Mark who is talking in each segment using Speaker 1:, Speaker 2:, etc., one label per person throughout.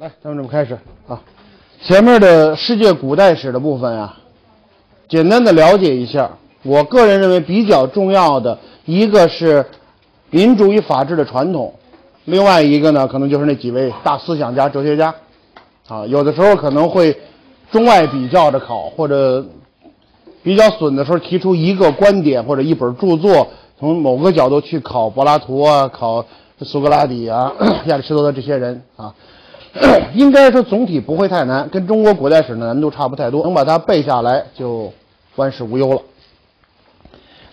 Speaker 1: 来，咱们这么开始啊。前面的世界古代史的部分啊，简单的了解一下。我个人认为比较重要的一个是民主与法治的传统，另外一个呢，可能就是那几位大思想家、哲学家啊。有的时候可能会中外比较着考，或者比较损的时候提出一个观点或者一本著作，从某个角度去考柏拉图啊，考苏格拉底啊、亚里士多德这些人啊。应该说总体不会太难，跟中国古代史的难度差不太多，能把它背下来就万事无忧了。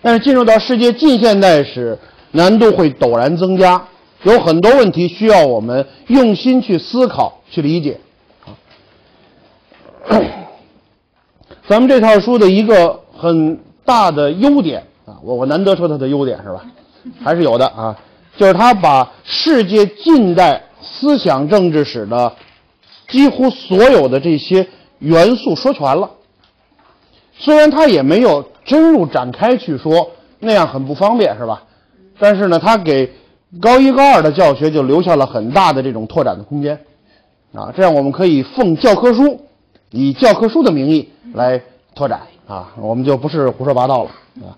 Speaker 1: 但是进入到世界近现代史，难度会陡然增加，有很多问题需要我们用心去思考、去理解。啊，咱们这套书的一个很大的优点啊，我我难得说它的优点是吧？还是有的啊，就是它把世界近代。思想政治史的几乎所有的这些元素说全了，虽然他也没有深入展开去说，那样很不方便，是吧？但是呢，他给高一高二的教学就留下了很大的这种拓展的空间，啊，这样我们可以奉教科书，以教科书的名义来拓展，啊，我们就不是胡说八道了，啊。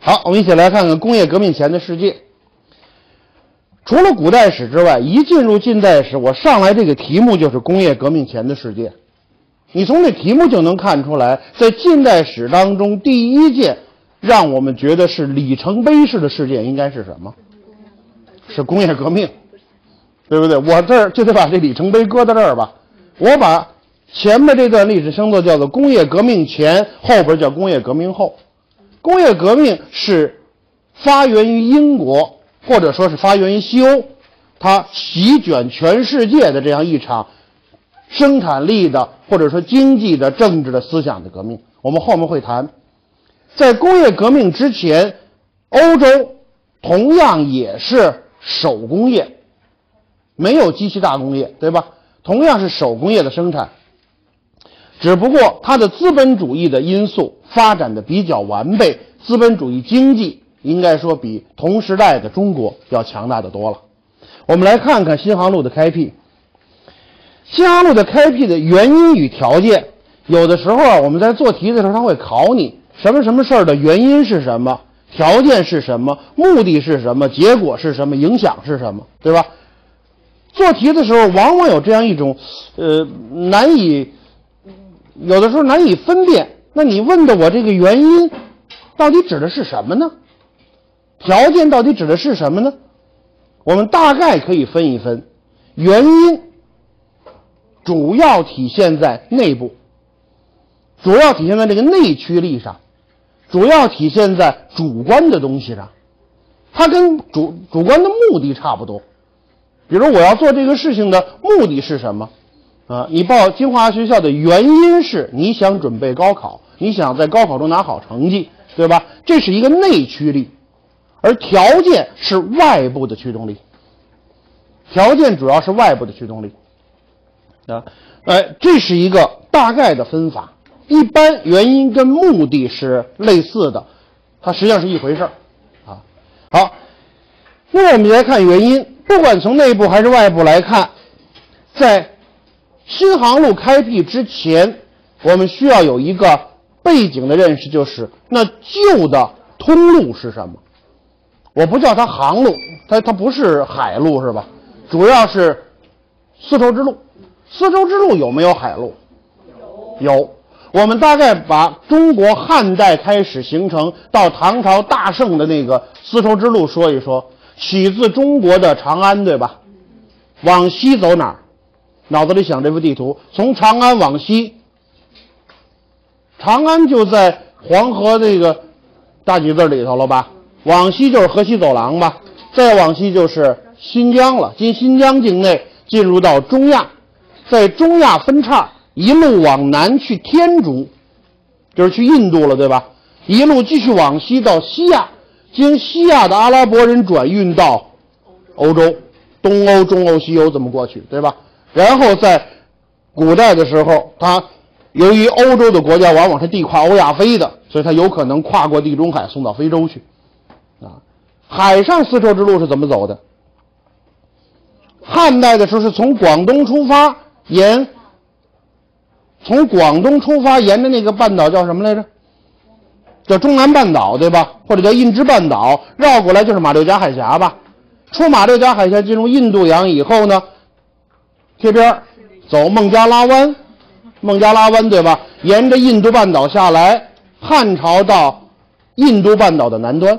Speaker 1: 好，我们一起来看看工业革命前的世界。除了古代史之外，一进入近代史，我上来这个题目就是工业革命前的世界。你从这题目就能看出来，在近代史当中，第一件让我们觉得是里程碑式的事件应该是什么？是工业革命，对不对？我这儿就得把这里程碑搁在这儿吧。我把前面这段历史称作叫做工业革命前，后边叫工业革命后。工业革命是发源于英国。或者说是发源于西欧，它席卷全世界的这样一场生产力的或者说经济的、政治的、思想的革命。我们后面会谈，在工业革命之前，欧洲同样也是手工业，没有机器大工业，对吧？同样是手工业的生产，只不过它的资本主义的因素发展的比较完备，资本主义经济。应该说比同时代的中国要强大的多了。我们来看看新航路的开辟。新航路的开辟的原因与条件，有的时候啊，我们在做题的时候，他会考你什么什么事儿的原因是什么，条件是什么，目的是什么，结果是什么，影响是什么，对吧？做题的时候，往往有这样一种，呃，难以有的时候难以分辨。那你问的我这个原因，到底指的是什么呢？条件到底指的是什么呢？我们大概可以分一分，原因主要体现在内部，主要体现在这个内驱力上，主要体现在主观的东西上，它跟主主观的目的差不多。比如我要做这个事情的目的是什么？啊，你报清华学校的原因是你想准备高考，你想在高考中拿好成绩，对吧？这是一个内驱力。而条件是外部的驱动力，条件主要是外部的驱动力，啊，哎，这是一个大概的分法。一般原因跟目的是类似的，它实际上是一回事儿，啊，好，那我们来看原因，不管从内部还是外部来看，在新航路开辟之前，我们需要有一个背景的认识，就是那旧的通路是什么？我不叫它航路，它它不是海路是吧？主要是丝绸之路。丝绸之路有没有海路？有。我们大概把中国汉代开始形成到唐朝大盛的那个丝绸之路说一说。起自中国的长安，对吧？往西走哪儿？脑子里想这幅地图，从长安往西，长安就在黄河这个大几字里头了吧？往西就是河西走廊吧，再往西就是新疆了。经新疆境内进入到中亚，在中亚分叉，一路往南去天竺，就是去印度了，对吧？一路继续往西到西亚，经西亚的阿拉伯人转运到欧洲，东欧、中欧、西欧这么过去，对吧？然后在古代的时候，它由于欧洲的国家往往是地跨欧亚非的，所以它有可能跨过地中海送到非洲去。啊，海上丝绸之路是怎么走的？汉代的时候是从广东出发，沿从广东出发，沿着那个半岛叫什么来着？叫中南半岛，对吧？或者叫印支半岛，绕过来就是马六甲海峡吧。出马六甲海峡进入印度洋以后呢，贴边走孟加拉湾，孟加拉湾对吧？沿着印度半岛下来，汉朝到印度半岛的南端。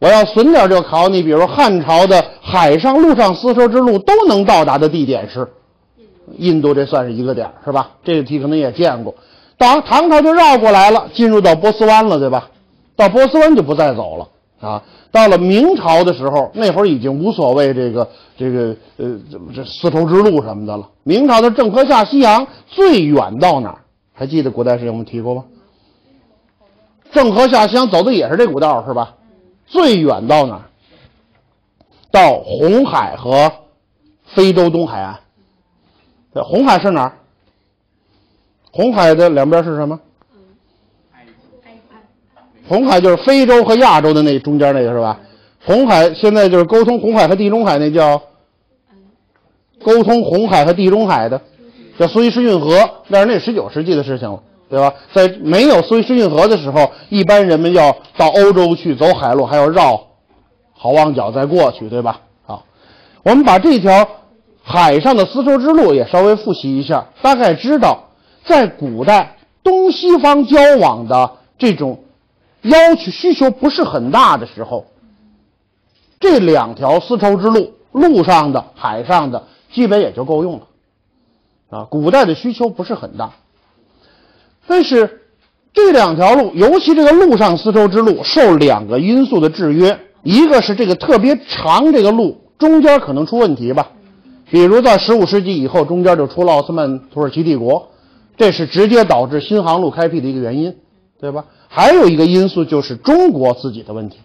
Speaker 1: 我要损点就考你，比如汉朝的海上、陆上丝绸之路都能到达的地点是印度，这算是一个点是吧？这个题可能也见过。到唐朝就绕过来了，进入到波斯湾了，对吧？到波斯湾就不再走了啊。到了明朝的时候，那会儿已经无所谓这个这个呃这丝绸之路什么的了。明朝的郑和下西洋最远到哪儿？还记得古代史我们提过吗？郑和下西洋走的也是这古道是吧？最远到哪儿？到红海和非洲东海岸。红海是哪儿？红海的两边是什么？红海就是非洲和亚洲的那中间那个是吧？红海现在就是沟通红海和地中海那叫沟通红海和地中海的叫苏伊士运河，但是那十九世纪的事情了，对吧？在没有苏伊士运河的时候，一般人们要到欧洲去走海路，还要绕好望角再过去，对吧？好，我们把这条海上的丝绸之路也稍微复习一下，大概知道在古代东西方交往的这种。要求需求不是很大的时候，这两条丝绸之路，路上的、海上的，基本也就够用了。啊，古代的需求不是很大，但是这两条路，尤其这个陆上丝绸之路，受两个因素的制约，一个是这个特别长，这个路中间可能出问题吧，比如在十五世纪以后，中间就出了奥斯曼土耳其帝国，这是直接导致新航路开辟的一个原因，对吧？还有一个因素就是中国自己的问题。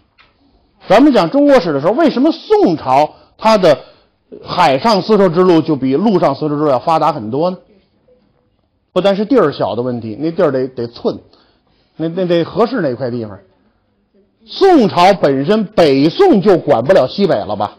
Speaker 1: 咱们讲中国史的时候，为什么宋朝它的海上丝绸之路就比陆上丝绸之路要发达很多呢？不单是地儿小的问题，那地儿得得寸，那那得合适那块地方。宋朝本身北宋就管不了西北了吧？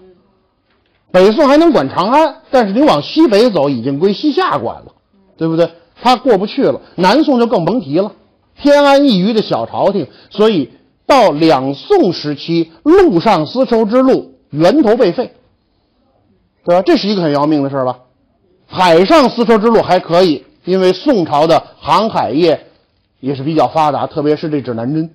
Speaker 1: 北宋还能管长安，但是你往西北走，已经归西夏管了，对不对？他过不去了。南宋就更甭提了。偏安一隅的小朝廷，所以到两宋时期，陆上丝绸之路源头被废，对吧？这是一个很要命的事吧？海上丝绸之路还可以，因为宋朝的航海业也是比较发达，特别是这指南针。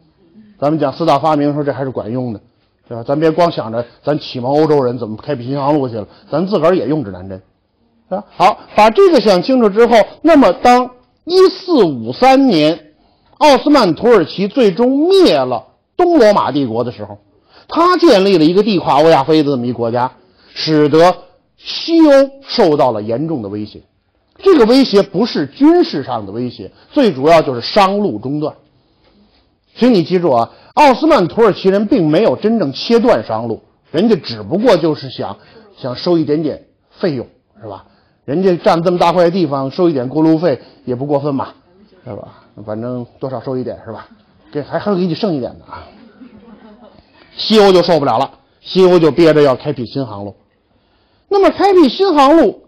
Speaker 1: 咱们讲四大发明的时候，这还是管用的，对吧？咱别光想着咱启蒙欧洲人怎么开辟新航路去了，咱自个儿也用指南针，啊。好，把这个想清楚之后，那么当一四五三年。奥斯曼土耳其最终灭了东罗马帝国的时候，他建立了一个地跨欧亚非的这么一个国家，使得西欧受到了严重的威胁。这个威胁不是军事上的威胁，最主要就是商路中断。请你记住啊，奥斯曼土耳其人并没有真正切断商路，人家只不过就是想想收一点点费用，是吧？人家占这么大块地方，收一点过路费也不过分嘛，是吧？反正多少收一点是吧？这还还给你剩一点的啊！西欧就受不了了，西欧就憋着要开辟新航路。那么开辟新航路，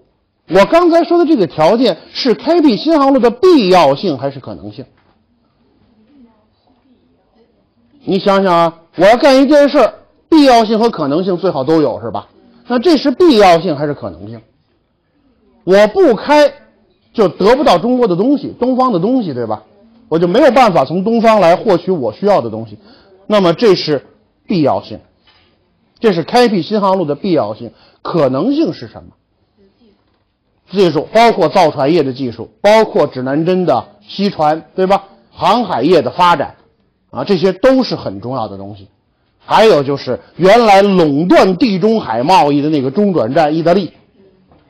Speaker 1: 我刚才说的这个条件是开辟新航路的必要性还是可能性？你想想啊，我要干一件事儿，必要性和可能性最好都有是吧？那这是必要性还是可能性？我不开，就得不到中国的东西，东方的东西，对吧？我就没有办法从东方来获取我需要的东西，那么这是必要性，这是开辟新航路的必要性。可能性是什么？技术包括造船业的技术，包括指南针的西传，对吧？航海业的发展，啊，这些都是很重要的东西。还有就是原来垄断地中海贸易的那个中转站意大利，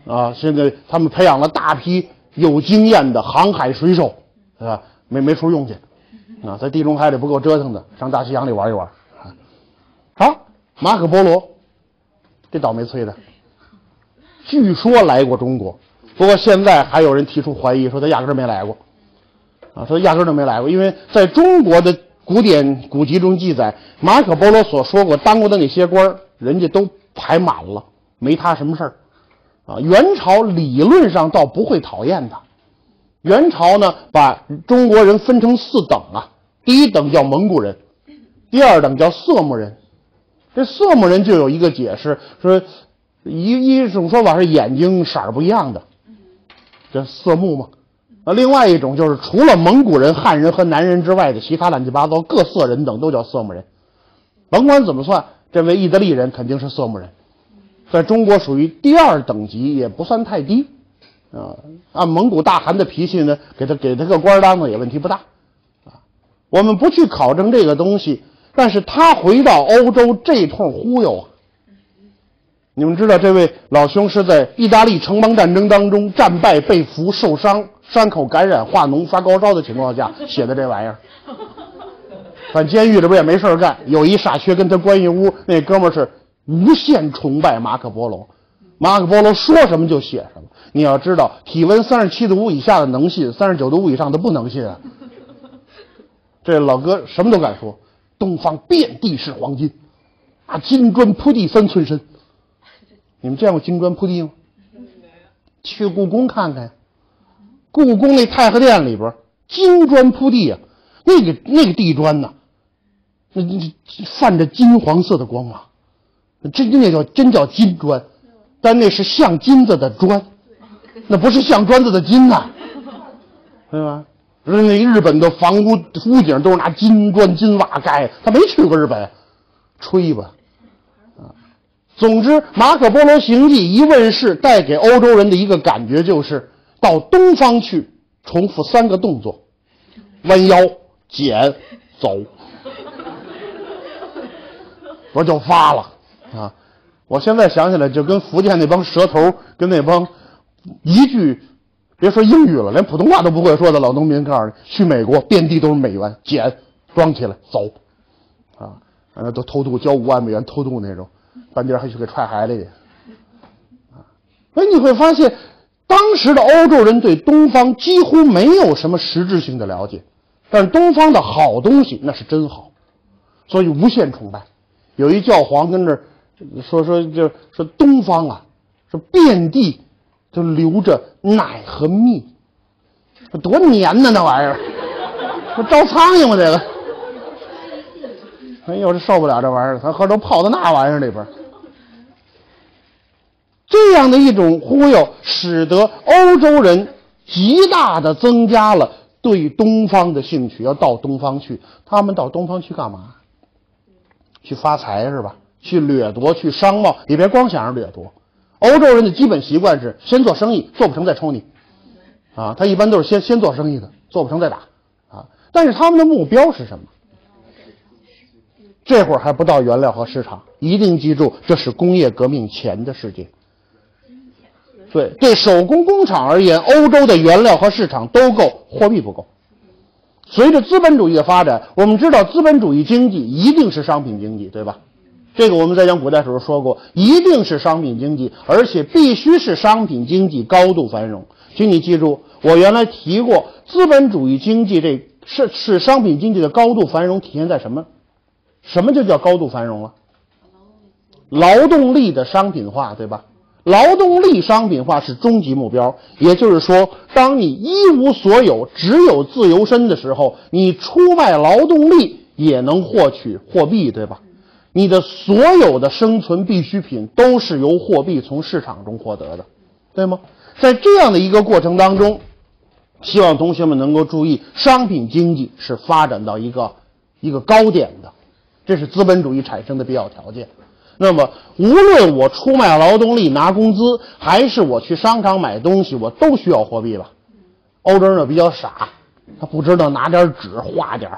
Speaker 1: 啊，现在他们培养了大批有经验的航海水手，啊？没没处用去，啊，在地中海里不够折腾的，上大西洋里玩一玩。好，马可波罗，这倒霉催的，据说来过中国，不过现在还有人提出怀疑，说他压根儿没来过，啊，说压根儿都没来过，因为在中国的古典古籍中记载，马可波罗所说过当过的那些官人家都排满了，没他什么事儿，啊，元朝理论上倒不会讨厌他。元朝呢，把中国人分成四等啊，第一等叫蒙古人，第二等叫色目人。这色目人就有一个解释，说一一种说法是眼睛色儿不一样的，这色目嘛。那，另外一种就是除了蒙古人、汉人和南人之外的其他乱七八糟各色人等都叫色目人。甭管怎么算，这位意大利人肯定是色目人，在中国属于第二等级，也不算太低。啊，按蒙古大汗的脾气呢，给他给他个官当子也问题不大。啊，我们不去考证这个东西，但是他回到欧洲这通忽悠啊。你们知道这位老兄是在意大利城邦战争当中战败被俘受伤。伤口感染化脓发高烧的情况下 写的这玩意儿，反监狱里边也没事干，有一傻缺跟他关一屋，那哥们儿是无限崇拜马可波罗，马可波罗说什么就写什么。你要知道，体温三十七度五以下的能信，三十九度五以上的不能信啊。这老哥什么都敢说，东方遍地是黄金，啊，金砖铺地三寸深。你们见过金砖铺地吗？去故宫看看呀。故宫那太和殿里边，金砖铺地啊，那个那个地砖呐，那那泛着金黄色的光芒，真那叫真叫金砖，但那是像金子的砖，那不是像砖子的金呐，对吧？那日本的房屋屋顶都是拿金砖金瓦盖，他没去过日本，吹吧，总之，马可波罗行记一问世，带给欧洲人的一个感觉就是。到东方去，重复三个动作：弯腰、捡、走，我就发了啊！我现在想起来，就跟福建那帮蛇头，跟那帮一句别说英语了，连普通话都不会说的老农民，告诉你，去美国遍地都是美元，捡装起来走啊！啊，都偷渡交五万美元偷渡那种，半截还去给踹海里去啊！所以，你会发现。当时的欧洲人对东方几乎没有什么实质性的了解，但是东方的好东西那是真好，所以无限崇拜。有一教皇跟这说说，就说东方啊，说遍地都流着奶和蜜，多黏呢那玩意儿，说招苍蝇吗？这个，哎呦，这受不了这玩意儿，咱喝都泡到那玩意儿里边。这样的一种忽悠，使得欧洲人极大的增加了对东方的兴趣，要到东方去。他们到东方去干嘛？去发财是吧？去掠夺，去商贸。你别光想着掠夺，欧洲人的基本习惯是先做生意，做不成再抽你。啊，他一般都是先先做生意的，做不成再打。啊，但是他们的目标是什么？这会儿还不到原料和市场，一定记住，这是工业革命前的世界。对对，手工工厂而言，欧洲的原料和市场都够，货币不够。随着资本主义的发展，我们知道资本主义经济一定是商品经济，对吧？这个我们在讲古代时候说过，一定是商品经济，而且必须是商品经济高度繁荣。请你记住，我原来提过，资本主义经济这是是商品经济的高度繁荣体现在什么？什么就叫高度繁荣了？劳动力的商品化，对吧？劳动力商品化是终极目标，也就是说，当你一无所有，只有自由身的时候，你出卖劳动力也能获取货币，对吧？你的所有的生存必需品都是由货币从市场中获得的，对吗？在这样的一个过程当中，希望同学们能够注意，商品经济是发展到一个一个高点的，这是资本主义产生的必要条件。那么，无论我出卖劳动力拿工资，还是我去商场买东西，我都需要货币吧？欧洲人比较傻，他不知道拿点纸画点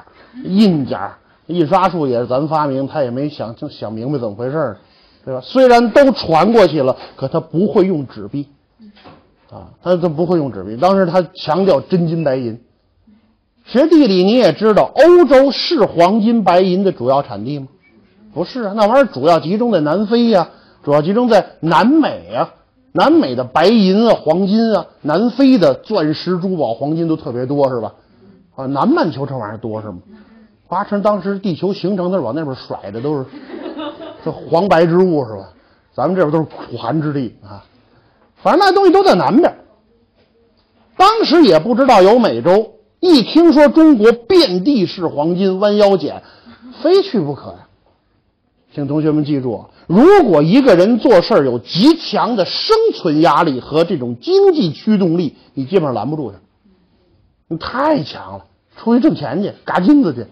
Speaker 1: 印点印刷术也是咱发明，他也没想想明白怎么回事对吧？虽然都传过去了，可他不会用纸币，啊，他他不会用纸币。当时他强调真金白银。学地理你也知道，欧洲是黄金白银的主要产地吗？不是啊，那玩意儿主要集中在南非呀，主要集中在南美呀。南美的白银啊、黄金啊，南非的钻石、珠宝、黄金都特别多，是吧？啊，南半球这玩意儿多是吗？八成当时地球形成，那是往那边甩的，都是 这黄白之物，是吧？咱们这边都是苦寒之地啊。反正那东西都在南边。当时也不知道有美洲，一听说中国遍地是黄金，弯腰捡，非去不可呀。请同学们记住啊，如果一个人做事儿有极强的生存压力和这种经济驱动力，你基本上拦不住他。你太强了，出去挣钱去，嘎金子去。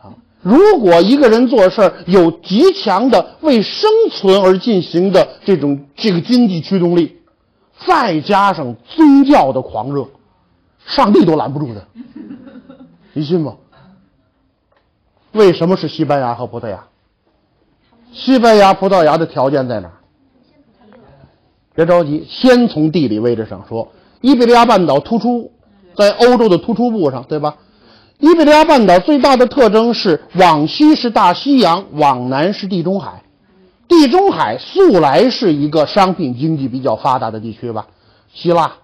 Speaker 1: 啊，如果一个人做事儿有极强的为生存而进行的这种这个经济驱动力。再加上宗教的狂热，上帝都拦不住他，你信吗？为什么是西班牙和葡萄牙？西班牙、葡萄牙的条件在哪儿？别着急，先从地理位置上说。伊比利亚半岛突出在欧洲的突出部上，对吧？伊比利亚半岛最大的特征是往西是大西洋，往南是地中海。地中海素来是一个商品经济比较发达的地区吧？希腊，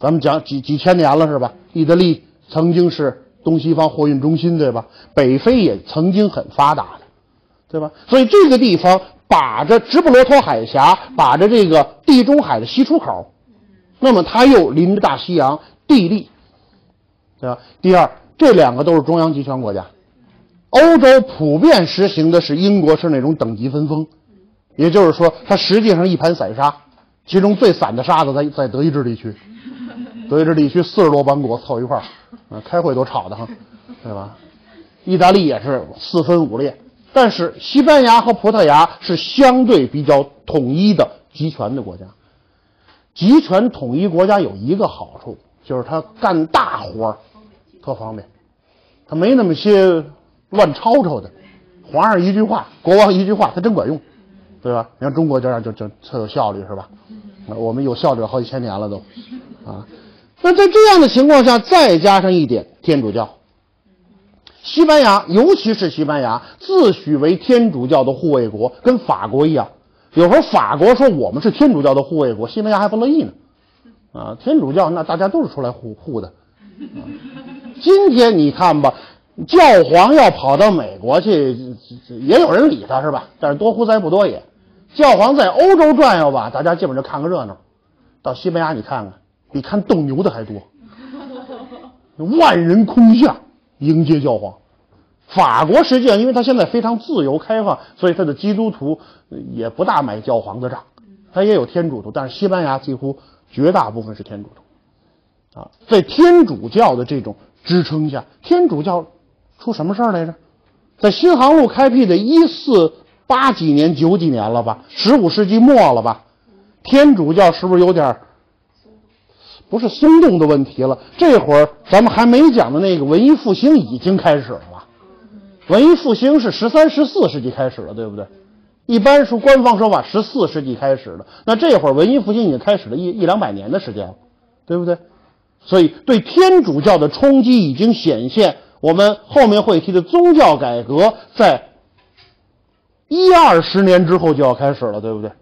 Speaker 1: 咱们讲几几千年了是吧？意大利曾经是东西方货运中心对吧？北非也曾经很发达的，对吧？所以这个地方把着直布罗陀海峡，把着这个地中海的西出口，那么它又临着大西洋，地利，对吧？第二，这两个都是中央集权国家，欧洲普遍实行的是英国式那种等级分封。也就是说，它实际上一盘散沙，其中最散的沙子在在德意志地区，德意志地区四十多邦国凑一块儿，啊，开会都吵得慌，对吧？意大利也是四分五裂，但是西班牙和葡萄牙是相对比较统一的集权的国家。集权统一国家有一个好处，就是它干大活儿特方便，它没那么些乱吵吵的，皇上一句话，国王一句话，它真管用。对吧？你看中国这样就就特有效率是吧？我们有效率好几千年了都，啊，那在这样的情况下，再加上一点天主教，西班牙尤其是西班牙自诩为天主教的护卫国，跟法国一样。有时候法国说我们是天主教的护卫国，西班牙还不乐意呢，啊，天主教那大家都是出来护护的。今天你看吧。教皇要跑到美国去，也有人理他是吧？但是多乎哉不多也。教皇在欧洲转悠吧，大家基本就看个热闹。到西班牙你看看，比看斗牛的还多，万人空巷迎接教皇。法国实际上，因为他现在非常自由开放，所以他的基督徒也不大买教皇的账，他也有天主徒，但是西班牙几乎绝大部分是天主徒。啊，在天主教的这种支撑下，天主教。出什么事儿来着？在新航路开辟的一四八几年、九几年了吧？十五世纪末了吧？天主教是不是有点儿不是松动的问题了？这会儿咱们还没讲的那个文艺复兴已经开始了。文艺复兴是十三、十四世纪开始了，对不对？一般说官方说法十四世纪开始的。那这会儿文艺复兴已经开始了一一两百年的时间了，对不对？所以对天主教的冲击已经显现。我们后面会提的宗教改革，在一二十年之后就要开始了，对不对？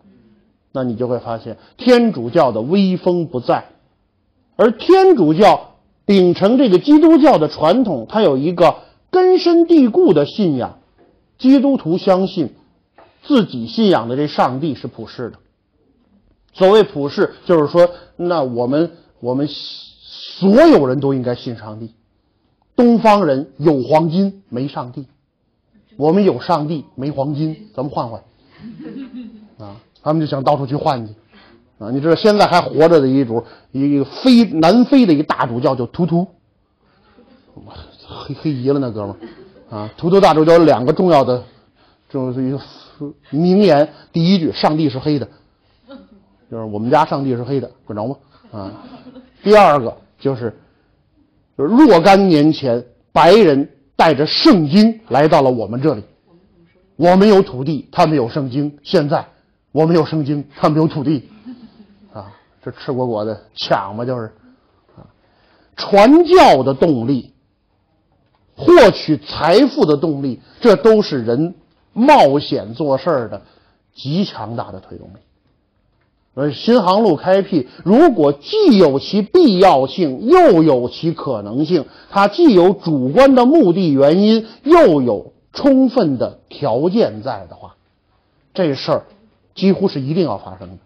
Speaker 1: 那你就会发现天主教的威风不在，而天主教秉承这个基督教的传统，它有一个根深蒂固的信仰。基督徒相信自己信仰的这上帝是普世的。所谓普世，就是说，那我们我们所有人都应该信上帝。东方人有黄金没上帝，我们有上帝没黄金，咱们换换啊！他们就想到处去换去啊！你知道现在还活着的一主，一个非南非的一个大主教叫图图，我黑黑遗了那哥们儿啊！图图大主教有两个重要的，就是一个名言：第一句，上帝是黑的，就是我们家上帝是黑的，管着吗？啊！第二个就是。若干年前，白人带着圣经来到了我们这里。我们有土地，他们有圣经。现在我们有圣经，他们有土地。这赤果果的抢嘛，就是。啊，传教的动力，获取财富的动力，这都是人冒险做事儿的极强大的推动力。而新航路开辟，如果既有其必要性，又有其可能性，它既有主观的目的原因，又有充分的条件在的话，这事儿几乎是一定要发生的，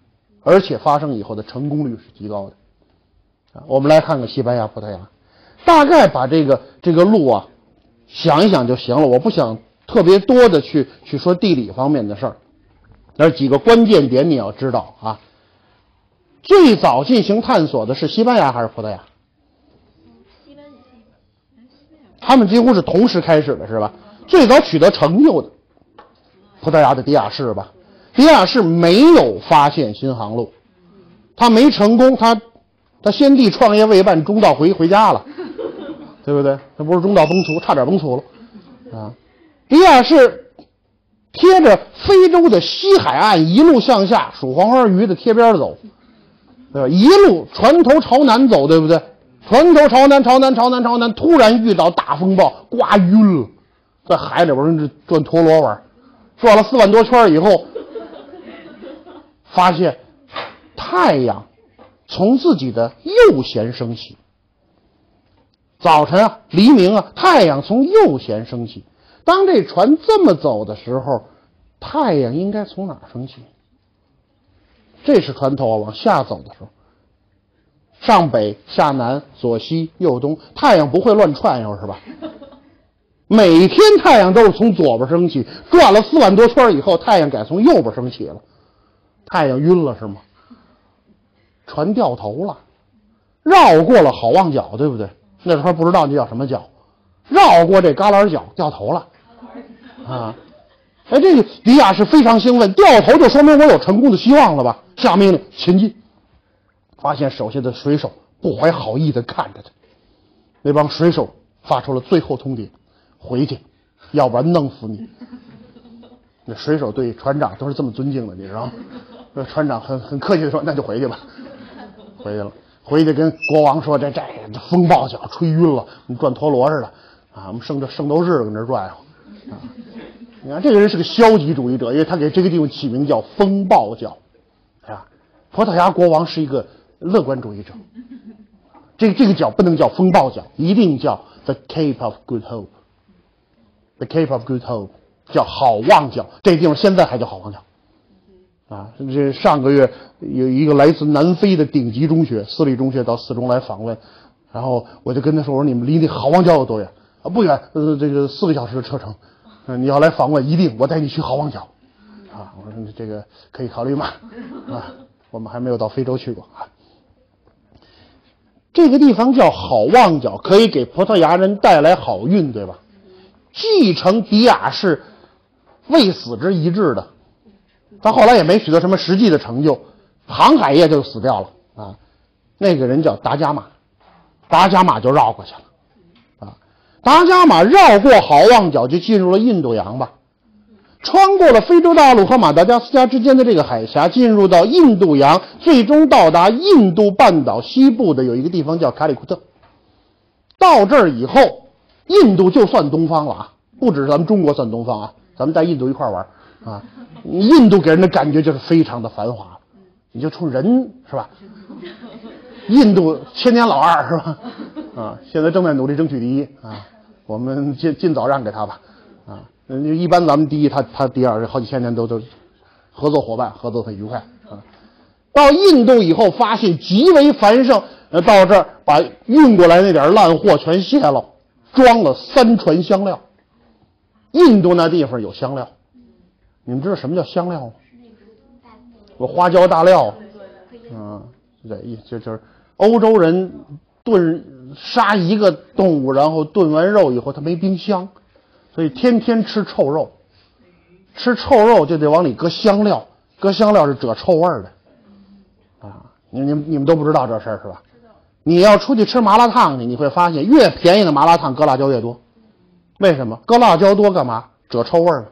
Speaker 1: 而且发生以后的成功率是极高的。啊，我们来看看西班牙、葡萄牙，大概把这个这个路啊想一想就行了。我不想特别多的去去说地理方面的事儿，那几个关键点你要知道啊。最早进行探索的是西班牙还是葡萄牙？
Speaker 2: 西班牙，
Speaker 1: 他们几乎是同时开始的，是吧？最早取得成就的，葡萄牙的迪亚士吧。迪亚士没有发现新航路，他没成功，他他先帝创业未半，中道回回家了，对不对？他不是中道崩殂，差点崩殂了啊！迪亚士贴着非洲的西海岸一路向下数黄花鱼的贴边走，对吧？一路船头朝南走，对不对？船头朝南，朝南，朝南，朝南，突然遇到大风暴，刮晕了，在海里边转陀螺玩，转了四万多圈以后。发现太阳从自己的右舷升起。早晨啊，黎明啊，太阳从右舷升起。当这船这么走的时候，太阳应该从哪儿升起？这是船头啊，往下走的时候，上北下南左西右东，太阳不会乱串悠是吧？每天太阳都是从左边升起，转了四万多圈以后，太阳改从右边升起了。太阳晕了是吗？船掉头了，绕过了好望角，对不对？那时候不知道那叫什么角，绕过这旮旯角掉头了，啊！哎，这个迪亚是非常兴奋，掉头就说明我有成功的希望了吧？下命令前进，发现手下的水手不怀好意的看着他，那帮水手发出了最后通牒：回去，要不然弄死你。那水手对船长都是这么尊敬的，你知道吗？那船长很很客气的说：“那就回去吧。”回去了，回去跟国王说：“这这风暴角吹晕了，转陀螺似的啊！我们圣这圣斗士搁那转啊！你看这个人是个消极主义者，因为他给这个地方起名叫风暴角。啊，葡萄牙国王是一个乐观主义者，这这个角不能叫风暴角，一定叫 The Cape of Good Hope。The Cape of Good Hope。叫好望角，这地方现在还叫好望角，啊，这上个月有一个来自南非的顶级中学私立中学到四中来访问，然后我就跟他说：“我说你们离那好望角有多远？啊，不远，呃，这个四个小时的车程。嗯，你要来访问，一定我带你去好望角，啊，我说这个可以考虑吗？啊，我们还没有到非洲去过啊。这个地方叫好望角，可以给葡萄牙人带来好运，对吧？继承迪亚士。未死之一志的，他后来也没取得什么实际的成就，航海业就死掉了啊。那个人叫达伽马，达伽马就绕过去了啊。达伽马绕过好望角，就进入了印度洋吧，穿过了非洲大陆和马达加斯加之间的这个海峡，进入到印度洋，最终到达印度半岛西部的有一个地方叫卡里库特。到这儿以后，印度就算东方了啊，不止咱们中国算东方啊。咱们在印度一块玩啊，印度给人的感觉就是非常的繁华，你就冲人是吧？印度千年老二是吧？啊，现在正在努力争取第一啊，我们尽尽早让给他吧啊。嗯，一般咱们第一，他他第二，好几千年都都合作伙伴，合作很愉快啊。到印度以后，发现极为繁盛，呃，到这儿把运过来那点烂货全卸了，装了三船香料。印度那地方有香料，你们知道什么叫香料吗？有花椒大料，嗯，对，意就就是欧洲人炖杀一个动物，然后炖完肉以后，他没冰箱，所以天天吃臭肉，吃臭肉就得往里搁香料，搁香料是遮臭味的，啊，你你你们都不知道这事儿是吧？你要出去吃麻辣烫去，你会发现越便宜的麻辣烫搁辣椒越多。为什么搁辣椒多？干嘛？遮臭味儿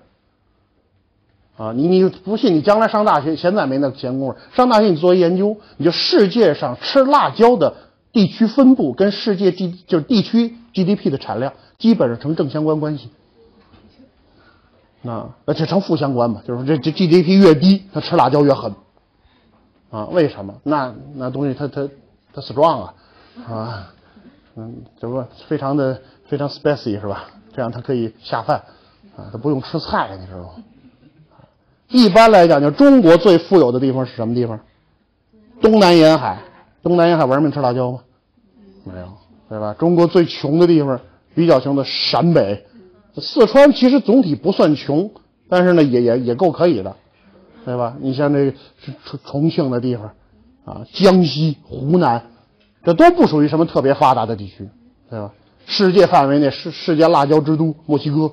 Speaker 1: 啊！你你不信？你将来上大学，现在没那闲工夫。上大学你做一研究，你就世界上吃辣椒的地区分布跟世界 G 就是地区 GDP 的产量基本上成正相关关系。啊，而且成负相关嘛，就是这这 GDP 越低，他吃辣椒越狠。啊，为什么？那那东西它它它 strong 啊啊，嗯，这不非常的非常 spicy 是吧？这样它可以下饭，啊，它不用吃菜，你知道吗？一般来讲，就中国最富有的地方是什么地方？东南沿海，东南沿海玩命吃辣椒吗？没有，对吧？中国最穷的地方，比较穷的陕北，四川其实总体不算穷，但是呢，也也也够可以的，对吧？你像这重重庆的地方，啊，江西、湖南，这都不属于什么特别发达的地区，对吧？世界范围内世世界辣椒之都墨西哥，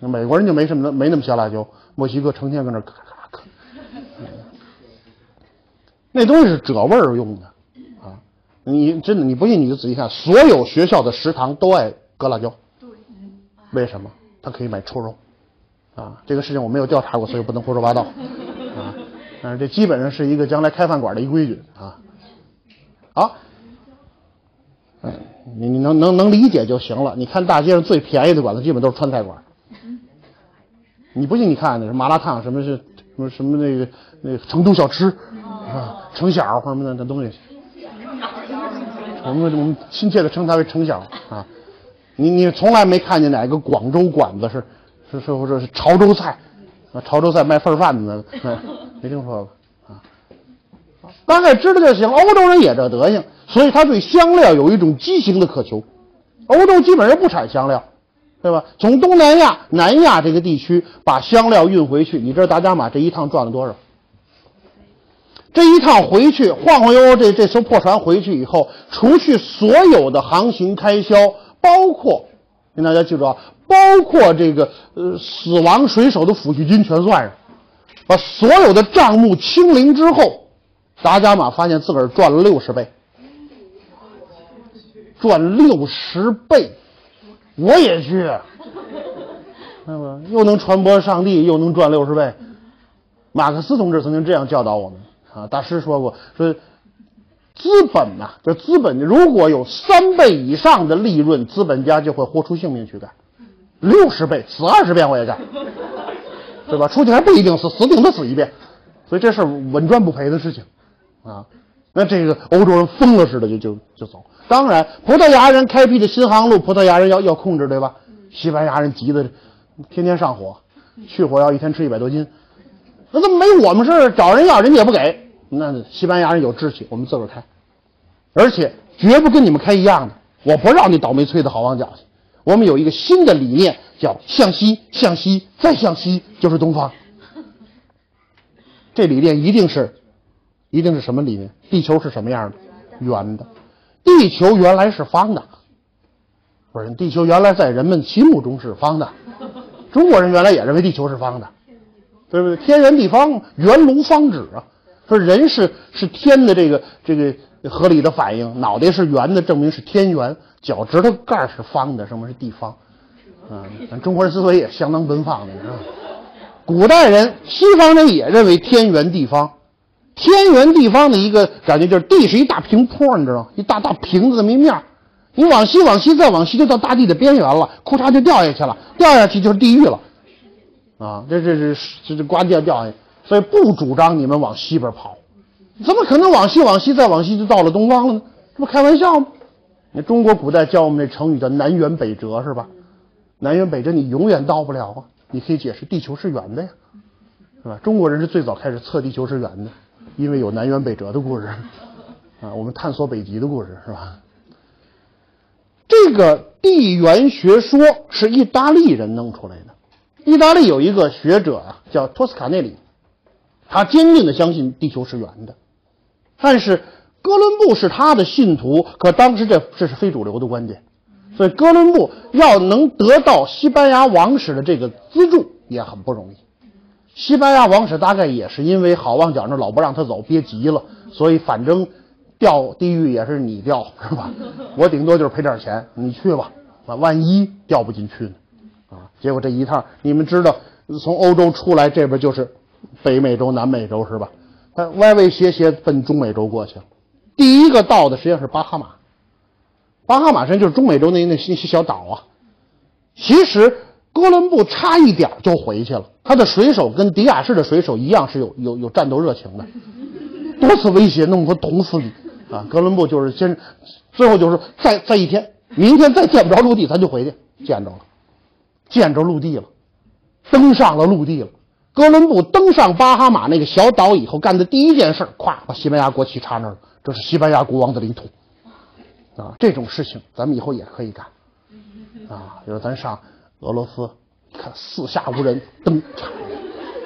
Speaker 1: 那美国人就没什么没那么些辣椒，墨西哥成天搁那咔咔咔，那东西是遮味儿用的，啊，你真的你不信你就仔细看，所有学校的食堂都爱搁辣椒，为什么？它可以买臭肉，啊，这个事情我没有调查过，所以不能胡说八道，啊，但是这基本上是一个将来开饭馆的一规矩啊，好。嗯，你你能能能理解就行了。你看大街上最便宜的馆子，基本都是川菜馆。你不信？你看那什么麻辣烫，什么是什么什么那个那个成都小吃啊，成小什么的那东西。我们我们亲切的称它为成小啊。你你从来没看见哪个广州馆子是是是或者是潮州菜啊？潮州菜卖份饭的，没听说过啊。大概知道就行。欧洲人也这德行。所以他对香料有一种畸形的渴求，欧洲基本上不产香料，对吧？从东南亚、南亚这个地区把香料运回去，你知道达伽马这一趟赚了多少？这一趟回去晃晃悠悠，这这艘破船回去以后，除去所有的航行开销，包括请大家记住啊，包括这个呃死亡水手的抚恤金全算上，把所有的账目清零之后，达伽马发现自个儿赚了六十倍。赚六十倍，我也去，那么又能传播上帝，又能赚六十倍。马克思同志曾经这样教导我们啊，大师说过，说资本呐，这资本如果有三倍以上的利润，资本家就会豁出性命去干，六十倍死二十遍我也干，对吧？出去还不一定死，死顶多死一遍，所以这事稳赚不赔的事情啊。那这个欧洲人疯了似的就就就走。当然，葡萄牙人开辟的新航路，葡萄牙人要要控制，对吧？西班牙人急得 天天上火，去火药一天吃一百多斤，那怎么没我们事儿？找人要人家也不给。那西班牙人有志气，我们自个儿开，而且绝不跟你们开一样的。我不让你倒霉催的好望角去。我们有一个新的理念，叫向西，向西，再向西就是东方。这理念一定是，一定是什么理念？地球是什么样的？圆的。地球原来是方的，不是？地球原来在人们心目中是方的，中国人原来也认为地球是方的，对不对？天圆地方，圆如方指啊。说人是是天的这个这个合理的反应，脑袋是圆的，证明是天圆；脚趾头盖是方的，什么是地方？啊，咱中国人思维也相当奔放的，是吧？古代人、西方人也认为天圆地方。天圆地方的一个感觉就是地是一大平坡，你知道吗？一大大平子这么一面你往西往西再往西就到大地的边缘了，裤衩就掉下去了，掉下去就是地狱了，啊，这这这这这呱掉掉下去，所以不主张你们往西边跑，怎么可能往西往西再往西就到了东方了呢？这不开玩笑吗？那中国古代教我们那成语叫南辕北辙是吧？南辕北辙你永远到不了啊！你可以解释地球是圆的呀，是吧？中国人是最早开始测地球是圆的。因为有南辕北辙的故事，啊，我们探索北极的故事是吧？这个地缘学说是意大利人弄出来的。意大利有一个学者啊，叫托斯卡内里，他坚定的相信地球是圆的。但是哥伦布是他的信徒，可当时这这是非主流的观点，所以哥伦布要能得到西班牙王室的这个资助也很不容易。西班牙王室大概也是因为好望角那老不让他走，憋急了，所以反正掉地狱也是你掉，是吧？我顶多就是赔点钱，你去吧。啊，万一掉不进去呢？啊，结果这一趟，你们知道，从欧洲出来，这边就是北美洲、南美洲，是吧？他歪歪斜斜奔中美洲过去了。第一个到的实际上是巴哈马，巴哈马实际上就是中美洲那那些小岛啊。其实。哥伦布差一点就回去了，他的水手跟迪亚士的水手一样是有有有战斗热情的，多次威胁弄他捅死你啊！哥伦布就是先，最后就是再再一天，明天再见不着陆地，咱就回去。见着了，见着陆地了，登上了陆地了。哥伦布登上巴哈马那个小岛以后干的第一件事，咵把西班牙国旗插那儿了，这是西班牙国王的领土。啊，这种事情咱们以后也可以干。啊，比如咱上俄罗斯，看四下无人，噔插，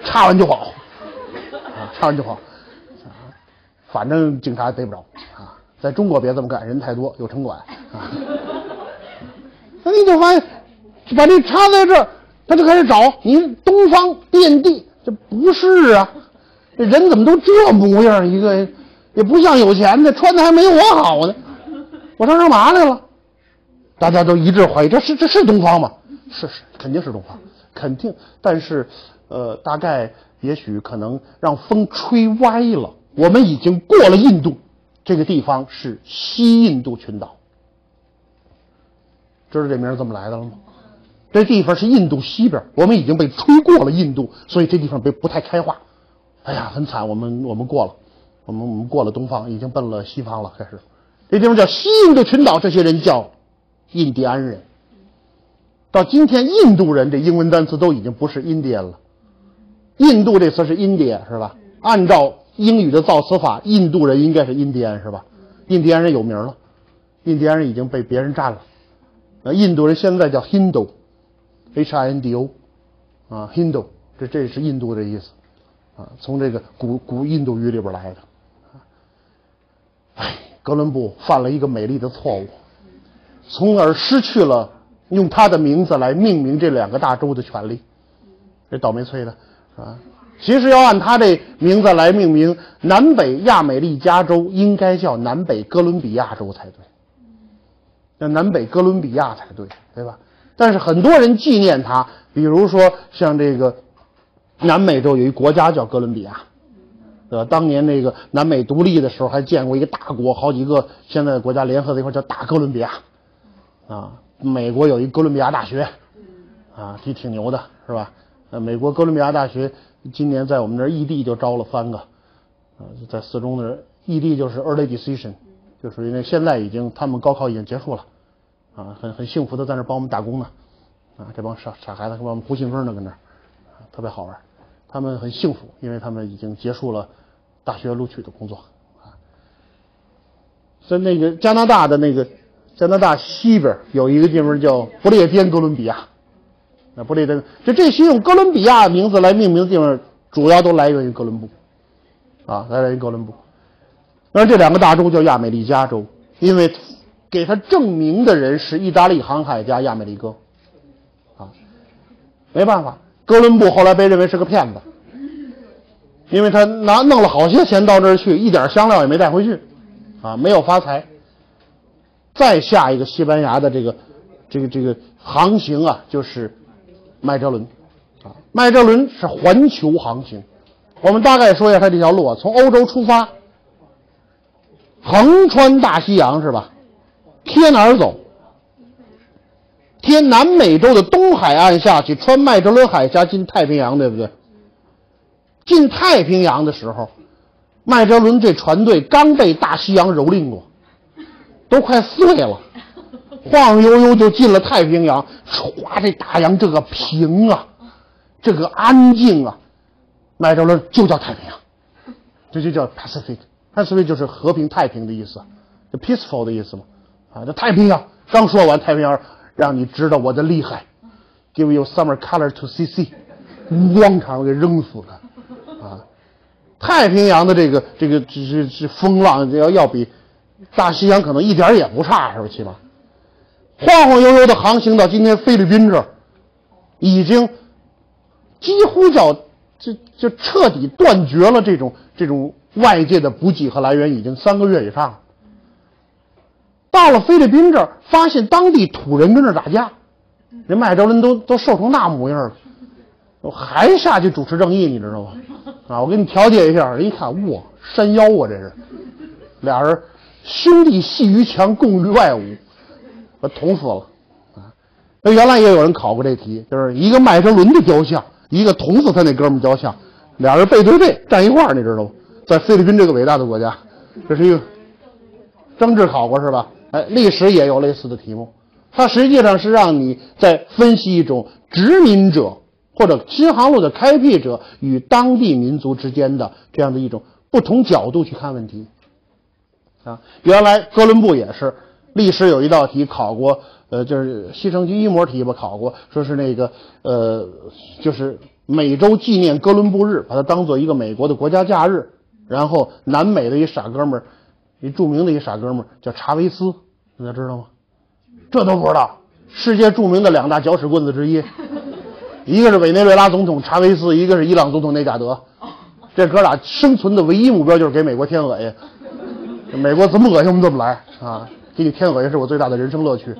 Speaker 1: 插完就跑，啊，插完就跑，啊，反正警察逮不着。啊，在中国别这么干，人太多有城管。啊，那你就发现，把这插在这儿，他就开始找你东方遍地，这不是啊？这人怎么都这模样？一个也不像有钱的，穿的还没我好呢。我上干嘛来了？大家都一致怀疑，这是这是东方吗？是是，肯定是东方，肯定。但是，呃，大概也许可能让风吹歪了。我们已经过了印度，这个地方是西印度群岛。知道这名怎么来的了吗？这地方是印度西边，我们已经被吹过了印度，所以这地方被不太开化。哎呀，很惨，我们我们过了，我们我们过了东方，已经奔了西方了，开始。这地方叫西印度群岛，这些人叫印第安人。到今天，印度人这英文单词都已经不是 Indian 了，印度这词是 India 是吧？按照英语的造词法，印度人应该是印第安是吧？印第安人有名了，印第安人已经被别人占了。呃，印度人现在叫 Hindu，H I N D O，啊，Hindu，这这是印度的意思，啊，从这个古古印度语里边来的。哎，哥伦布犯了一个美丽的错误，从而失去了用他的名字来命名这两个大洲的权利。这倒霉催的，啊，其实要按他这名字来命名，南北亚美利加州应该叫南北哥伦比亚州才对。叫南北哥伦比亚才对，对吧？但是很多人纪念他，比如说像这个南美洲有一国家叫哥伦比亚，对吧？当年那个南美独立的时候，还建过一个大国，好几个现在的国家联合在一块叫大哥伦比亚，啊，美国有一哥伦比亚大学，啊，这挺牛的，是吧？呃，美国哥伦比亚大学今年在我们这儿异地就招了三个，啊，在四中的异地就是 early decision，就属于那现在已经他们高考已经结束了。啊，很很幸福的在那帮我们打工呢，啊，这帮傻傻孩子跟我们胡信风呢，跟那儿，特别好玩。他们很幸福，因为他们已经结束了大学录取的工作啊。在那个加拿大的那个加拿大西边有一个地方叫不列颠哥伦比亚，那不列颠就这些用哥伦比亚名字来命名的地方，主要都来源于哥伦布，啊，来源于哥伦布。那这两个大洲叫亚美利加州，因为。给他证明的人是意大利航海家亚美利哥，啊，没办法，哥伦布后来被认为是个骗子，因为他拿弄了好些钱到这儿去，一点香料也没带回去，啊，没有发财。再下一个西班牙的这个这个这个航行啊，就是麦哲伦，啊，麦哲伦是环球航行。我们大概说一下他这条路啊，从欧洲出发，横穿大西洋是吧？贴哪儿走？贴南美洲的东海岸下去，穿麦哲伦海峡进太平洋，对不对？进太平洋的时候，麦哲伦这船队刚被大西洋蹂躏过，都快碎了，晃悠悠就进了太平洋。唰，这大洋这个平啊，这个安静啊，麦哲伦就叫太平洋，这就叫 Pacific，Pacific 就是和平、太平的意思，就 peaceful 的意思嘛。啊，这太平洋刚说完，太平洋让你知道我的厉害，give you summer color to see see，咣场给扔死了，啊，太平洋的这个这个这这这风浪要要比大西洋可能一点也不差，是吧？起码晃晃悠悠的航行到今天菲律宾这儿，已经几乎叫就就彻底断绝了这种这种外界的补给和来源，已经三个月以上。到了菲律宾这儿，发现当地土人跟这打架，人麦哲伦都都瘦成那模样了，还下去主持正义，你知道吗？啊，我给你调解一下。人一看，哇，山妖啊，这是，俩人兄弟戏于墙，共御外侮，我捅死了。啊，那原来也有人考过这题，就是一个麦哲伦的雕像，一个捅死他那哥们雕像，俩人背对背站一块儿，你知道吗？在菲律宾这个伟大的国家，这是一个政治考过是吧？哎，历史也有类似的题目，它实际上是让你在分析一种殖民者或者新航路的开辟者与当地民族之间的这样的一种不同角度去看问题。啊，原来哥伦布也是历史有一道题考过，呃，就是西城区一模题吧，考过，说是那个呃，就是美洲纪念哥伦布日，把它当做一个美国的国家假日。然后南美的一傻哥们儿，一著名的一傻哥们儿叫查韦斯，大家知道吗？这都不知道，世界著名的两大搅屎棍子之一，一个是委内瑞拉总统查韦斯，一个是伊朗总统内贾德。这哥俩生存的唯一目标就是给美国添恶心。美国怎么恶心我们怎么来啊！给你添恶心是我最大的人生乐趣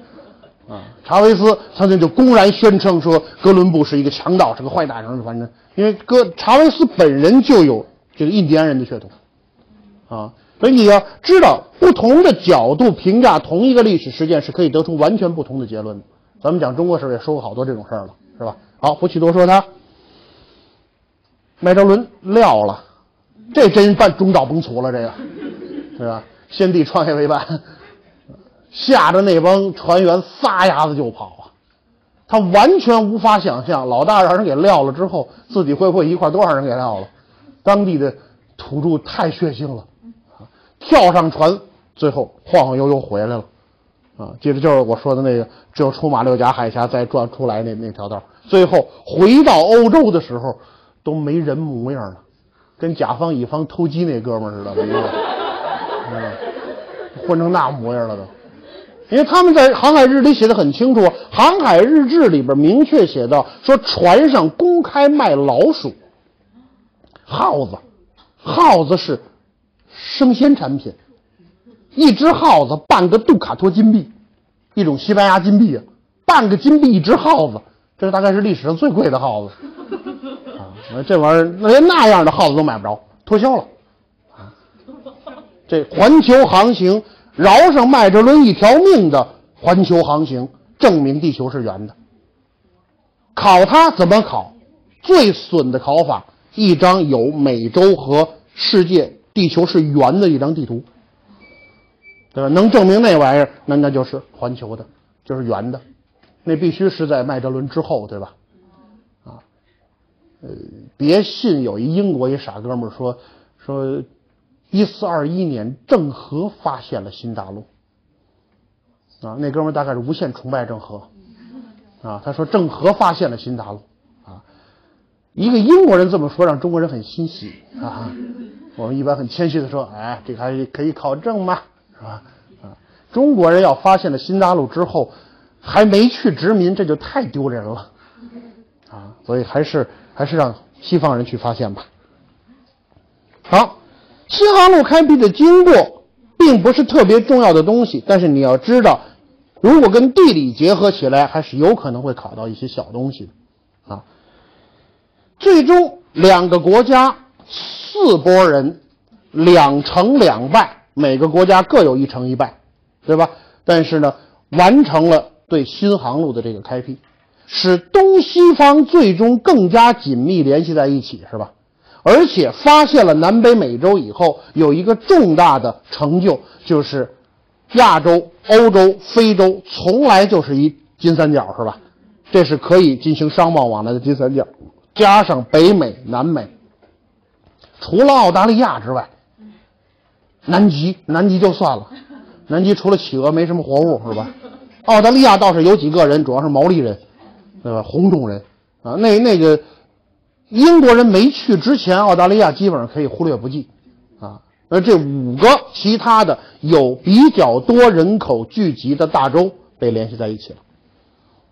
Speaker 1: 啊！查韦斯曾经就公然宣称说哥伦布是一个强盗，是个坏蛋什么反正因为哥查韦斯本人就有这个印第安人的血统啊，所以你要知道不同的角度评价同一个历史事件是可以得出完全不同的结论的。咱们讲中国时候也说过好多这种事儿了，是吧？好，不去多说他。麦哲伦撂了，这真办中道崩殂了，这个。是吧？先帝创业为办，吓得那帮船员撒丫子就跑啊！他完全无法想象，老大让人给撂了之后，自己会不会一块多少人给撂了？当地的土著太血腥了，跳上船，最后晃晃悠悠回来了，啊！接着就是我说的那个，只有出马六甲海峡再转出来那那条道，最后回到欧洲的时候都没人模样了，跟甲方乙方偷鸡那哥们似的，没有。混成那模样了都，因为他们在航海日里写的很清楚，航海日志里边明确写到说船上公开卖老鼠、耗子，耗子是生鲜产品，一只耗子半个杜卡托金币，一种西班牙金币啊，半个金币一只耗子，这大概是历史上最贵的耗子啊，这玩意儿连那样的耗子都买不着，脱销了。这环球航行饶上麦哲伦一条命的环球航行，证明地球是圆的。考他怎么考？最损的考法，一张有美洲和世界地球是圆的一张地图，对吧？能证明那玩意儿，那那就是环球的，就是圆的。那必须是在麦哲伦之后，对吧？啊，呃，别信有一英国一傻哥们儿说说。一四二一年，郑和发现了新大陆。啊，那哥们大概是无限崇拜郑和。啊，他说郑和发现了新大陆。啊，一个英国人这么说，让中国人很欣喜。啊，我们一般很谦虚的说，哎，这还可以考证吗？是吧？啊，中国人要发现了新大陆之后，还没去殖民，这就太丢人了。啊，所以还是还是让西方人去发现吧。好。新航路开辟的经过，并不是特别重要的东西，但是你要知道，如果跟地理结合起来，还是有可能会考到一些小东西的啊。最终两个国家四波人，两成两败，每个国家各有一成一败，对吧？但是呢，完成了对新航路的这个开辟，使东西方最终更加紧密联系在一起，是吧？而且发现了南北美洲以后，有一个重大的成就，就是亚洲、欧洲、非洲从来就是一金三角，是吧？这是可以进行商贸往来的金三角，加上北美、南美，除了澳大利亚之外，南极，南极就算了，南极除了企鹅没什么活物，是吧？澳大利亚倒是有几个人，主要是毛利人，对吧？红种人啊，那那个。英国人没去之前，澳大利亚基本上可以忽略不计，啊，而这五个其他的有比较多人口聚集的大洲被联系在一起了。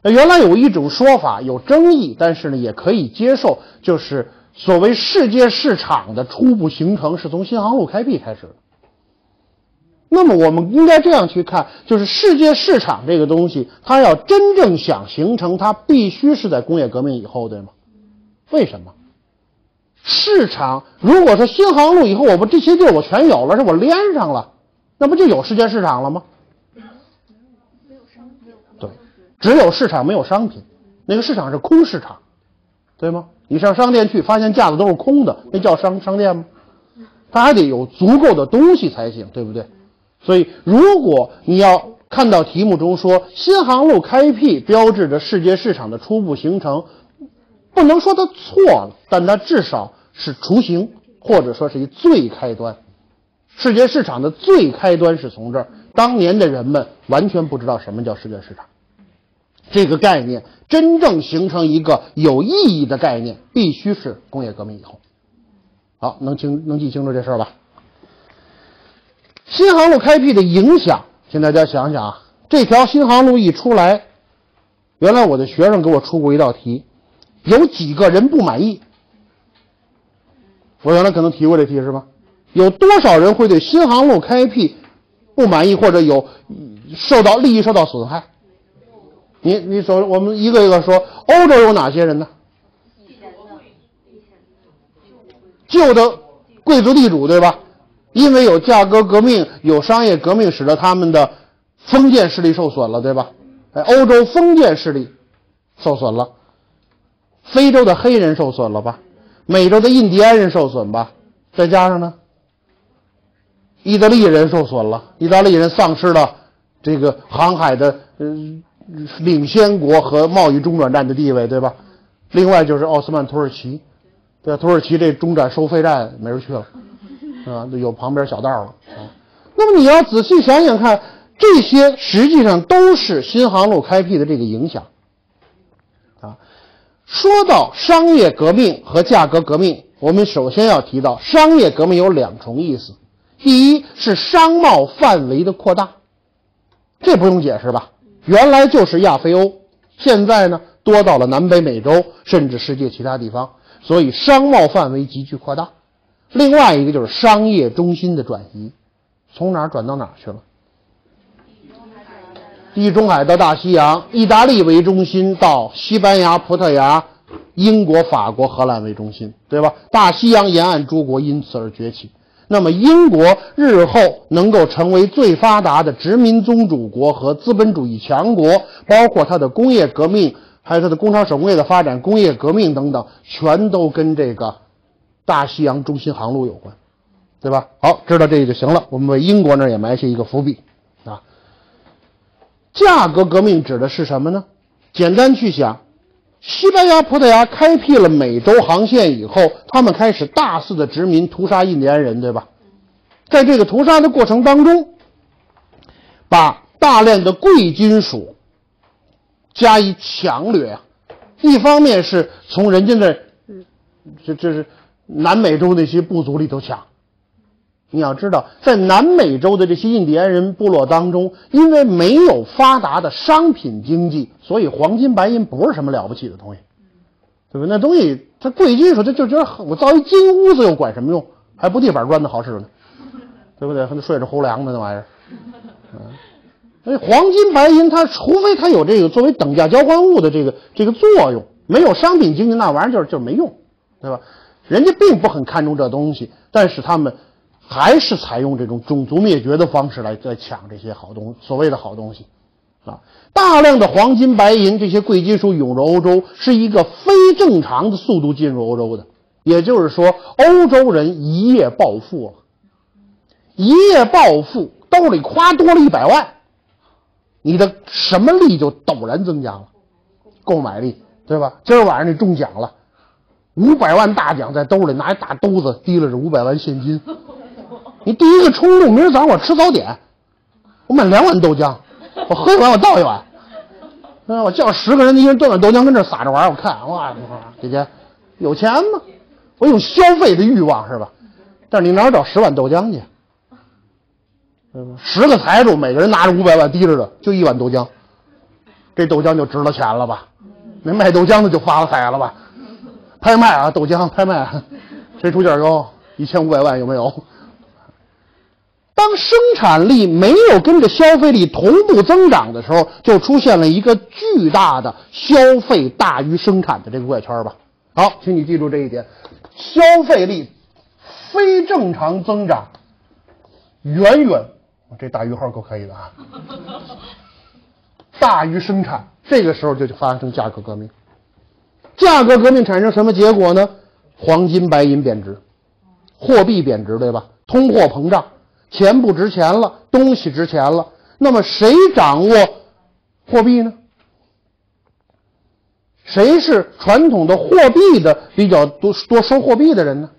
Speaker 1: 那原来有一种说法有争议，但是呢也可以接受，就是所谓世界市场的初步形成是从新航路开辟开始的。那么我们应该这样去看，就是世界市场这个东西，它要真正想形成，它必须是在工业革命以后，对吗？为什么？市场如果说新航路以后，我不这些地儿我全有了，是我连上了，那不就有世界市场了吗？
Speaker 2: 没有商品。
Speaker 1: 对，只有市场没有商品，那个市场是空市场，对吗？你上商店去，发现架子都是空的，那叫商商店吗？它还得有足够的东西才行，对不对？所以，如果你要看到题目中说新航路开辟标志着世界市场的初步形成。不能说它错了，但它至少是雏形，或者说是一最开端。世界市场的最开端是从这儿。当年的人们完全不知道什么叫世界市场，这个概念真正形成一个有意义的概念，必须是工业革命以后。好，能清能记清楚这事儿吧？新航路开辟的影响，请大家想想啊，这条新航路一出来，原来我的学生给我出过一道题，有几个人不满意？我原来可能提过这题是吧？有多少人会对新航路开辟不满意，或者有受到利益受到损害？你你说，我们一个一个说，欧洲有哪些人呢？旧的贵族地主对吧？因为有价格革命、有商业革命，使得他们的封建势力受损了，对吧？哎，欧洲封建势力受损了，非洲的黑人受损了吧？美洲的印第安人受损吧？再加上呢，意大利人受损了，意大利人丧失了这个航海的嗯领先国和贸易中转站的地位，对吧？另外就是奥斯曼土耳其。对，土耳其这中转收费站没人去了，是吧？有旁边小道了啊。那么你要仔细想想看，这些实际上都是新航路开辟的这个影响。说到商业革命和价格革命，我们首先要提到商业革命有两重意思：第一是商贸范围的扩大，这不用解释吧？原来就是亚非欧，现在呢多到了南北美洲，甚至世界其他地方。所以商贸范围急剧扩大，另外一个就是商业中心的转移，从哪儿转到哪儿去了？地中海到大西洋，意大利为中心到西班牙、葡萄牙、英国、法国、荷兰为中心，对吧？大西洋沿岸诸国因此而崛起。那么英国日后能够成为最发达的殖民宗主国和资本主义强国，包括它的工业革命。还有它的工厂手工业的发展、工业革命等等，全都跟这个大西洋中心航路有关，对吧？好，知道这个就行了。我们为英国那儿也埋下一个伏笔。价格革命指的是什么呢？简单去想，西班牙、葡萄牙开辟了美洲航线以后，他们开始大肆的殖民、屠杀印第安人，对吧？在这个屠杀的过程当中，把大量的贵金属。加以强掠啊！一方面是从人家那，这这是南美洲那些部族里头抢。你要知道，在南美洲的这些印第安人部落当中，因为没有发达的商品经济，所以黄金白银不是什么了不起的东西，对吧？那东西它贵金属，它就觉得我造一金屋子又管什么用？还不地板砖的好使呢，对不对？还得睡着猴粮呢，那玩意儿，嗯。所以黄金白银，它除非它有这个作为等价交换物的这个这个作用，没有商品经济，那玩意儿就是就是没用，对吧？人家并不很看重这东西，但是他们还是采用这种种族灭绝的方式来在抢这些好东所谓的好东西，啊，大量的黄金白银这些贵金属涌入欧洲，是一个非正常的速度进入欧洲的，也就是说，欧洲人一夜暴富了，一夜暴富，兜里夸多了一百万。你的什么力就陡然增加了，购买力，对吧？今儿晚上你中奖了，五百万大奖在兜里，拿一大兜子提了这五百万现金。你第一个冲动，明儿早上我吃早点，我买两碗豆浆，我喝一碗我倒一碗，啊，我叫十个人，一人端碗豆浆跟这撒着玩我看哇，姐姐有钱吗？我有消费的欲望是吧？但是你哪儿找十碗豆浆去？十个财主，每个人拿着五百万提着的，就一碗豆浆，这豆浆就值了钱了吧？那卖豆浆的就发了财了吧？拍卖啊，豆浆拍卖，谁出价高？一千五百万有没有？当生产力没有跟着消费力同步增长的时候，就出现了一个巨大的消费大于生产的这个怪圈吧。好，请你记住这一点：消费力非正常增长，远远。这大于号够可以的啊！大于生产，这个时候就发生价格革命。价格革命产生什么结果呢？黄金白银贬值，货币贬值，对吧？通货膨胀，钱不值钱了，东西值钱了。那么谁掌握货币呢？谁是传统的货币的比较多多收货币的人呢？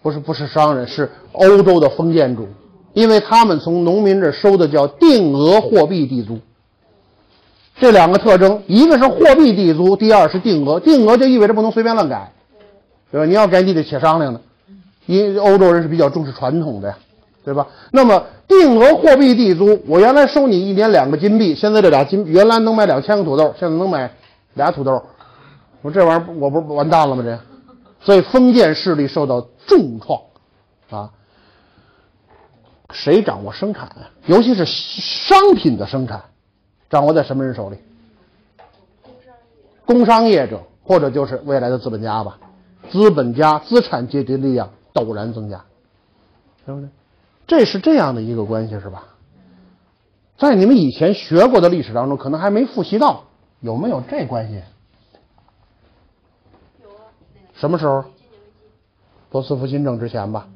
Speaker 1: 不是，不是商人，是欧洲的封建主，因为他们从农民这收的叫定额货币地租。这两个特征，一个是货币地租，第二是定额。定额就意味着不能随便乱改，对吧？你要改，你得且商量呢。因欧洲人是比较重视传统的呀，对吧？那么定额货币地租，我原来收你一年两个金币，现在这俩金原来能买两千个土豆，现在能买俩土豆，我这玩意儿我不是完蛋了吗？这，所以封建势力受到重创，啊，谁掌握生产啊？尤其是商品的生产，掌握在什么人手里？工商业者，或者就是未来的资本家吧，资本家资产阶级力量。陡然增加，对不对？这是这样的一个关系，是吧？在你们以前学过的历史当中，可能还没复习到，有没有这关系？
Speaker 2: 有啊，
Speaker 1: 什么时候？罗斯福新政之前吧，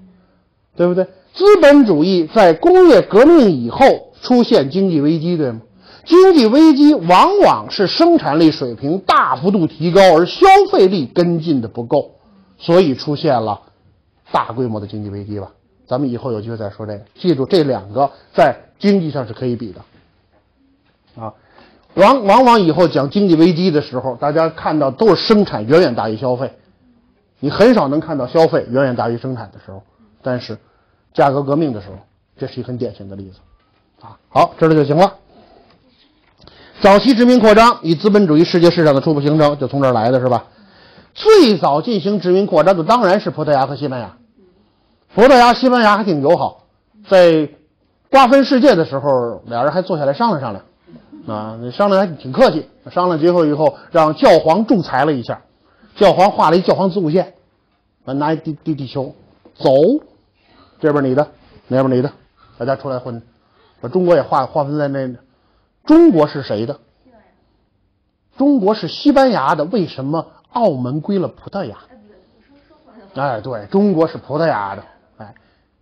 Speaker 1: 对不对？资本主义在工业革命以后出现经济危机，对吗？经济危机往往是生产力水平大幅度提高，而消费力跟进的不够，所以出现了。大规模的经济危机吧，咱们以后有机会再说这个。记住，这两个在经济上是可以比的，啊，往往往以后讲经济危机的时候，大家看到都是生产远远大于消费，你很少能看到消费远远大于生产的时候。但是，价格革命的时候，这是一很典型的例子，啊，好，知道就行了。早期殖民扩张与资本主义世界市场的初步形成，就从这儿来的是吧？最早进行殖民扩张的当然是葡萄牙和西班牙。葡萄牙、西班牙还挺友好，在瓜分世界的时候，俩人还坐下来商量商量，啊，商量还挺客气。商量结果以后，让教皇仲裁了一下，教皇画了一教皇子午线，完拿一地地地球，走，这边你的，那边你的，大家出来混。把中国也划划分在那，中国是谁的？中国是西班牙的，为什么？澳门归了葡萄牙，哎，对，中国是葡萄牙的，哎，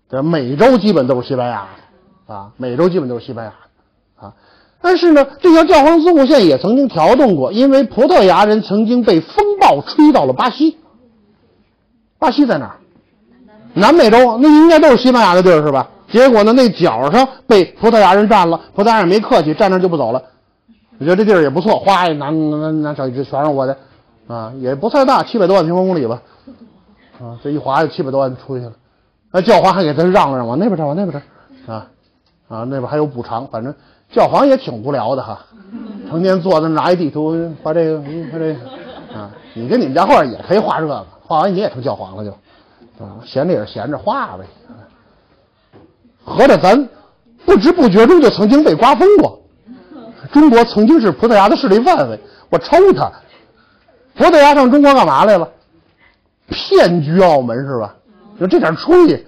Speaker 1: 这美洲基本都是西班牙的，啊，美洲基本都是西班牙的，啊，但是呢，这条教皇子午线也曾经调动过，因为葡萄牙人曾经被风暴吹到了巴西，巴西在哪儿？南美洲，那应该都是西班牙的地儿是吧？结果呢，那角上被葡萄牙人占了，葡萄牙人没客气，站那就不走了，我觉得这地儿也不错，哗，拿拿拿小一只，全是我的。啊，也不太大，七百多万平方公里吧，啊，这一划就七百多万出去了。那教皇还给他让了让，往那边站，往那边站，啊，啊，那边还有补偿。反正教皇也挺无聊的哈，成天坐在那拿一地图，画这个，画这个，啊，你跟你们家画也可以画这个，画完你也成教皇了就，啊，闲着也是闲着画呗。合着咱不知不觉中就曾经被瓜分过，中国曾经是葡萄牙的势力范围，我抽他。葡萄牙上中国干嘛来了？骗局澳门是吧？就这点吹，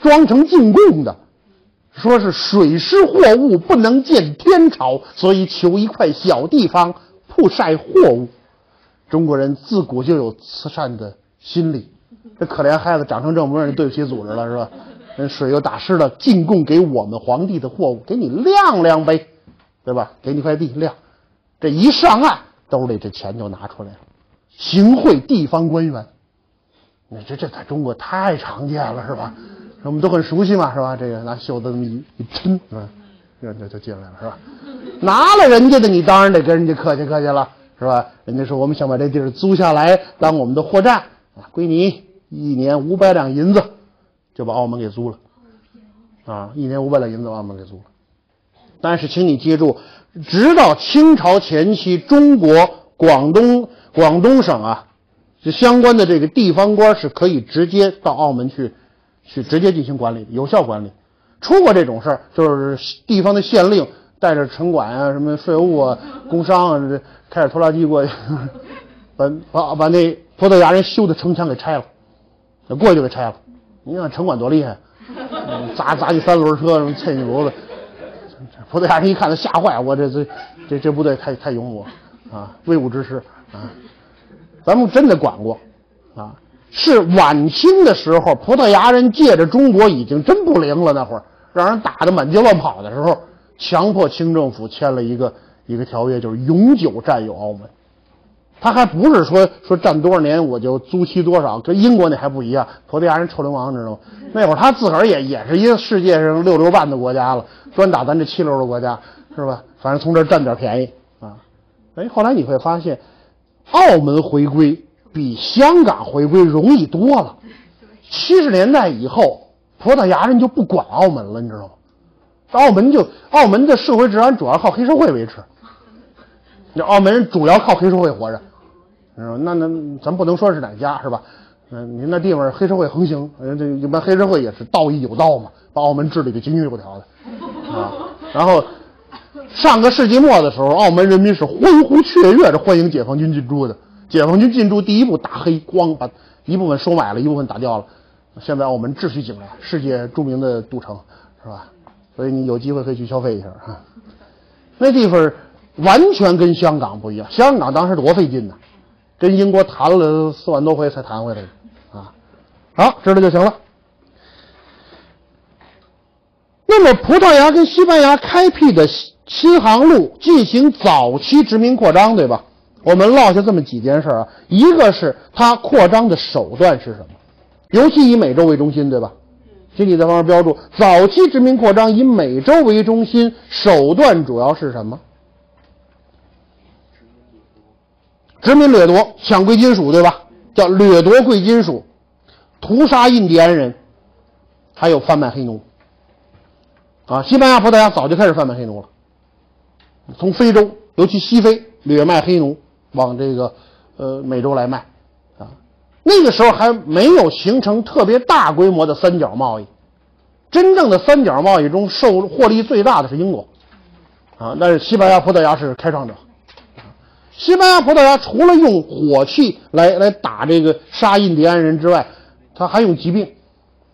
Speaker 1: 装成进贡的，说是水师货物不能见天朝，所以求一块小地方铺晒货物。中国人自古就有慈善的心理，这可怜孩子长成这模样，对不起组织了是吧？人水又打湿了，进贡给我们皇帝的货物，给你晾晾呗，对吧？给你块地晾，这一上岸。兜里这钱就拿出来了，行贿地方官员，你这这在中国太常见了是吧？我们都很熟悉嘛是吧？这个拿袖子这么一一抻，是吧？这就就进来了是吧？拿了人家的，你当然得跟人家客气客气了是吧？人家说我们想把这地儿租下来当我们的货站啊，归你一年五百两银子，就把澳门给租了啊，一年五百两银子把澳门给租了。但是请你记住。直到清朝前期，中国广东广东省啊，就相关的这个地方官是可以直接到澳门去，去直接进行管理，有效管理。出过这种事儿，就是地方的县令带着城管啊、什么税务啊、工商啊，开着拖拉机过去，把把把那葡萄牙人修的城墙给拆了，过去就给拆了。你看城管多厉害，砸砸你三轮车，什么蹭一骡子。葡萄牙人一看，他吓坏，我这这这这部队太太勇武啊，威武之师啊！咱们真的管过啊，是晚清的时候，葡萄牙人借着中国已经真不灵了，那会儿让人打得满街乱跑的时候，强迫清政府签了一个一。个条约，就是永久占有澳门。他还不是说说占多少年我就租期多少，跟英国那还不一样。葡萄牙人臭流氓，知道吗？那会儿他自个儿也也是一个世界上六流半的国家了，专打咱这七流的国家，是吧？反正从这儿占点便宜啊。哎，后来你会发现，澳门回归比香港回归容易多了。七十年代以后，葡萄牙人就不管澳门了，你知道吗？澳门就澳门的社会治安主要靠黑社会维持，那澳门人主要靠黑社会活着。嗯，那那咱不能说是哪家是吧？嗯，您那地方黑社会横行，人这一般黑社会也是道义有道嘛，把澳门治理的井井有条的啊。然后上个世纪末的时候，澳门人民是欢呼雀跃着欢迎解放军进驻的。解放军进驻第一步打黑，光把一部分收买了，一部分打掉了。现在澳门秩序井然，世界著名的赌城是吧？所以你有机会可以去消费一下啊。那地方完全跟香港不一样，香港当时多费劲呐。跟英国谈了四万多回才谈回来的啊，好，知道就行了。那么，葡萄牙跟西班牙开辟的新航路进行早期殖民扩张，对吧？我们落下这么几件事啊，一个是它扩张的手段是什么？尤其以美洲为中心，对吧？请你在旁边标注：早期殖民扩张以美洲为中心，手段主要是什么？殖民掠夺、抢贵金属，对吧？叫掠夺贵金属，屠杀印第安人，还有贩卖黑奴。啊，西班牙、葡萄牙早就开始贩卖黑奴了，从非洲，尤其西非掠卖黑奴，往这个呃美洲来卖。啊，那个时候还没有形成特别大规模的三角贸易，真正的三角贸易中受获利最大的是英国，啊，但是西班牙、葡萄牙是开创者。西班牙、葡萄牙除了用火器来来打这个杀印第安人之外，他还用疾病，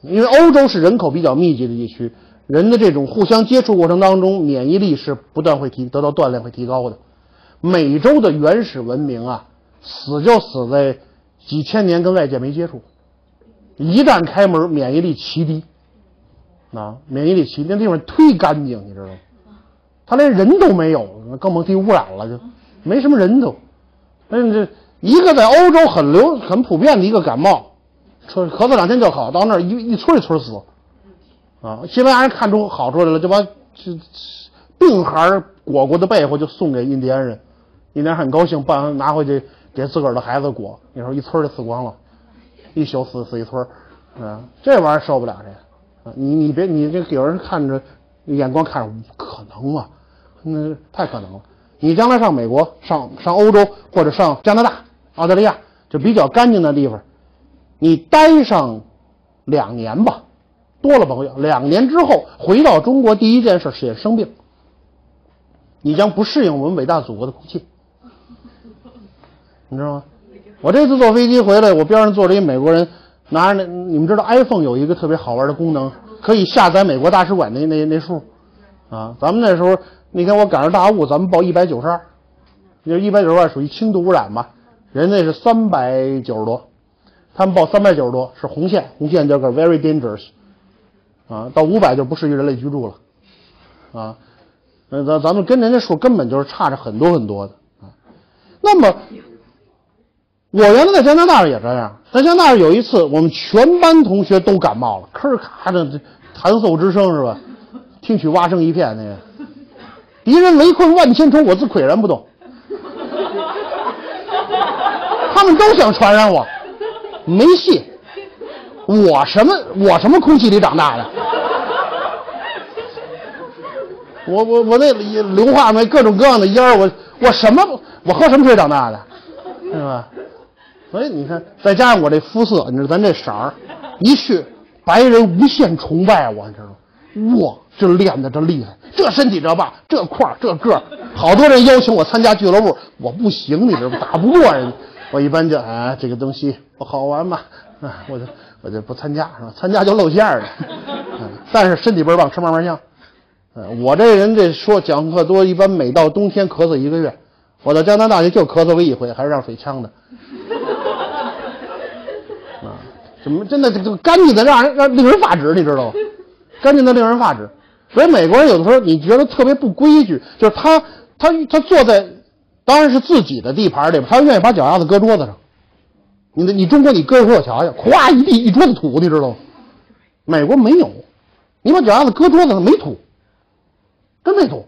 Speaker 1: 因为欧洲是人口比较密集的地区，人的这种互相接触过程当中，免疫力是不断会提得到锻炼会提高的。美洲的原始文明啊，死就死在几千年跟外界没接触，一旦开门，免疫力奇低，啊，免疫力奇，那地方忒干净，你知道吗？他连人都没有，更甭提污染了就。没什么人都，嗯，这一个在欧洲很流很普遍的一个感冒，咳咳嗽两天就好，到那儿一一村一村死，啊，西班牙人看出好处来了，就把这病孩裹裹的被窝就送给印第安人，印第安人很高兴，办拿回去给自个儿的孩子裹，那时候一村就死光了，一宿死死一村，啊，这玩意儿受不了这，啊，你你别你这有人看着眼光看着可能吗，那太可能了。你将来上美国、上上欧洲或者上加拿大、澳大利亚，就比较干净的地方，你待上两年吧，多了朋友，两年之后回到中国，第一件事是生病，你将不适应我们伟大祖国的空气，你知道吗？我这次坐飞机回来，我边上坐着一美国人，拿着那，你们知道 iPhone 有一个特别好玩的功能，可以下载美国大使馆那那那数，啊，咱们那时候。那天我赶上大雾，咱们报一百九十二，就一百九十二属于轻度污染吧？人那是三百九十多，他们报三百九十多是红线，红线叫个 very dangerous，啊，到五百就不适宜人类居住了，啊，那咱咱们跟人家数根本就是差着很多很多的啊。那么我原来在加拿大也这样，在加拿大有一次，我们全班同学都感冒了，吭咔的弹奏之声是吧？听取蛙声一片那个。敌人围困万千重，我自岿然不动。他们都想传染我，没戏。我什么？我什么空气里长大的？我我我那硫化煤各种各样的烟儿，我我什么？我喝什么水长大的？是吧？所以你看，再加上我这肤色，你说咱这色儿，一去白人无限崇拜我，你知道吗？哇！这练的这厉害，这身体这棒，这块儿这个儿好多人邀请我参加俱乐部，我不行，你知道吗？打不过人，我一般就啊，这个东西不好玩嘛，啊，我就我就不参加，是吧？参加就露馅儿的，但是身体倍儿棒，吃嘛嘛香。嗯，我这人这说讲课多，一般每到冬天咳嗽一个月，我到加拿大去就咳嗽过一回，还是让水呛的。啊，怎么真的这个干净的让人让令人发指，你知道吗？干净的令人发指。所以美国人有的时候你觉得特别不规矩，就是他他他坐在当然是自己的地盘里边，他愿意把脚丫子搁桌子上。你你中国你搁一我瞧瞧，咵一地一桌子土，你知道吗？美国没有，你把脚丫子搁桌子上没土，真没土。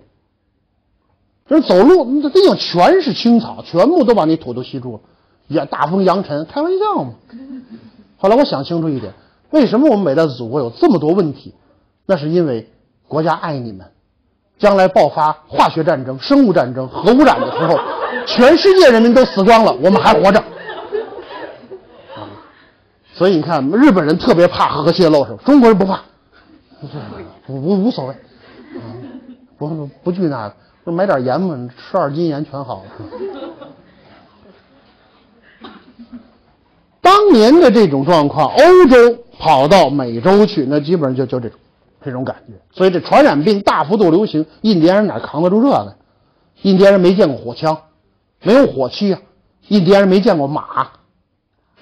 Speaker 1: 就是走路，这地上全是青草，全部都把那土都吸住了。呀，大风扬尘，开玩笑嘛。后来我想清楚一点，为什么我们伟大的祖国有这么多问题？那是因为国家爱你们。将来爆发化学战争、生物战争、核污染的时候，全世界人民都死光了，我们还活着。所以你看，日本人特别怕核泄漏，是吧？中国人不怕，无无无所谓，不不惧那个，买点盐嘛，吃二斤盐全好了。当年的这种状况，欧洲跑到美洲去，那基本上就就这种。这种感觉，所以这传染病大幅度流行，印第安人哪扛得住这个？印第安人没见过火枪，没有火器啊。印第安人没见过马，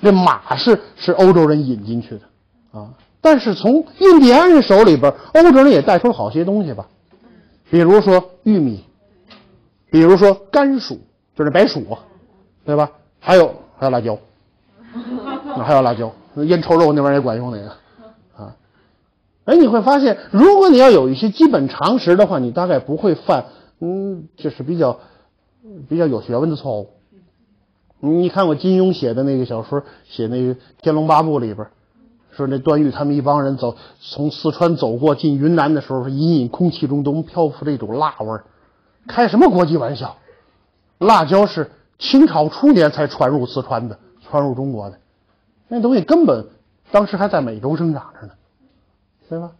Speaker 1: 这马是是欧洲人引进去的啊。但是从印第安人手里边，欧洲人也带出了好些东西吧，比如说玉米，比如说甘薯，就是白薯，对吧？还有还有辣椒，那还有辣椒，腌臭肉那玩意儿也管用那个。啊哎，你会发现，如果你要有一些基本常识的话，你大概不会犯，嗯，就是比较比较有学问的错误。你看过金庸写的那个小说，写那个《天龙八部》里边，说那段誉他们一帮人走从四川走过进云南的时候，隐隐空气中都漂浮着一种辣味儿。开什么国际玩笑？辣椒是清朝初年才传入四川的，传入中国的，那东西根本当时还在美洲生长着呢。对吧？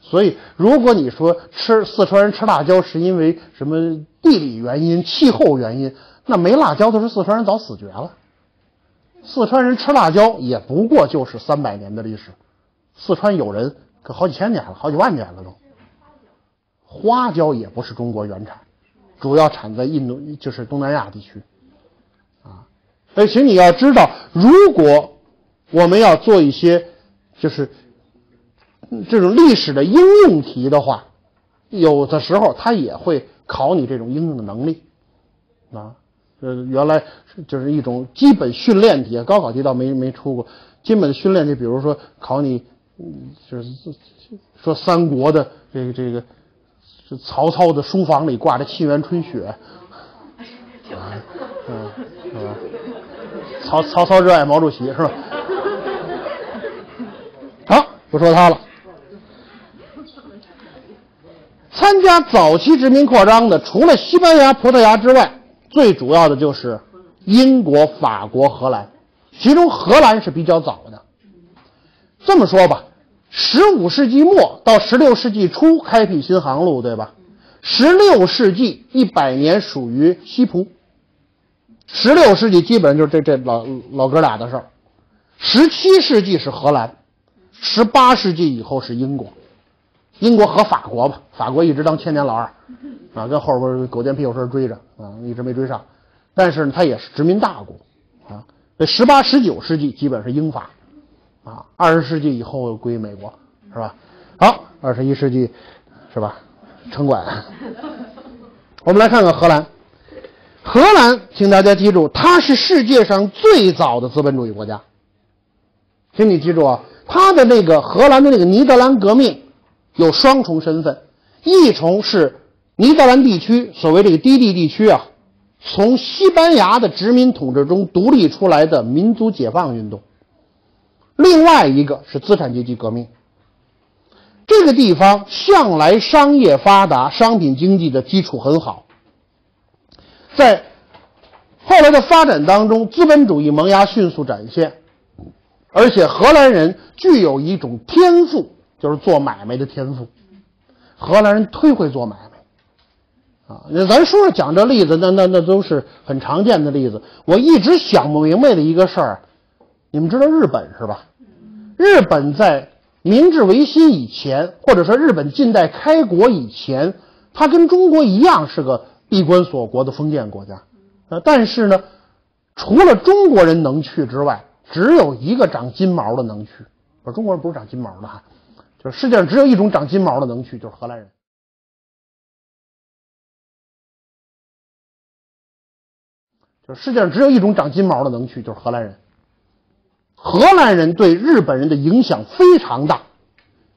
Speaker 1: 所以，如果你说吃四川人吃辣椒是因为什么地理原因、气候原因，那没辣椒的时，四川人早死绝了。四川人吃辣椒也不过就是三百年的历史，四川有人可好几千年了，好几万年了都。花椒也不是中国原产，主要产在印度，就是东南亚地区。啊，所以，请你要知道，如果我们要做一些，就是。这种历史的应用题的话，有的时候它也会考你这种应用的能力，啊，呃，原来就是一种基本训练题，高考题倒没没出过。基本训练题，比如说考你，就是说三国的这个这个，是曹操的书房里挂着沁园春雪，啊，嗯，是吧？曹曹操热爱毛主席是吧？好，不说他了。参加早期殖民扩张的，除了西班牙、葡萄牙之外，最主要的就是英国、法国、荷兰，其中荷兰是比较早的。这么说吧，十五世纪末到十六世纪初开辟新航路，对吧？十六世纪一百年属于西葡，十六世纪基本上就是这这老老哥俩的事儿。十七世纪是荷兰，十八世纪以后是英国。英国和法国吧，法国一直当千年老二，啊，跟后边狗颠屁股事追着啊，一直没追上。但是呢，它也是殖民大国啊。这十八、十九世纪基本是英法，啊，二十世纪以后归美国，是吧？好，二十一世纪，是吧？城管。我们来看看荷兰。荷兰，请大家记住，它是世界上最早的资本主义国家。请你记住啊，它的那个荷兰的那个尼德兰革命。有双重身份，一重是尼德兰地区所谓这个低地地区啊，从西班牙的殖民统治中独立出来的民族解放运动；另外一个是资产阶级革命。这个地方向来商业发达，商品经济的基础很好，在后来的发展当中，资本主义萌芽迅速展现，而且荷兰人具有一种天赋。就是做买卖的天赋，荷兰人忒会做买卖，啊，那咱说说讲这例子，那那那都是很常见的例子。我一直想不明白的一个事儿，你们知道日本是吧？日本在明治维新以前，或者说日本近代开国以前，它跟中国一样是个闭关锁国的封建国家，呃，但是呢，除了中国人能去之外，只有一个长金毛的能去，而中国人不是长金毛的哈。就世界上只有一种长金毛的能去，就是荷兰人。就世界上只有一种长金毛的能去，就是荷兰人。荷兰人对日本人的影响非常大，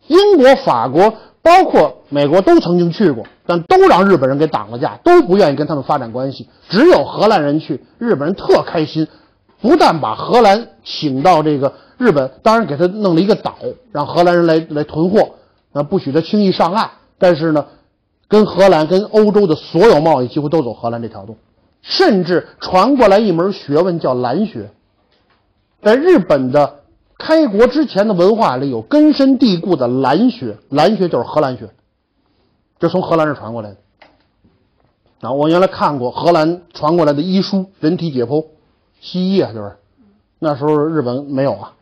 Speaker 1: 英国、法国，包括美国都曾经去过，但都让日本人给挡了架，都不愿意跟他们发展关系。只有荷兰人去，日本人特开心，不但把荷兰请到这个日本，当然给他弄了一个岛，让荷兰人来来囤货，啊，不许他轻易上岸。但是呢，跟荷兰、跟欧洲的所有贸易几乎都走荷兰这条路，甚至传过来一门学问叫兰学。在日本的开国之前的文化里，有根深蒂固的兰学，兰学就是荷兰学，这从荷兰人传过来的。啊，我原来看过荷兰传过来的医书《人体解剖》，西医啊，就是那时候日本没有啊，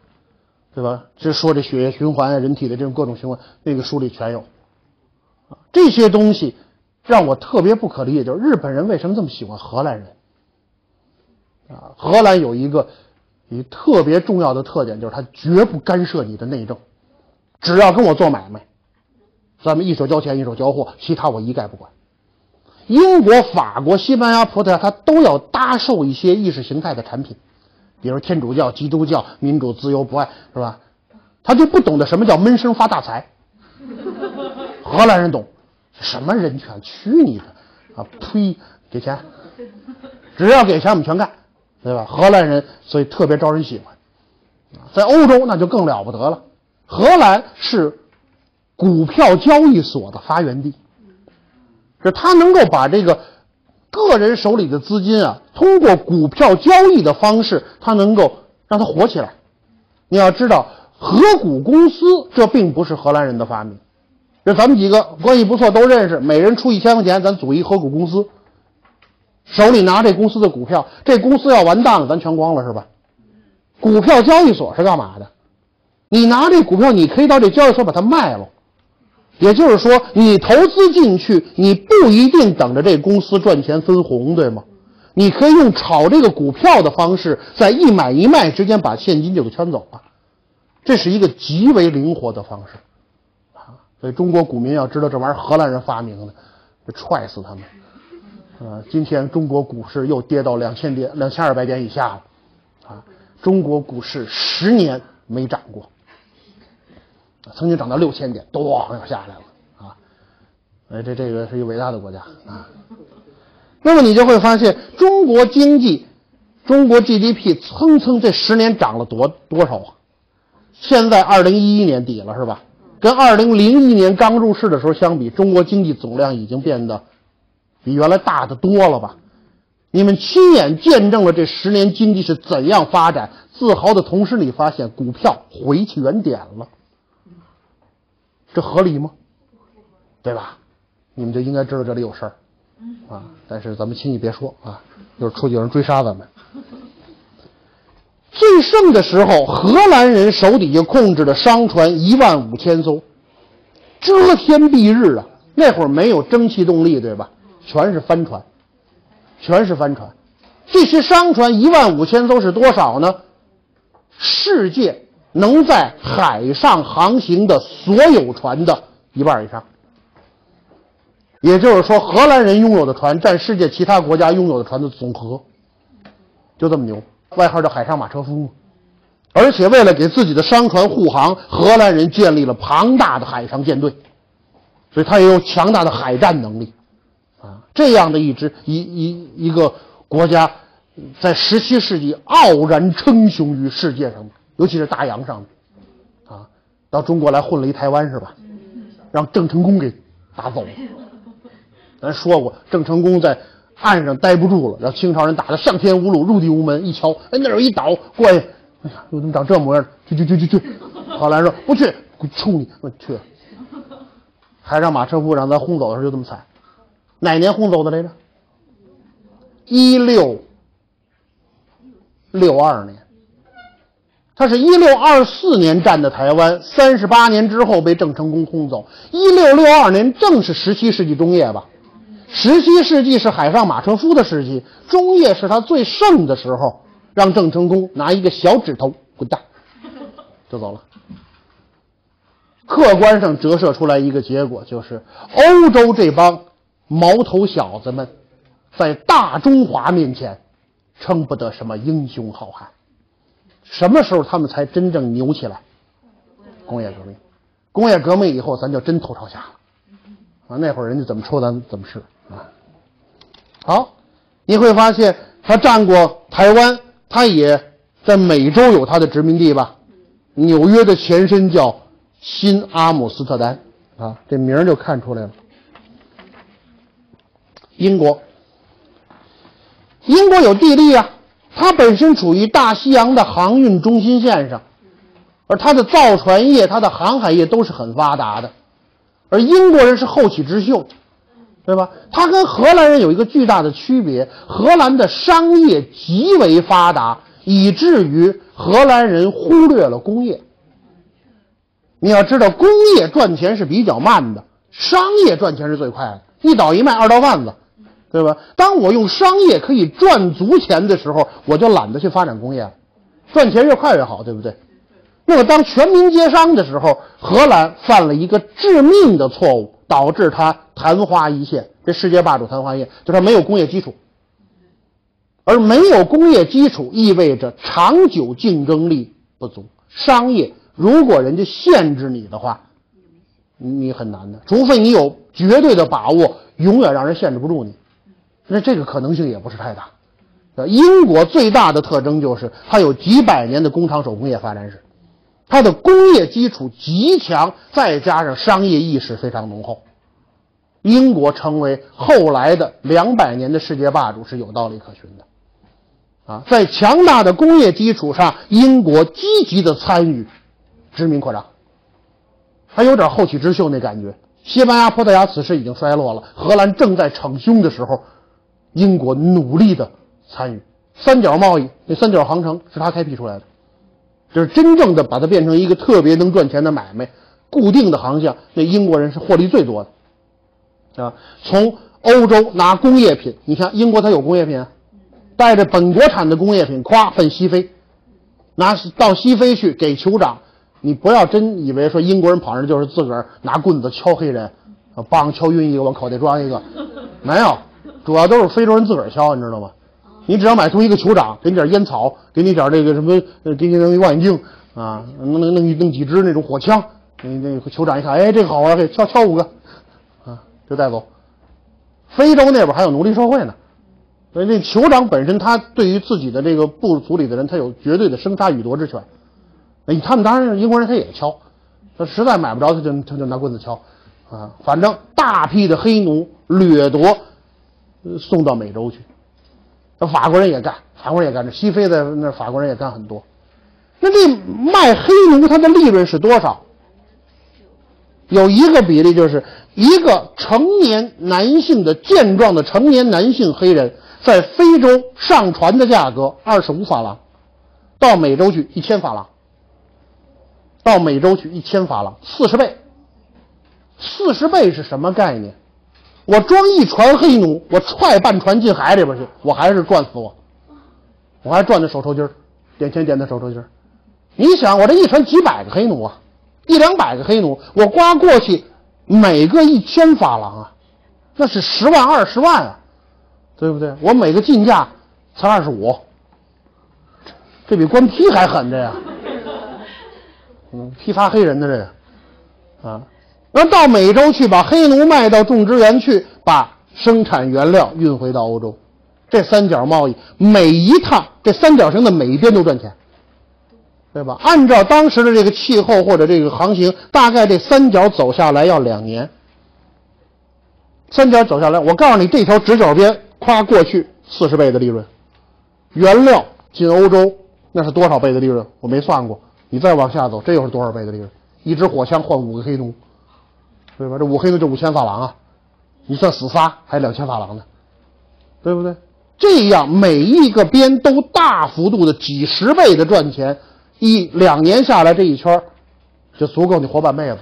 Speaker 1: 对吧？就说这血液循环啊，人体的这种各种循环，那个书里全有。啊，这些东西让我特别不可理解，就是日本人为什么这么喜欢荷兰人？啊，荷兰有一个。一特别重要的特点就是他绝不干涉你的内政，只要跟我做买卖，咱们一手交钱一手交货，其他我一概不管。英国、法国、西班牙、葡萄牙，他都要搭售一些意识形态的产品，比如天主教、基督教、民主、自由、博爱，是吧？他就不懂得什么叫闷声发大财。荷兰人懂，什么人权？去你的！啊呸！给钱，只要给钱，我们全干。对吧？荷兰人所以特别招人喜欢，在欧洲那就更了不得了。荷兰是股票交易所的发源地，就他能够把这个个人手里的资金啊，通过股票交易的方式，他能够让它火起来。你要知道，合股公司这并不是荷兰人的发明，这咱们几个关系不错，都认识，每人出一千块钱，咱组一合股公司。手里拿这公司的股票，这公司要完蛋了，咱全光了是吧？股票交易所是干嘛的？你拿这股票，你可以到这交易所把它卖了。也就是说，你投资进去，你不一定等着这公司赚钱分红，对吗？你可以用炒这个股票的方式，在一买一卖之间把现金就给圈走了。这是一个极为灵活的方式啊！所以中国股民要知道，这玩意儿荷兰人发明的，踹死他们。啊，今天中国股市又跌到两千点、两千二百点以下了，啊，中国股市十年没涨过，曾经涨到六千点，咣又下来了，啊，哎，这这个是一个伟大的国家啊。那么你就会发现，中国经济、中国 GDP 蹭蹭这十年涨了多多少啊？现在二零一一年底了是吧？跟二零零一年刚入市的时候相比，中国经济总量已经变得。比原来大的多了吧？你们亲眼见证了这十年经济是怎样发展，自豪的同时，你发现股票回去原点了，这合理吗？对吧？你们就应该知道这里有事儿啊！但是咱们轻易别说啊，就是出去有人追杀咱们。最盛的时候，荷兰人手底下控制的商船一万五千艘，遮天蔽日啊！那会儿没有蒸汽动力，对吧？全是帆船，全是帆船。这些商船一万五千艘是多少呢？世界能在海上航行的所有船的一半以上。也就是说，荷兰人拥有的船占世界其他国家拥有的船的总和，就这么牛，外号叫“海上马车夫”嘛。而且为了给自己的商船护航，荷兰人建立了庞大的海上舰队，所以他也有强大的海战能力。啊，这样的一支一一一个国家，在十七世纪傲然称雄于世界上，尤其是大洋上，啊，到中国来混了一台湾是吧？让郑成功给打走了。咱说过，郑成功在岸上待不住了，让清朝人打得上天无路，入地无门。一瞧，哎，那有一岛，过去，哎呀，又怎么长这模样？去去去去去！后来说不去，抽你！我去！还让马车夫让咱轰走的时候就这么惨。哪年轰走的来着？一六六二年，他是一六二四年占的台湾，三十八年之后被郑成功轰走。一六六二年正是十七世纪中叶吧？十七世纪是海上马车夫的时期，中叶是他最盛的时候，让郑成功拿一个小指头滚蛋，就走了。客观上折射出来一个结果，就是欧洲这帮。毛头小子们，在大中华面前称不得什么英雄好汉。什么时候他们才真正牛起来？工业革命，工业革命以后，咱就真头朝下了啊！那会儿人家怎么抽咱怎么是啊！好，你会发现他占过台湾，他也在美洲有他的殖民地吧？纽约的前身叫新阿姆斯特丹啊，这名儿就看出来了。英国，英国有地利啊，它本身处于大西洋的航运中心线上，而它的造船业、它的航海业都是很发达的，而英国人是后起之秀，对吧？他跟荷兰人有一个巨大的区别，荷兰的商业极为发达，以至于荷兰人忽略了工业。你要知道，工业赚钱是比较慢的，商业赚钱是最快的，一倒一卖二道贩子。对吧？当我用商业可以赚足钱的时候，我就懒得去发展工业了。赚钱越快越好，对不对？那么当全民皆商的时候，荷兰犯了一个致命的错误，导致它昙花一现。这世界霸主昙花一现，就是它没有工业基础。而没有工业基础，意味着长久竞争力不足。商业如果人家限制你的话，你很难的。除非你有绝对的把握，永远让人限制不住你。那这个可能性也不是太大。英国最大的特征就是它有几百年的工厂手工业发展史，它的工业基础极强，再加上商业意识非常浓厚，英国成为后来的两百年的世界霸主是有道理可循的。啊，在强大的工业基础上，英国积极的参与殖民扩张，还有点后起之秀那感觉。西班牙、葡萄牙此时已经衰落了，荷兰正在逞凶的时候。英国努力的参与。三角贸易，那三角航程是他开辟出来的，就是真正的把它变成一个特别能赚钱的买卖，固定的航向，那英国人是获利最多的，啊，从欧洲拿工业品，你看英国它有工业品，带着本国产的工业品，咵奔西非，拿到西非去给酋长，你不要真以为说英国人跑那就是自个儿拿棍子敲黑人，啊，梆敲晕一个往口袋装一个，没有。主要都是非洲人自个儿敲，你知道吗？你只要买出一个酋长，给你点烟草，给你点这个什么，给你弄一望远镜啊，弄弄弄弄几支那种火枪，那那酋长一看，哎，这个好玩，给敲敲五个，啊，就带走。非洲那边还有奴隶社会呢，所以那酋长本身他对于自己的这个部族里的人，他有绝对的生杀予夺之权。哎，他们当然英国人他也敲，他实在买不着，他就他就拿棍子敲，啊，反正大批的黑奴掠夺。送到美洲去，法国人也干，法国人也干。这西非的那法国人也干很多。那这卖黑奴，他的利润是多少？有一个比例，就是一个成年男性的健壮的成年男性黑人，在非洲上船的价格二十五法郎，到美洲去一千法郎，到美洲去一千法郎，四十倍。四十倍是什么概念？我装一船黑奴，我踹半船进海里边去，我还是赚死我，我还赚的手抽筋儿，点钱点的手抽筋儿。你想，我这一船几百个黑奴啊，一两百个黑奴，我刮过去，每个一千法郎啊，那是十万二十万啊，对不对？我每个进价才二十五，这比关批还狠着呀！嗯，批发黑人的这个，啊。那到美洲去，把黑奴卖到种植园去，把生产原料运回到欧洲，这三角贸易每一趟，这三角形的每一边都赚钱，对吧？按照当时的这个气候或者这个航行，大概这三角走下来要两年。三角走下来，我告诉你，这条直角边，夸过去四十倍的利润，原料进欧洲那是多少倍的利润？我没算过。你再往下走，这又是多少倍的利润？一支火枪换五个黑奴。对吧？这五黑奴就五千法郎啊，你算死仨还两千法郎呢，对不对？这样每一个边都大幅度的几十倍的赚钱，一两年下来这一圈就足够你活半辈子。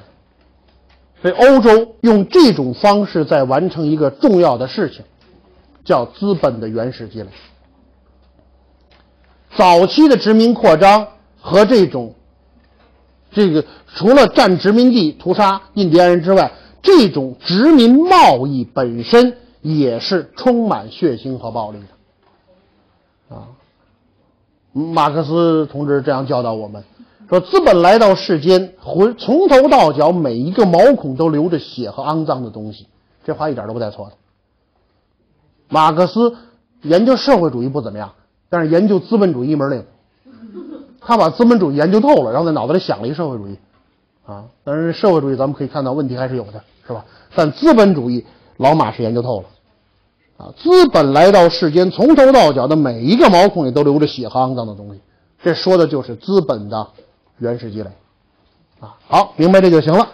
Speaker 1: 所以欧洲用这种方式在完成一个重要的事情，叫资本的原始积累。早期的殖民扩张和这种。这个除了占殖民地、屠杀印第安人之外，这种殖民贸易本身也是充满血腥和暴力的。啊。马克思同志这样教导我们说：“资本来到世间，浑从头到脚每一个毛孔都流着血和肮脏的东西。”这话一点都不带错的。马克思研究社会主义不怎么样，但是研究资本主义门灵。他把资本主义研究透了，然后在脑子里想了一社会主义，啊，但是社会主义咱们可以看到问题还是有的，是吧？但资本主义老马是研究透了，啊，资本来到世间，从头到脚的每一个毛孔里都流着血和肮脏的东西，这说的就是资本的原始积累，啊，好，明白这就行了。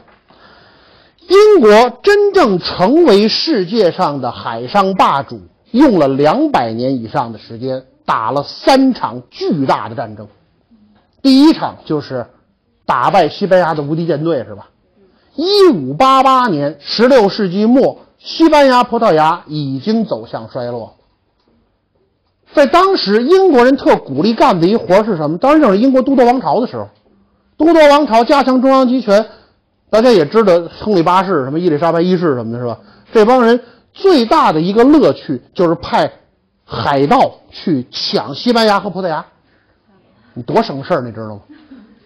Speaker 1: 英国真正成为世界上的海上霸主，用了两百年以上的时间，打了三场巨大的战争。第一场就是打败西班牙的无敌舰队，是吧？一五八八年，十六世纪末，西班牙、葡萄牙已经走向衰落。在当时，英国人特鼓励干的一活是什么？当时就是英国都铎王朝的时候，都铎王朝加强中央集权。大家也知道，亨利八世、什么伊丽莎白一世什么的，是吧？这帮人最大的一个乐趣就是派海盗去抢西班牙和葡萄牙。你多省事儿，你知道吗？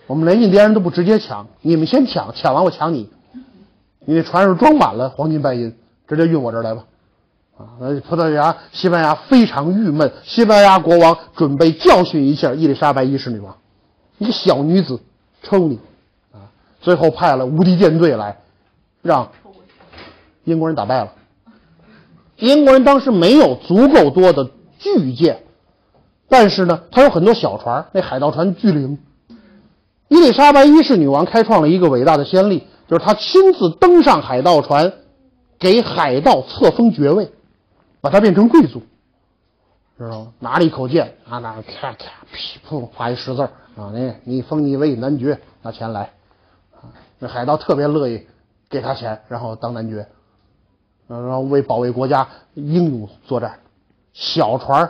Speaker 1: 我们连印第安人都不直接抢，你们先抢，抢完我抢你。你那船上装满了黄金白银，直接运我这儿来吧。啊，葡萄牙、西班牙非常郁闷，西班牙国王准备教训一下伊丽莎白一世女王，一个小女子，抽你。啊，最后派了无敌舰队来，让英国人打败了。英国人当时没有足够多的巨舰。但是呢，他有很多小船，那海盗船巨灵。伊丽莎白一世女王开创了一个伟大的先例，就是她亲自登上海盗船，给海盗册封爵位，把他变成贵族，知道吗？拿了一口剑，啊，那咔咔噼噗画一十字啊，你你封你为男爵，拿钱来，啊，那海盗特别乐意给他钱，然后当男爵，然后为保卫国家英勇作战，小船。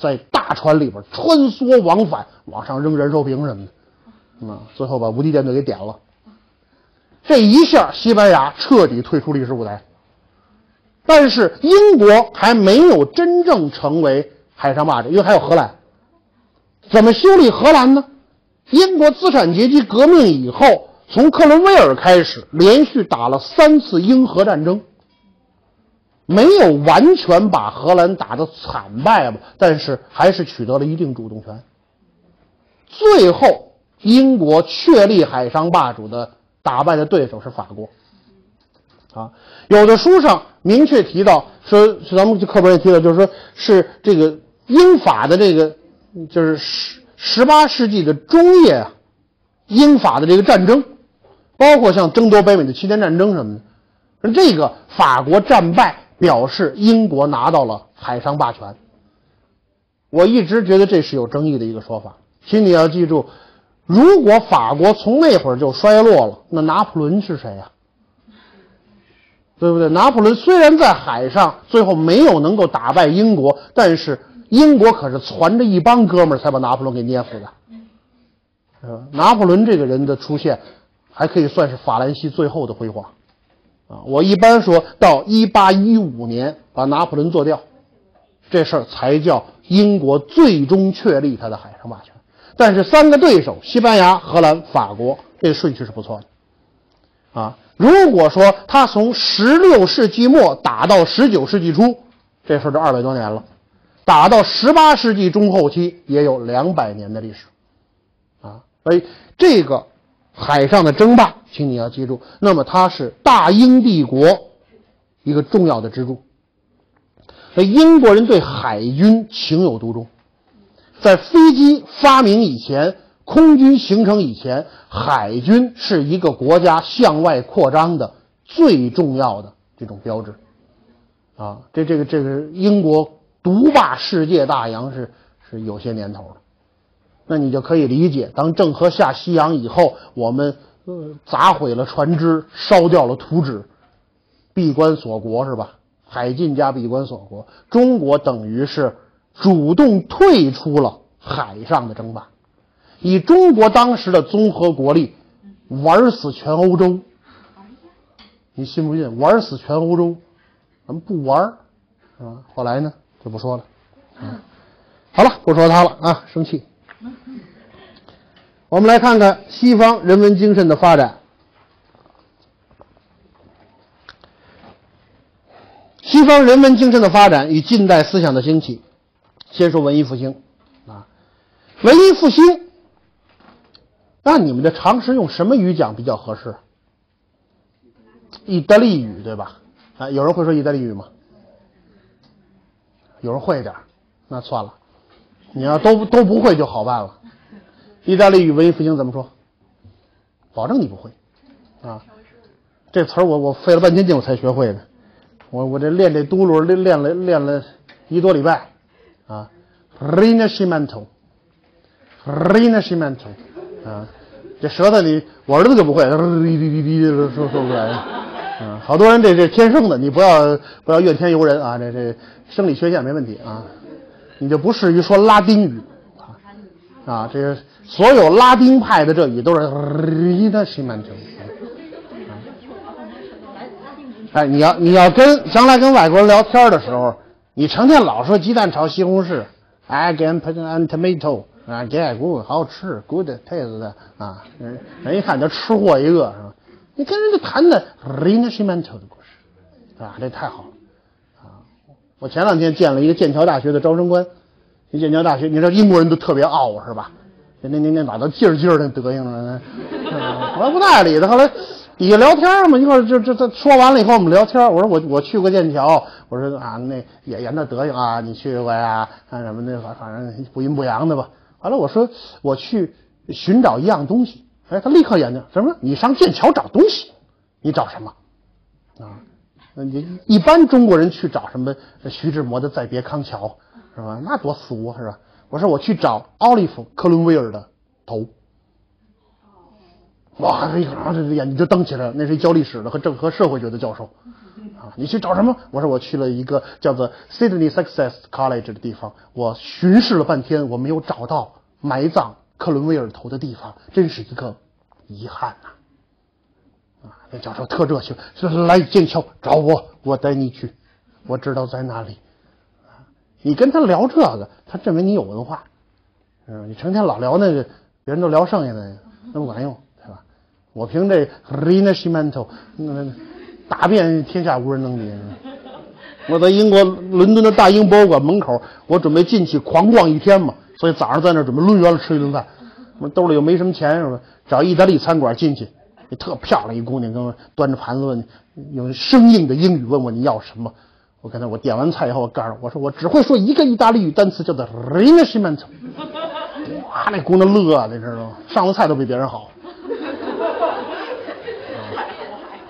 Speaker 1: 在大船里边穿梭往返，往上扔燃烧瓶什么的，啊，最后把无敌舰队给点了。这一下，西班牙彻底退出历史舞台。但是英国还没有真正成为海上霸主，因为还有荷兰。怎么修理荷兰呢？英国资产阶级革命以后，从克伦威尔开始，连续打了三次英荷战争。没有完全把荷兰打得惨败吧，但是还是取得了一定主动权。最后，英国确立海上霸主的打败的对手是法国。啊，有的书上明确提到说，咱们课本也提到，就是说是这个英法的这个，就是十十八世纪的中叶啊，英法的这个战争，包括像争夺北美的七年战争什么的，说这个法国战败。表示英国拿到了海上霸权。我一直觉得这是有争议的一个说法，请你要记住，如果法国从那会儿就衰落了，那拿破仑是谁呀？对不对？拿破仑虽然在海上最后没有能够打败英国，但是英国可是攒着一帮哥们儿才把拿破仑给捏死的。拿破仑这个人的出现，还可以算是法兰西最后的辉煌。啊，我一般说到一八一五年把拿破仑做掉，这事儿才叫英国最终确立他的海上霸权。但是三个对手西班牙、荷兰、法国，这顺序是不错的。啊，如果说他从十六世纪末打到十九世纪初，这事儿就二百多年了；打到十八世纪中后期，也有两百年的历史。啊，所以这个。海上的争霸，请你要记住，那么它是大英帝国一个重要的支柱。那英国人对海军情有独钟，在飞机发明以前，空军形成以前，海军是一个国家向外扩张的最重要的这种标志。啊，这这个这个英国独霸世界大洋是是有些年头了。那你就可以理解，当郑和下西洋以后，我们砸毁了船只，烧掉了图纸，闭关锁国是吧？海禁加闭关锁国，中国等于是主动退出了海上的争霸。以中国当时的综合国力，玩死全欧洲，你信不信？玩死全欧洲，咱们不玩，是吧？后来呢，就不说了。好了，不说他了啊，生气。我们来看看西方人文精神的发展。西方人文精神的发展与近代思想的兴起。先说文艺复兴，啊，文艺复兴，那你们的常识用什么语讲比较合适？意大利语对吧？啊，有人会说意大利语吗？有人会一点儿，那算了。你要都都不会就好办了。意大利语文艺复兴怎么说？保证你不会，啊，这词儿我我费了半天劲我才学会的。我我这练这嘟噜练练了练了一多礼拜，啊，Rinascimento，Rinascimento，啊，这舌头你我儿子就不会，滴滴滴滴说说不出来，啊，好多人这这天生的，你不要不要怨天尤人啊，这这生理缺陷没问题啊，你就不适于说拉丁语。啊，啊，这个所有拉丁派的这语都是 ri 的西曼特。哎，你要你要跟将来跟外国人聊天的时候，你成天老说鸡蛋炒西红柿，I can put an tomato 啊，get good 好吃，good taste 啊，人人一看就吃货一个是吧？你跟人家谈的 ri 的西曼特的故事，啊，这太好了啊！我前两天见了一个剑桥大学的招生官，那剑桥大学，你知道英国人都特别傲是吧？那那那那哪都劲儿劲儿的德行呢？我不带理他，后来。底下聊天嘛，一块儿就这这说完了以后，我们聊天。我说我我去过剑桥，我说啊那也也那德行啊，你去过呀？看什么那反反正不阴不阳的吧。完了我说我去寻找一样东西，哎，他立刻眼睛什么？你上剑桥找东西？你找什么？啊？你一般中国人去找什么？徐志摩的《再别康桥》是吧？那多俗啊是吧？我说我去找奥利弗·克伦威尔的头。哇！这一看，这眼睛就瞪起来了。那是教历史的和政和社会学的教授，啊，你去找什么？我说我去了一个叫做 Sydney Success College 的地方，我巡视了半天，我没有找到埋葬克伦威尔头的地方，真是一个遗憾呐！啊，那教授特热情，说来剑桥找我，我带你去，我知道在哪里。你跟他聊这个，他认为你有文化，嗯，你成天老聊那个，别人都聊剩下的，那不管用。对吧我凭这 rena she mento 那打遍天下无人能敌。我在英国伦敦的大英博物馆门口，我准备进去狂逛一天嘛，所以早上在那准备抡圆了吃一顿饭。我兜里又没什么钱，是吧？找意大利餐馆进去，特漂亮一姑娘跟我端着盘子问，用生硬的英语问我你要什么？我跟她我点完菜以后，我告诉我说我只会说一个意大利语单词，叫做 Rinascimento。哇，那姑娘乐的，知道吗？上的菜都比别人好。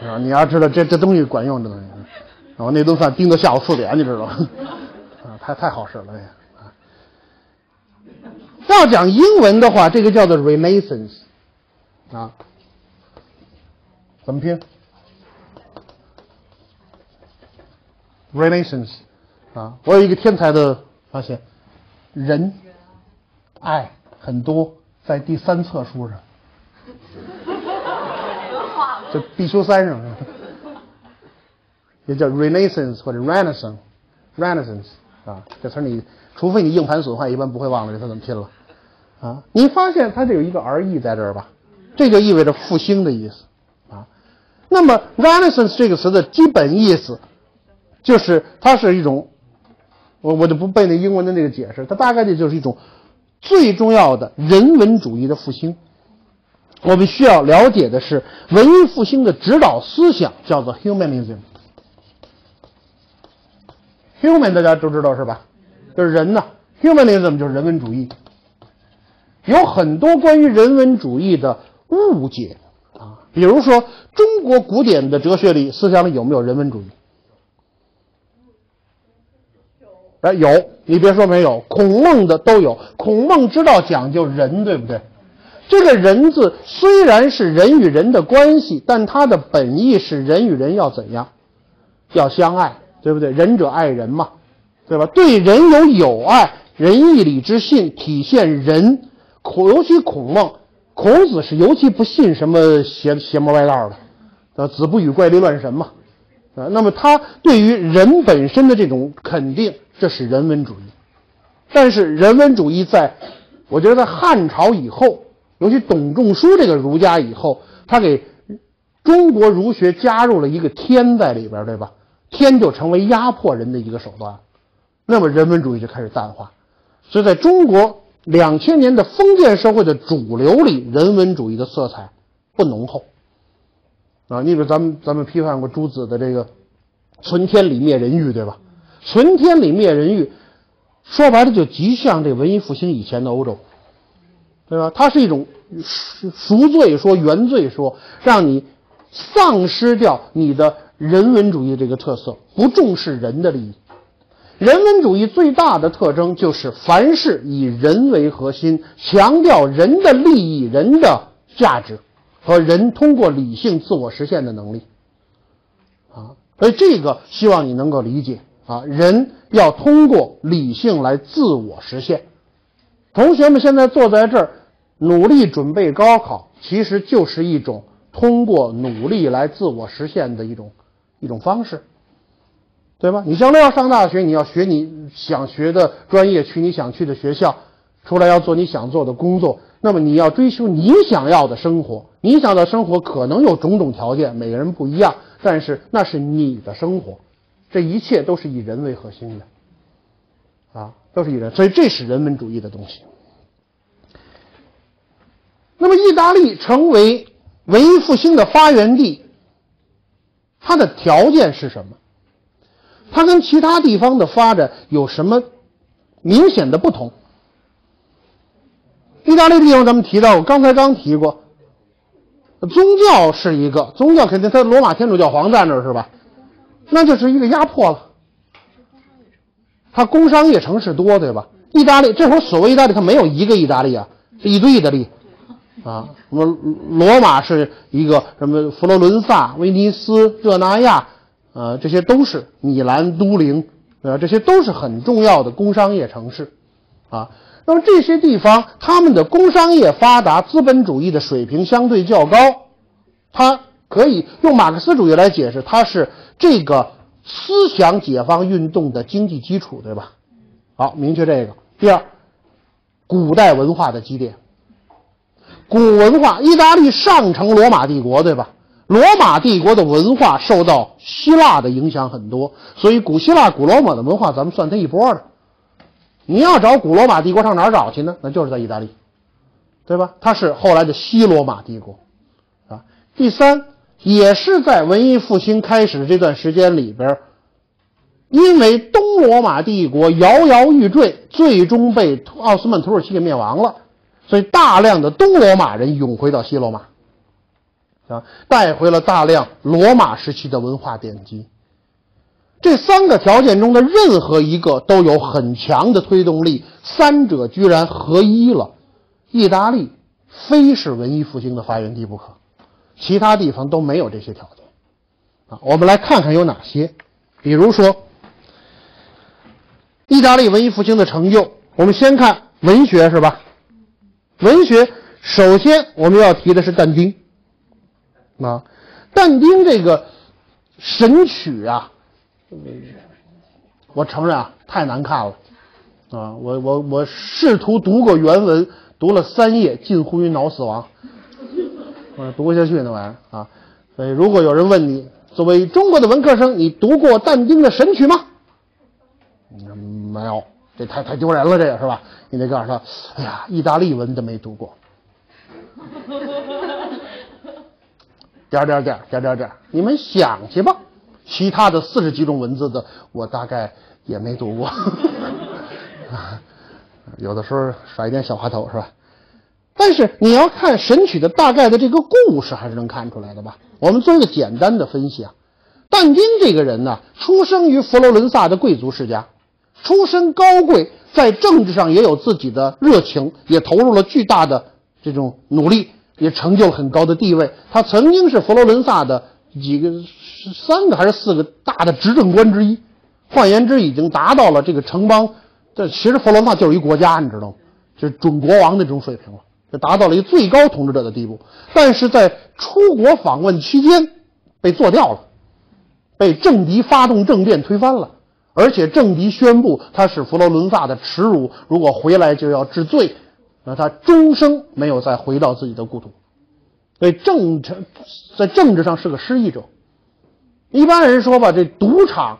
Speaker 1: 啊，你要知道这这东西管用，这东西。然后那顿饭盯到下午四点，你知道吗？啊，太太好使了啊！要讲英文的话，这个叫做 Renaissance，啊，怎么拼？Renaissance，啊，我有一个天才的发现，人爱很多在第三册书上。就必修三上，也叫 Renaissance 或者 Renaissance，Renaissance 啊，这词儿你除非你硬盘损坏，一般不会忘了这词怎么拼了啊。你发现它这有一个 R-E 在这儿吧？这就意味着复兴的意思啊。那么 Renaissance 这个词的基本意思就是它是一种，我我就不背那英文的那个解释，它大概的就是一种最重要的人文主义的复兴。我们需要了解的是文艺复兴的指导思想，叫做 humanism。human 大家都知道是吧？就是人呢，humanism 就是人文主义。有很多关于人文主义的误解啊，比如说中国古典的哲学里、思想里有没有人文主义？哎，有，你别说没有，孔孟的都有。孔孟之道讲究仁，对不对？这个人字虽然是人与人的关系，但它的本意是人与人要怎样？要相爱，对不对？仁者爱人嘛，对吧？对人有友爱，仁义礼智信，体现仁。孔尤其孔孟，孔子是尤其不信什么邪邪魔歪道的，呃，子不语怪力乱神嘛，啊，那么他对于人本身的这种肯定，这是人文主义。但是人文主义在，我觉得在汉朝以后，尤其董仲舒这个儒家以后，他给中国儒学加入了一个天在里边，对吧？天就成为压迫人的一个手段，那么人文主义就开始淡化。所以在中国两千年的封建社会的主流里，人文主义的色彩不浓厚。啊，你比如咱们咱们批判过朱子的这个“存天理灭人欲”，对吧？“存天理灭人欲”，说白了就极像这文艺复兴以前的欧洲，对吧？它是一种赎罪说、原罪说，让你丧失掉你的人文主义这个特色，不重视人的利益。人文主义最大的特征就是凡事以人为核心，强调人的利益、人的价值。和人通过理性自我实现的能力，啊，所以这个希望你能够理解啊，人要通过理性来自我实现。同学们现在坐在这儿努力准备高考，其实就是一种通过努力来自我实现的一种一种方式，对吧？你将来要上大学，你要学你想学的专业，去你想去的学校，出来要做你想做的工作。那么你要追求你想要的生活，你想要的生活可能有种种条件，每个人不一样，但是那是你的生活，这一切都是以人为核心的，啊，都是以人，所以这是人文主义的东西。那么意大利成为文艺复兴的发源地，它的条件是什么？它跟其他地方的发展有什么明显的不同？意大利地方咱们提到过，刚才刚提过，宗教是一个宗教，肯定他罗马天主教皇在那儿是吧？那就是一个压迫了。它工商业城市多，对吧？意大利这会儿所谓意大利，它没有一个意大利啊，是一堆意大利啊。什么罗马是一个什么？佛罗伦萨、威尼斯、热那亚，呃，这些都是米兰、都灵，呃，这些都是很重要的工商业城市，啊。那么这些地方，他们的工商业发达，资本主义的水平相对较高，它可以用马克思主义来解释，它是这个思想解放运动的经济基础，对吧？好，明确这个。第二，古代文化的积淀，古文化，意大利上承罗马帝国，对吧？罗马帝国的文化受到希腊的影响很多，所以古希腊、古罗马的文化，咱们算它一波的。你要找古罗马帝国上哪儿找去呢？那就是在意大利，对吧？它是后来的西罗马帝国，啊。第三，也是在文艺复兴开始的这段时间里边，因为东罗马帝国摇摇欲坠，最终被奥斯曼土耳其给灭亡了，所以大量的东罗马人涌回到西罗马，啊，带回了大量罗马时期的文化典籍。这三个条件中的任何一个都有很强的推动力，三者居然合一了。意大利非是文艺复兴的发源地不可，其他地方都没有这些条件。啊，我们来看看有哪些。比如说，意大利文艺复兴的成就，我们先看文学，是吧？文学首先我们要提的是但丁。啊，但丁这个神曲啊。我承认啊，太难看了，啊，我我我试图读过原文，读了三页，近乎于脑死亡，我读不下去那玩意儿啊。所以，如果有人问你，作为中国的文科生，你读过但丁的《神曲》吗？没有，这太太丢人了，这个是吧？你得告诉他，哎呀，意大利文都没读过。点点点点点点，你们想去吧。其他的四十几种文字的，我大概也没读过，有的时候耍一点小滑头是吧？但是你要看《神曲》的大概的这个故事，还是能看出来的吧？我们做一个简单的分析啊。但丁这个人呢，出生于佛罗伦萨的贵族世家，出身高贵，在政治上也有自己的热情，也投入了巨大的这种努力，也成就了很高的地位。他曾经是佛罗伦萨的几个。是三个还是四个大的执政官之一？换言之，已经达到了这个城邦。这其实佛罗伦萨就是一国家，你知道吗？就是准国王的这种水平了，就达到了一个最高统治者的地步。但是在出国访问期间被做掉了，被政敌发动政变推翻了，而且政敌宣布他是佛罗伦萨的耻辱，如果回来就要治罪，那他终生没有再回到自己的故土。所以政治在政治上是个失意者。一般人说吧，这赌场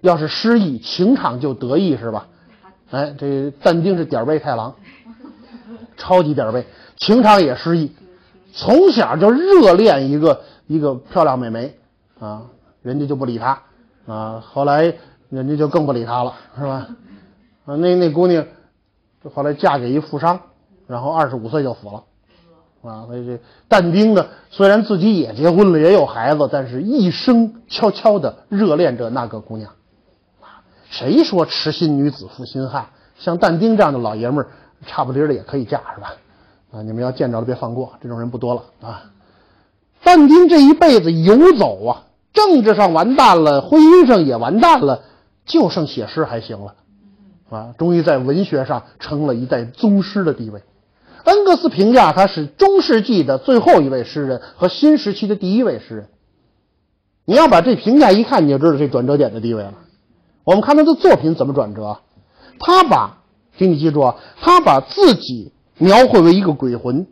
Speaker 1: 要是失意，情场就得意，是吧？哎，这但丁是点背太郎，超级点背，情场也失意，从小就热恋一个一个漂亮美眉啊，人家就不理他啊，后来人家就更不理他了，是吧？啊，那那姑娘后来嫁给一富商，然后二十五岁就死了。啊，所以这但丁呢，虽然自己也结婚了，也有孩子，但是一生悄悄的热恋着那个姑娘。啊，谁说痴心女子负心汉？像但丁这样的老爷们儿，差不离的也可以嫁，是吧？啊，你们要见着了别放过，这种人不多了啊。但丁这一辈子游走啊，政治上完蛋了，婚姻上也完蛋了，就剩写诗还行了，啊，终于在文学上成了一代宗师的地位。恩格斯评价他是中世纪的最后一位诗人和新时期的第一位诗人。你要把这评价一看，你就知道这转折点的地位了。我们看他的作品怎么转折，他把，请你记住啊，他把自己描绘为一个鬼魂，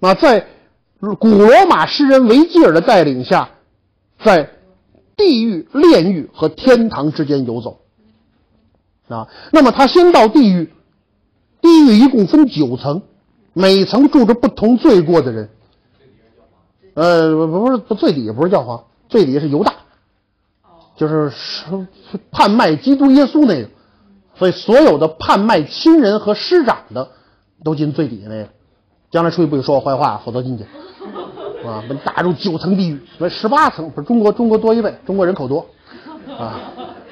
Speaker 1: 啊，在古罗马诗人维吉尔的带领下，在地狱、炼狱和天堂之间游走。啊，那么他先到地狱，地狱一共分九层。每层住着不同罪过的人，呃，不不是不最底下不是教皇，最底下是犹大，就是叛卖基督耶稣那个，所以所有的叛卖亲人和师长的都进最底下那个，将来出去不许说我坏话，否则进去，啊，被打入九层地狱，十八层不是中国中国多一倍，中国人口多，啊，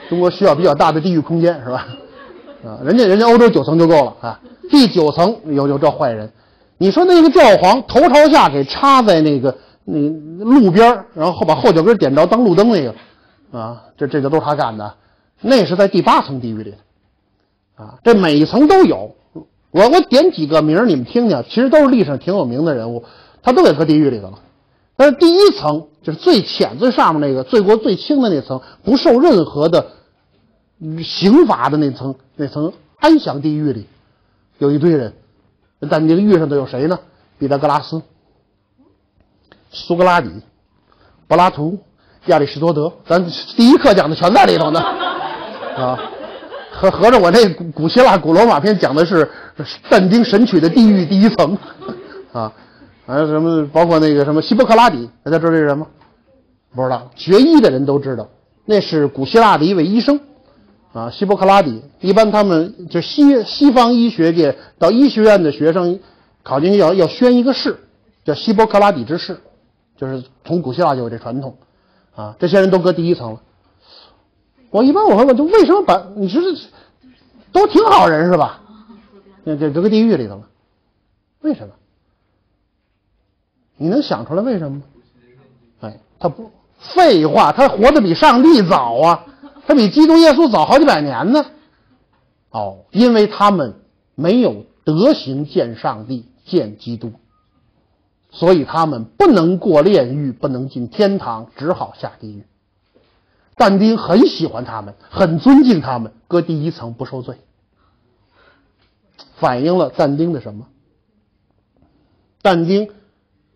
Speaker 1: 中国需要比较大的地狱空间是吧？啊，人家人家欧洲九层就够了啊。第九层有有这坏人，你说那个教皇头朝下给插在那个那路边然后把后脚跟点着当路灯那个，啊，这这个都是他干的，那是在第八层地狱里，啊，这每一层都有。我我点几个名你们听听，其实都是历史上挺有名的人物，他都给搁地狱里头了。但是第一层就是最浅最上面那个罪过最轻的那层，不受任何的刑罚的那层那层安详地狱里。有一堆人，但丁遇上的有谁呢？毕达哥拉斯、苏格拉底、柏拉图、亚里士多德，咱第一课讲的全在里头呢。啊，合合着我这古古希腊、古罗马篇讲的是但丁神曲的地狱第一层，啊，还有什么？包括那个什么希波克拉底，大家知道这是人吗？不知道，学医的人都知道，那是古希腊的一位医生。啊，希波克拉底一般他们就西西方医学界到医学院的学生考进去要要宣一个誓，叫希波克拉底之誓，就是从古希腊就有这传统。啊，这些人都搁第一层了。我一般我会问，就为什么把你说这都挺好人是吧？这这搁地狱里头了，为什么？你能想出来为什么吗？哎，他不废话，他活得比上帝早啊。他比基督耶稣早好几百年呢，哦，因为他们没有德行见上帝见基督，所以他们不能过炼狱，不能进天堂，只好下地狱。但丁很喜欢他们，很尊敬他们，搁第一层不受罪，反映了但丁的什么？但丁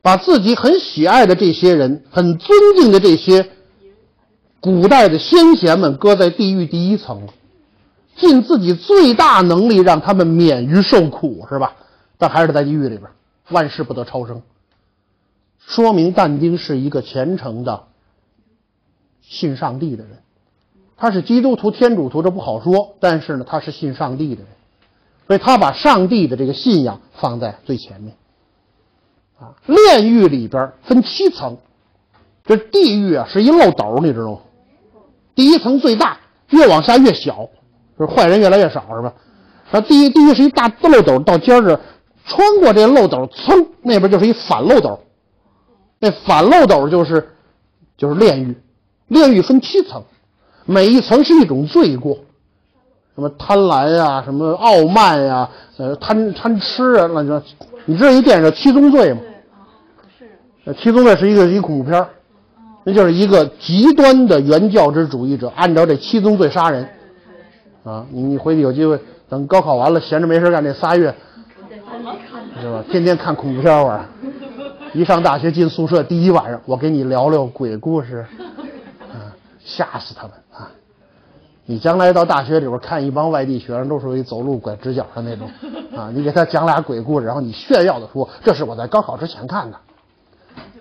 Speaker 1: 把自己很喜爱的这些人，很尊敬的这些。古代的先贤们搁在地狱第一层，尽自己最大能力让他们免于受苦，是吧？但还是在地狱里边，万事不得超生。说明但丁是一个虔诚的信上帝的人，他是基督徒、天主徒，这不好说。但是呢，他是信上帝的人，所以他把上帝的这个信仰放在最前面。啊，炼狱里边分七层，这地狱啊是一漏斗，你知道吗？第一层最大，越往下越小，就是坏人越来越少，是吧？那第一地狱是一大漏斗，到尖儿这，穿过这漏斗，噌，那边就是一反漏斗，那反漏斗就是就是炼狱，炼狱分七层，每一层是一种罪过，什么贪婪呀，什么傲慢呀，呃，贪贪吃啊，乱七八糟你知道一电影叫《七宗罪》吗？
Speaker 2: 对啊，是。
Speaker 1: 七宗罪是一个一恐怖片那就是一个极端的原教旨主义者，按照这七宗罪杀人。啊，你你回去有机会，等高考完了，闲着没事干这仨月，是吧？天天看恐怖片玩。一上大学进宿舍第一晚上，我给你聊聊鬼故事，啊，吓死他们啊！你将来到大学里边看一帮外地学生，都属于走路拐直角的那种，啊，你给他讲俩鬼故事，然后你炫耀的说这是我在高考之前看的，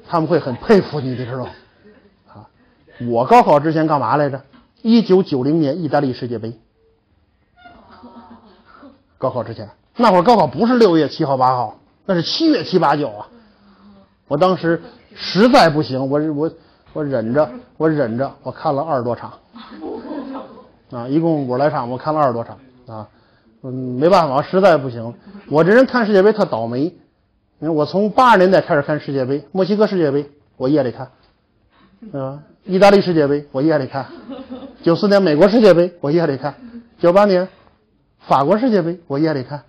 Speaker 1: 他们会很佩服你，你知道吗？我高考之前干嘛来着？一九九零年意大利世界杯。高考之前，那会儿高考不是六月七号八号，那是七月七八九啊。我当时实在不行，我我我忍着，我忍着，我看了二十多场，啊，一共五十来场，我看了二十多场啊，嗯，没办法，实在不行。我这人看世界杯特倒霉，你看我从八十年代开始看世界杯，墨西哥世界杯我夜里看，对吧？意大利世界杯我夜里看，九四年美国世界杯我夜里看，九八年法国世界杯我夜里看，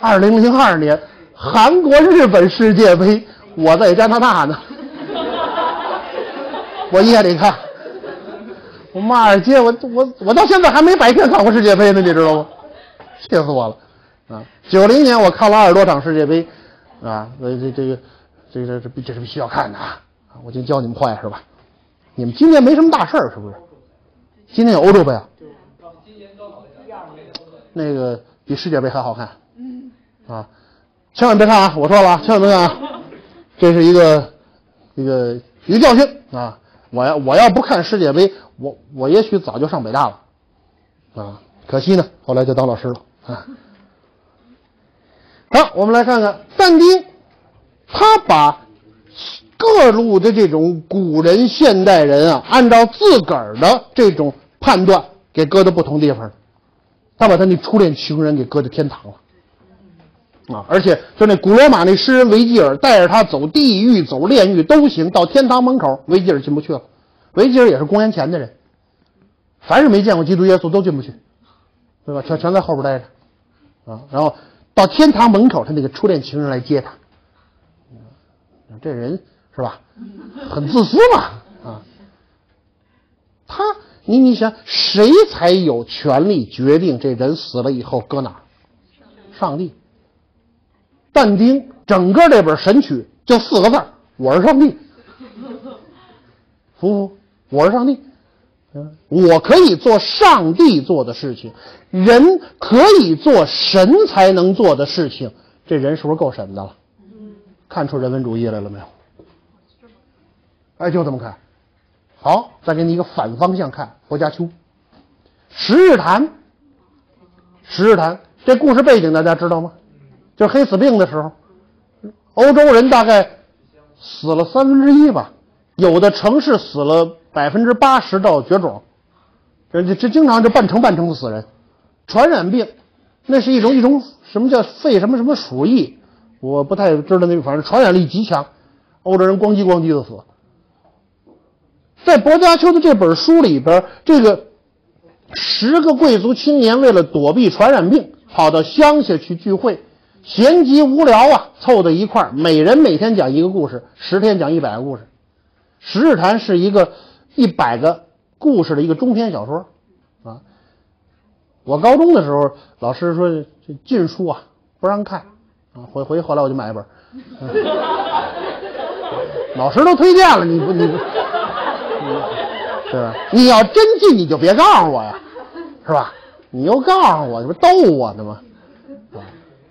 Speaker 1: 二零零二年韩国日本世界杯。我在加拿大呢，我夜里看，我骂尔街，我我我到现在还没白天看过世界杯呢，你知道吗？气死我了！啊，九零年我看了二十多场世界杯，啊，这这这个这这这这是必须要看的啊！我就教你们坏是吧？你们今年没什么大事儿是不是？今年有欧洲杯啊？那个比世界杯还好看，啊，千万别看啊！我说了啊，千万别看啊！这是一个一个一个教训啊！我要我要不看世界杯，我我也许早就上北大了啊！可惜呢，后来就当老师了啊。好，我们来看看但丁，他把各路的这种古人、现代人啊，按照自个儿的这种判断给搁到不同地方，他把他那初恋情人给搁到天堂了。啊！而且就那古罗马那诗人维吉尔带着他走地狱、走炼狱都行，到天堂门口，维吉尔进不去了。维吉尔也是公元前的人，凡是没见过基督耶稣都进不去，对吧？全全在后边待着，啊！然后到天堂门口，他那个初恋情人来接他。这人是吧？很自私嘛，啊！他，你你想，谁才有权利决定这人死了以后搁哪儿？上帝。但丁整个这本《神曲》就四个字我是上帝。”服不服？我是上帝。我可以做上帝做的事情，人可以做神才能做的事情。这人是不是够神的了？看出人文主义来了没有？哎，就这么看。好，再给你一个反方向看。薄家丘，《十日谈》。《十日谈》这故事背景大家知道吗？就是黑死病的时候，欧洲人大概死了三分之一吧，有的城市死了百分之八十到绝种，这这经常就半成半成的死人。传染病，那是一种一种什么叫肺什么什么鼠疫，我不太知道那个，反正传染力极强，欧洲人咣叽咣叽的死。在薄伽丘的这本书里边，这个十个贵族青年为了躲避传染病，跑到乡下去聚会。闲极无聊啊，凑在一块儿，每人每天讲一个故事，十天讲一百个故事。《十日谈》是一个一百个故事的一个中篇小说啊。我高中的时候，老师说这禁书啊，不让看啊。回回后来我就买一本，老师都推荐了，你不你不，是吧？你要真进，你就别告诉我呀，是吧？你又告诉我，这不逗我呢吗？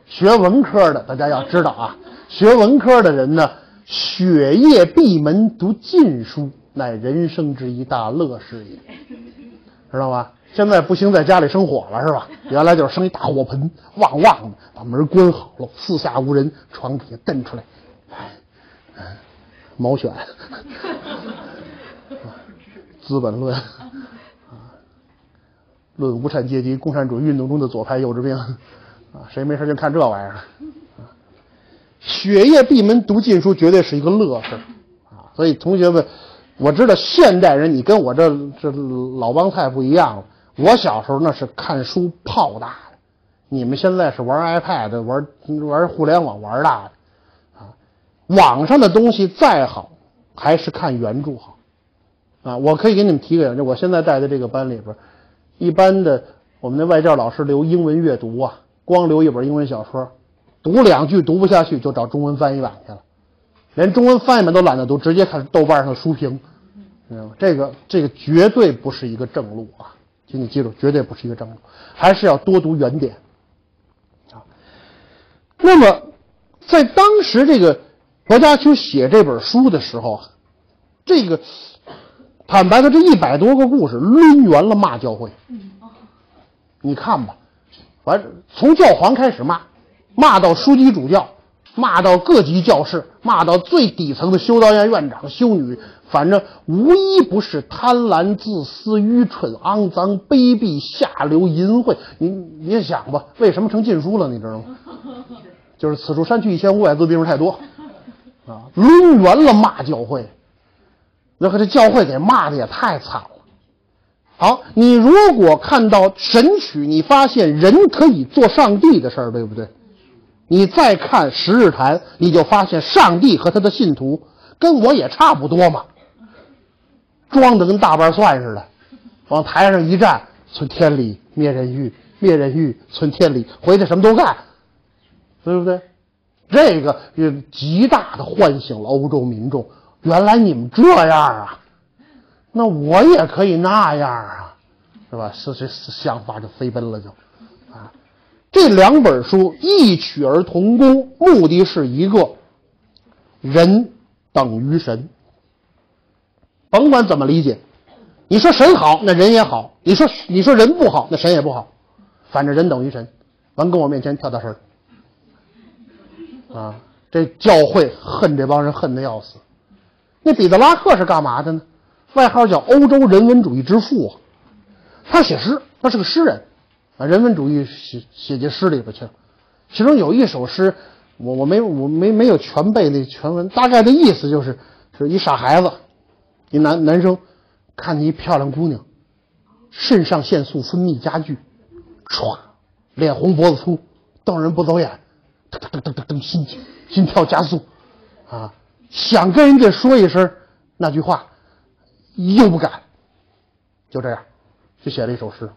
Speaker 1: 学文科的，大家要知道啊，学文科的人呢，雪夜闭门读禁书，乃人生之一大乐事也，知道吧？现在不兴在家里生火了，是吧？原来就是生一大火盆，旺旺的，把门关好了，四下无人，床底下蹬出来，哎，毛选，资本论，啊，论无产阶级共产主义运动中的左派幼稚病。啊，谁没事就看这玩意儿？啊，雪夜闭门读禁书，绝对是一个乐事啊！所以同学们，我知道现代人，你跟我这这老帮菜不一样了。我小时候那是看书泡大的，你们现在是玩 iPad、玩玩互联网玩大的啊！网上的东西再好，还是看原著好啊，我可以给你们提个醒，就我现在带的这个班里边，一般的我们的外教老师留英文阅读啊，光留一本英文小说，读两句读不下去就找中文翻译版去了，连中文翻译版都懒得读，直接看豆瓣上的书评，知道吗？这个这个绝对不是一个正路啊，请你记住，绝对不是一个正路，还是要多读原点啊。那么，在当时这个薄伽丘写这本书的时候，这个坦白的这一百多个故事抡圆了骂教会。你看吧，反正从教皇开始骂，骂到书记主教，骂到各级教士，骂到最底层的修道院院长、修女，反正无一不是贪婪、自私、愚蠢、肮脏、卑鄙、下流、淫秽。你你想吧，为什么成禁书了？你知道吗？就是此处删去一千五百字，并不是太多啊，抡圆了骂教会，那可这教会给骂的也太惨了。好，你如果看到神曲，你发现人可以做上帝的事儿，对不对？你再看十日谈，你就发现上帝和他的信徒跟我也差不多嘛，装的跟大瓣蒜似的，往台上一站，存天理，灭人欲，灭人欲，存天理，回去什么都干，对不对？这个也极大的唤醒了欧洲民众，原来你们这样啊，那我也可以那样啊，是吧？是是想法就飞奔了就，啊，这两本书异曲而同工，目的是一个，人等于神。甭管怎么理解，你说神好，那人也好；你说你说人不好，那神也不好。反正人等于神，甭跟我面前跳大神儿啊！这教会恨这帮人恨得要死。那彼得拉克是干嘛的呢？外号叫欧洲人文主义之父啊。他写诗，他是个诗人啊，人文主义写写进诗里边去了。其中有一首诗，我我没我没没有全背那全文，大概的意思就是是一傻孩子。一男男生看见一漂亮姑娘，肾上腺素分泌加剧，歘，脸红脖子粗，瞪人不走眼，噔噔噔噔噔，心心跳加速，啊，想跟人家说一声那句话，又不敢，就这样，就写了一首诗，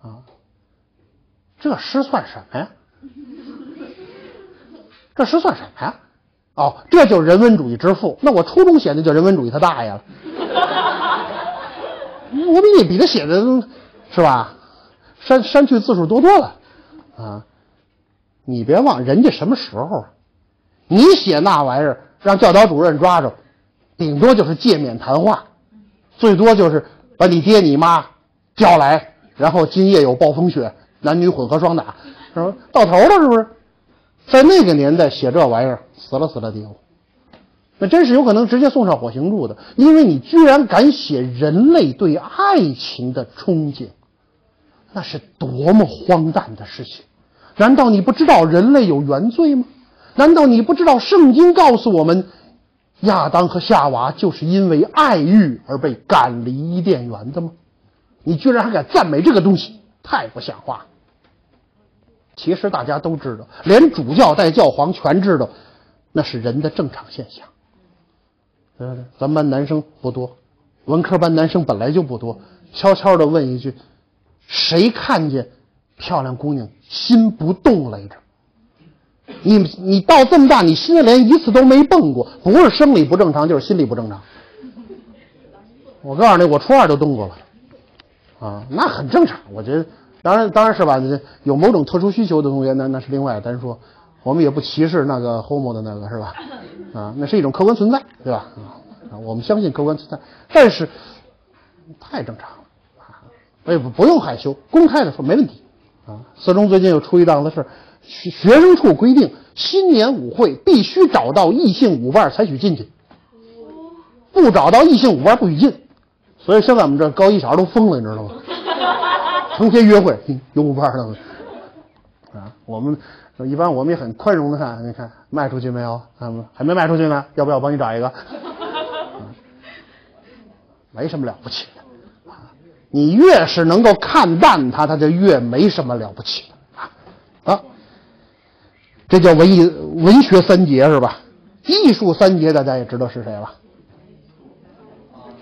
Speaker 1: 啊，这诗算什么呀？这诗算什么呀？哦，这就是人文主义之父。那我初中写的就人文主义他大爷了。我比你比他写的，是吧？删删去字数多多了，啊！你别忘，人家什么时候？你写那玩意儿，让教导主任抓着，顶多就是诫勉谈话，最多就是把你爹你妈叫来，然后今夜有暴风雪，男女混合双打，是吧？到头了，是不是？在那个年代写这玩意儿，死了死了丢，那真是有可能直接送上火刑柱的，因为你居然敢写人类对爱情的憧憬，那是多么荒诞的事情！难道你不知道人类有原罪吗？难道你不知道圣经告诉我们，亚当和夏娃就是因为爱欲而被赶离伊甸园的吗？你居然还敢赞美这个东西，太不像话！其实大家都知道，连主教带教皇全知道，那是人的正常现象。嗯，咱们班男生不多，文科班男生本来就不多。悄悄的问一句：谁看见漂亮姑娘心不动来着？你你到这么大，你心连一次都没蹦过，不是生理不正常，就是心理不正常。我告诉你，我初二就动过了，啊，那很正常，我觉得。当然，当然是吧。有某种特殊需求的同学，那那是另外单说。我们也不歧视那个 homo 的那个，是吧？啊，那是一种客观存在，对吧？啊，我们相信客观存在，但是太正常了啊！哎，不不用害羞，公开的说没问题啊。四中最近又出一档子事，儿学生处规定，新年舞会必须找到异性舞伴才许进去，不找到异性舞伴不许进。所以现在我们这高一小孩都疯了，你知道吗？成天约会，有舞伴了啊！我们一般我们也很宽容的看，你看卖出去没有？啊，还没卖出去呢，要不要帮你找一个？没什么了不起的啊！你越是能够看淡它，它就越没什么了不起的这叫文艺文学三杰是吧？艺术三杰大家也知道是谁了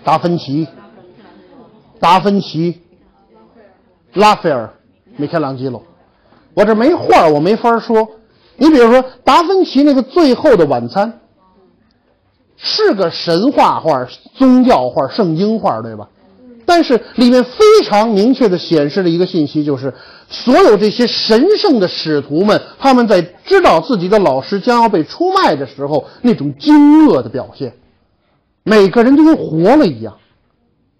Speaker 1: 达芬奇、达芬奇、拉斐尔、米开朗基罗。我这没画，我没法说。你比如说达芬奇那个《最后的晚餐》，是个神话画、宗教画、圣经画，对吧？但是里面非常明确的显示了一个信息，就是所有这些神圣的使徒们，他们在知道自己的老师将要被出卖的时候，那种惊愕的表现，每个人都跟活了一样，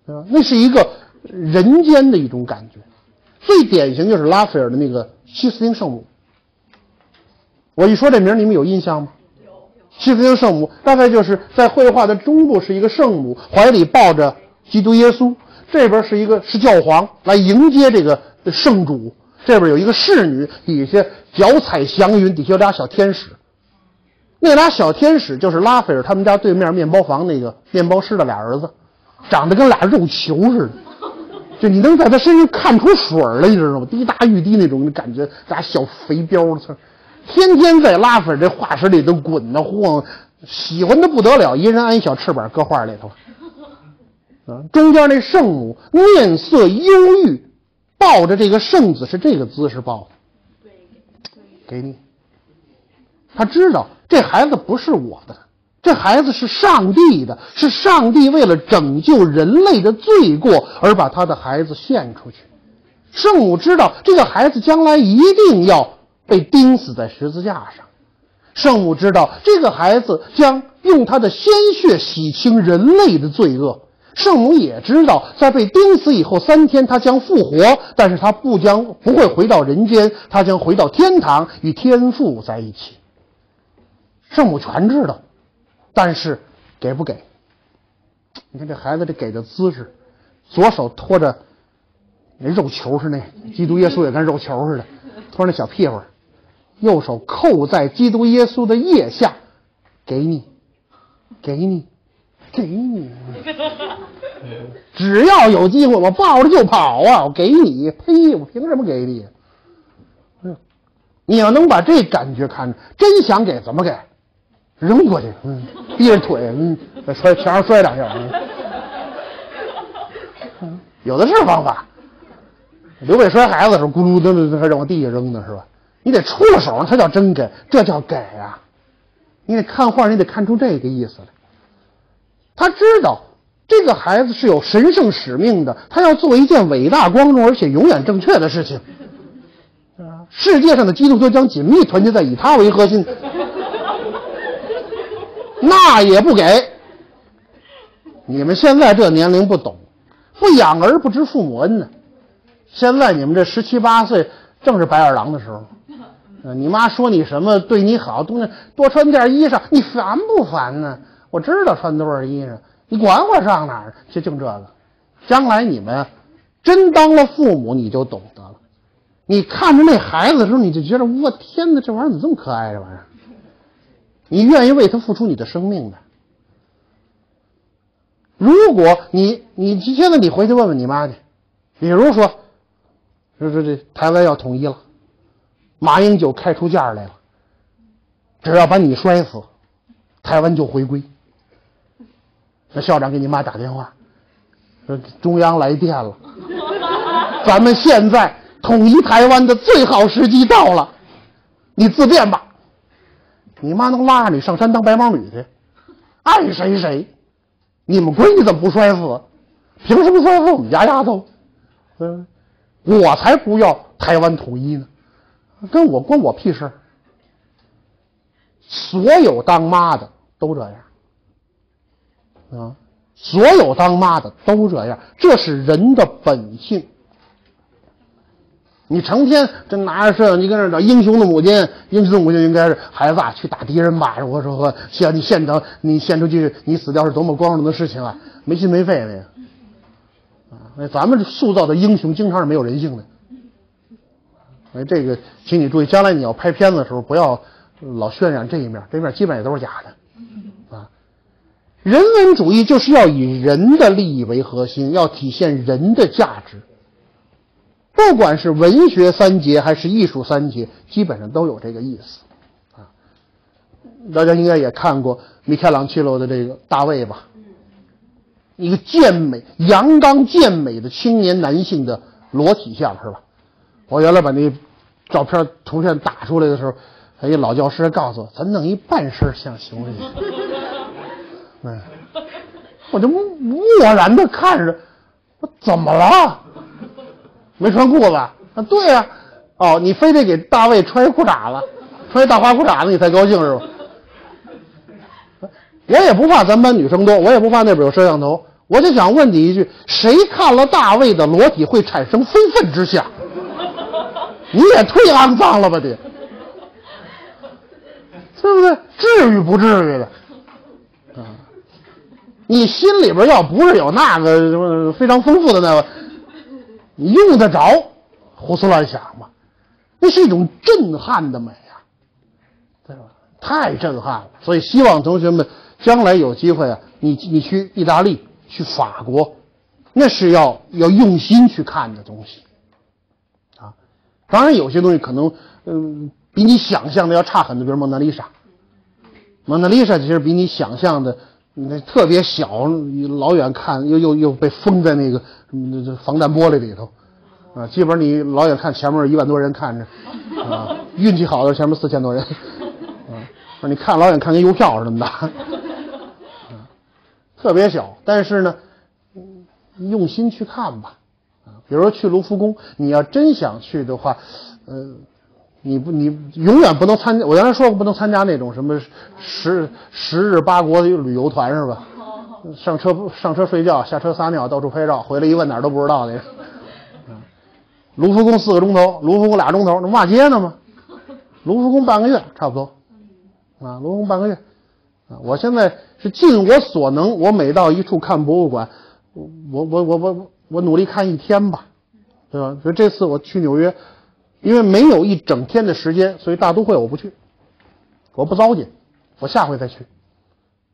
Speaker 1: 对吧？那是一个人间的一种感觉。最典型就是拉斐尔的那个西斯汀圣母。我一说这名，你们有印象吗？有。西斯汀圣母大概就是在绘画的中部是一个圣母，怀里抱着基督耶稣。这边是一个是教皇来迎接这个圣主，这边有一个侍女，底下脚踩祥云，底下有俩小天使。那俩小天使就是拉斐尔他们家对面面包房那个面包师的俩儿子，长得跟俩肉球似的，就你能在他身上看出水来，你知道吗？滴答欲滴那种感觉，俩小肥膘，天天在拉斐尔这画室里头滚呐晃，喜欢的不得了，一人安一小翅膀搁画里头。啊，中间那圣母面色忧郁，抱着这个圣子是这个姿势抱的，给你。他知道这孩子不是我的，这孩子是上帝的，是上帝为了拯救人类的罪过而把他的孩子献出去。圣母知道这个孩子将来一定要被钉死在十字架上，圣母知道这个孩子将用他的鲜血洗清人类的罪恶。圣母也知道，在被钉死以后三天，他将复活，但是他不将不会回到人间，他将回到天堂与天父在一起。圣母全知道，但是给不给？你看这孩子这给的姿势，左手托着那肉球似的，基督耶稣也跟肉球似的，托着那小屁股，右手扣在基督耶稣的腋下，给你，给你。给你，只要有机会，我抱着就跑啊！我给你，呸！我凭什么给你？你要能把这感觉看着，真想给怎么给？扔过去，嗯，逼着腿，嗯，在摔墙上摔两下，有的是方法。刘备摔孩子的时候，咕噜的还让往地下扔呢，是吧？你得出了手，才叫真给，这叫给啊！你得看画，你得看出这个意思来。他知道这个孩子是有神圣使命的，他要做一件伟大、光荣而且永远正确的事情。世界上的基督徒将紧密团结在以他为核心，那也不给。你们现在这年龄不懂，不养儿不知父母恩呢。现在你们这十七八岁正是白眼狼的时候。你妈说你什么对你好，东西多穿件衣裳，你烦不烦呢？我知道穿多少衣裳，你管我上哪儿？就净这个，将来你们真当了父母，你就懂得了。你看着那孩子的时候，你就觉得我天哪，这玩意儿怎么这么可爱？这玩意儿，你愿意为他付出你的生命的。如果你你现在你回去问问你妈去，比如说，说说这台湾要统一了，马英九开出价来了，只要把你摔死，台湾就回归。那校长给你妈打电话，说中央来电了，咱们现在统一台湾的最好时机到了，你自便吧。你妈能拉着你上山当白毛女去，爱谁谁。你们闺女怎么不摔死？凭什么摔死我们家丫头？嗯，我才不要台湾统一呢，跟我关我屁事。所有当妈的都这样。啊，所有当妈的都这样，这是人的本性。你成天这拿着摄像机跟那找英雄的母亲，英雄的母亲应该是孩子啊，去打敌人吧。我说献你献成你献出去，你死掉是多么光荣的事情啊！没心没肺的呀！啊，那咱们塑造的英雄经常是没有人性的。哎，这个，请你注意，将来你要拍片子的时候，不要老渲染这一面，这面基本也都是假的。人文主义就是要以人的利益为核心，要体现人的价值。不管是文学三杰还是艺术三杰，基本上都有这个意思。啊，大家应该也看过米开朗基罗的这个《大卫》吧？一个健美、阳刚健美的青年男性的裸体像，是吧？我原来把那照片图片打出来的时候，哎，老教师告诉我，咱弄一半身像行不行？嗯，我就漠然的看着，我怎么了？没穿裤子啊？对呀、哦，你非得给大卫穿一裤衩子，穿一大花裤衩子，你才高兴是吧？我也不怕咱班女生多，我也不怕那边有摄像头，我就想问你一句：谁看了大卫的裸体会产生非分之想？你也忒肮脏了吧你？对不对？至于不至于的？你心里边要不是有那个什么非常丰富的那个，你用得着胡思乱想吗？那是一种震撼的美啊，对吧？太震撼了。所以希望同学们将来有机会啊，你你去意大利、去法国，那是要要用心去看的东西啊。当然，有些东西可能嗯比你想象的要差很多，比如蒙娜丽莎。蒙娜丽莎其实比你想象的那特别小，老远看又又又被封在那个嗯这防弹玻璃里头。啊，基本上你老远看前面一万多人看着，啊，运气好的前面四千多人，啊，你看老远看跟邮票似的那么大，啊，特别小，但是呢，用心去看吧，啊，比如说去卢浮宫，你要真想去的话，呃，你不你永远不能参加，我原来说过不能参加那种什么十十日八国的旅游团是吧？上车上车睡觉，下车撒尿，到处拍照，回来一问哪儿都不知道那个。卢浮宫四个钟头，卢浮宫俩钟头，那骂街呢吗？卢浮宫半个月差不多，啊，卢浮宫半个月，啊，我现在是尽我所能，我每到一处看博物馆，我我我我我努力看一天吧，对吧？所以这次我去纽约，因为没有一整天的时间，所以大都会我不去，我不糟践，我下回再去，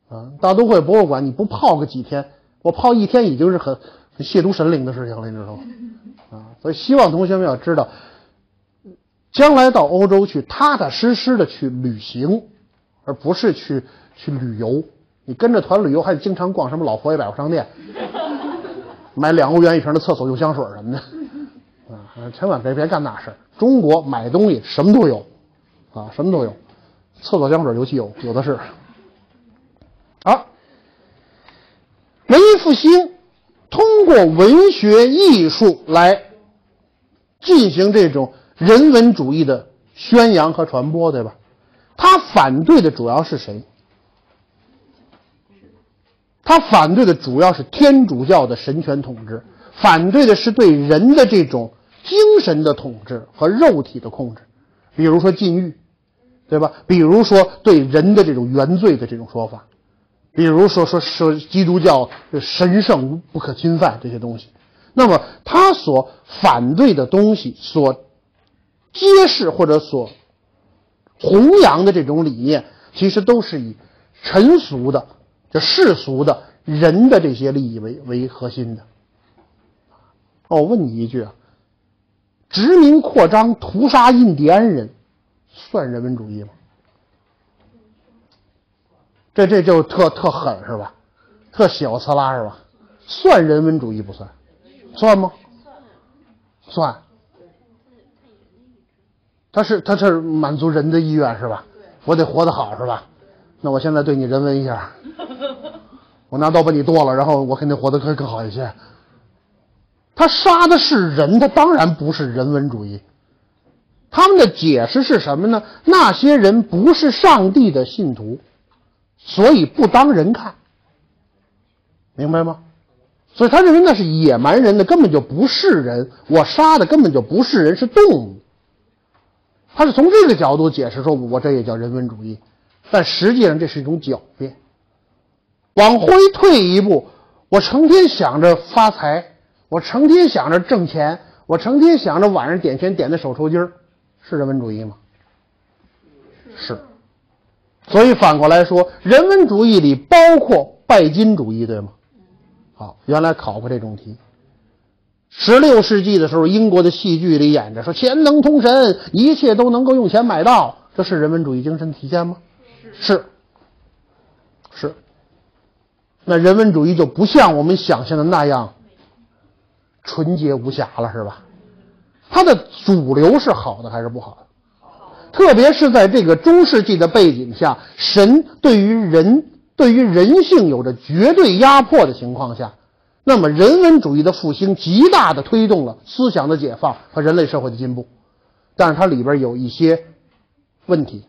Speaker 1: 啊，大都会博物馆你不泡个几天，我泡一天已经是很很亵渎神灵的事情了，你知道吗？啊，所以希望同学们要知道，将来到欧洲去，踏踏实实的去旅行，而不是去去旅游。你跟着团旅游，还得经常逛什么老佛爷百货商店，买两欧元一瓶的厕所用香水什么的，啊，千万别别干那事儿。中国买东西什么都有，啊，什么都有，厕所香水尤其有，有的是。好，文艺复兴。通过文学艺术来进行这种人文主义的宣扬和传播，对吧？他反对的主要是谁？他反对的主要是天主教的神权统治，反对的是对人的这种精神的统治和肉体的控制，比如说禁欲，对吧？比如说对人的这种原罪的这种说法。比如说说说基督教神圣不可侵犯这些东西，那么他所反对的东西，所揭示或者所弘扬的这种理念，其实都是以尘俗的、就世俗的人的这些利益为为核心的。哦，我问你一句啊，殖民扩张、屠杀印第安人，算人文主义吗？这这就特特狠是吧？特小刺拉是吧？算人文主义不算？算吗？算。他是他是满足人的意愿是吧？我得活得好是吧？那我现在对你人文一下，我拿刀把你剁了，然后我肯定活得更更好一些。他杀的是人，他当然不是人文主义。他们的解释是什么呢？那些人不是上帝的信徒。所以不当人看，明白吗？所以他认为那是野蛮人的，根本就不是人。我杀的根本就不是人，是动物。他是从这个角度解释说，我这也叫人文主义，但实际上这是一种狡辩。往回退一步，我成天想着发财，我成天想着挣钱，我成天想着晚上点钱点的手抽筋儿，是人文主义吗？是。所以反过来说，人文主义里包括拜金主义，对吗？好，原来考过这种题。十六世纪的时候，英国的戏剧里演着说“钱能通神，一切都能够用钱买到”，这是人文主义精神体现吗？是，是。那人文主义就不像我们想象的那样纯洁无瑕了，是吧？它的主流是好的还是不好的？特别是在这个中世纪的背景下，神对于人、对于人性有着绝对压迫的情况下，那么人文主义的复兴极大的推动了思想的解放和人类社会的进步。但是它里边有一些问题，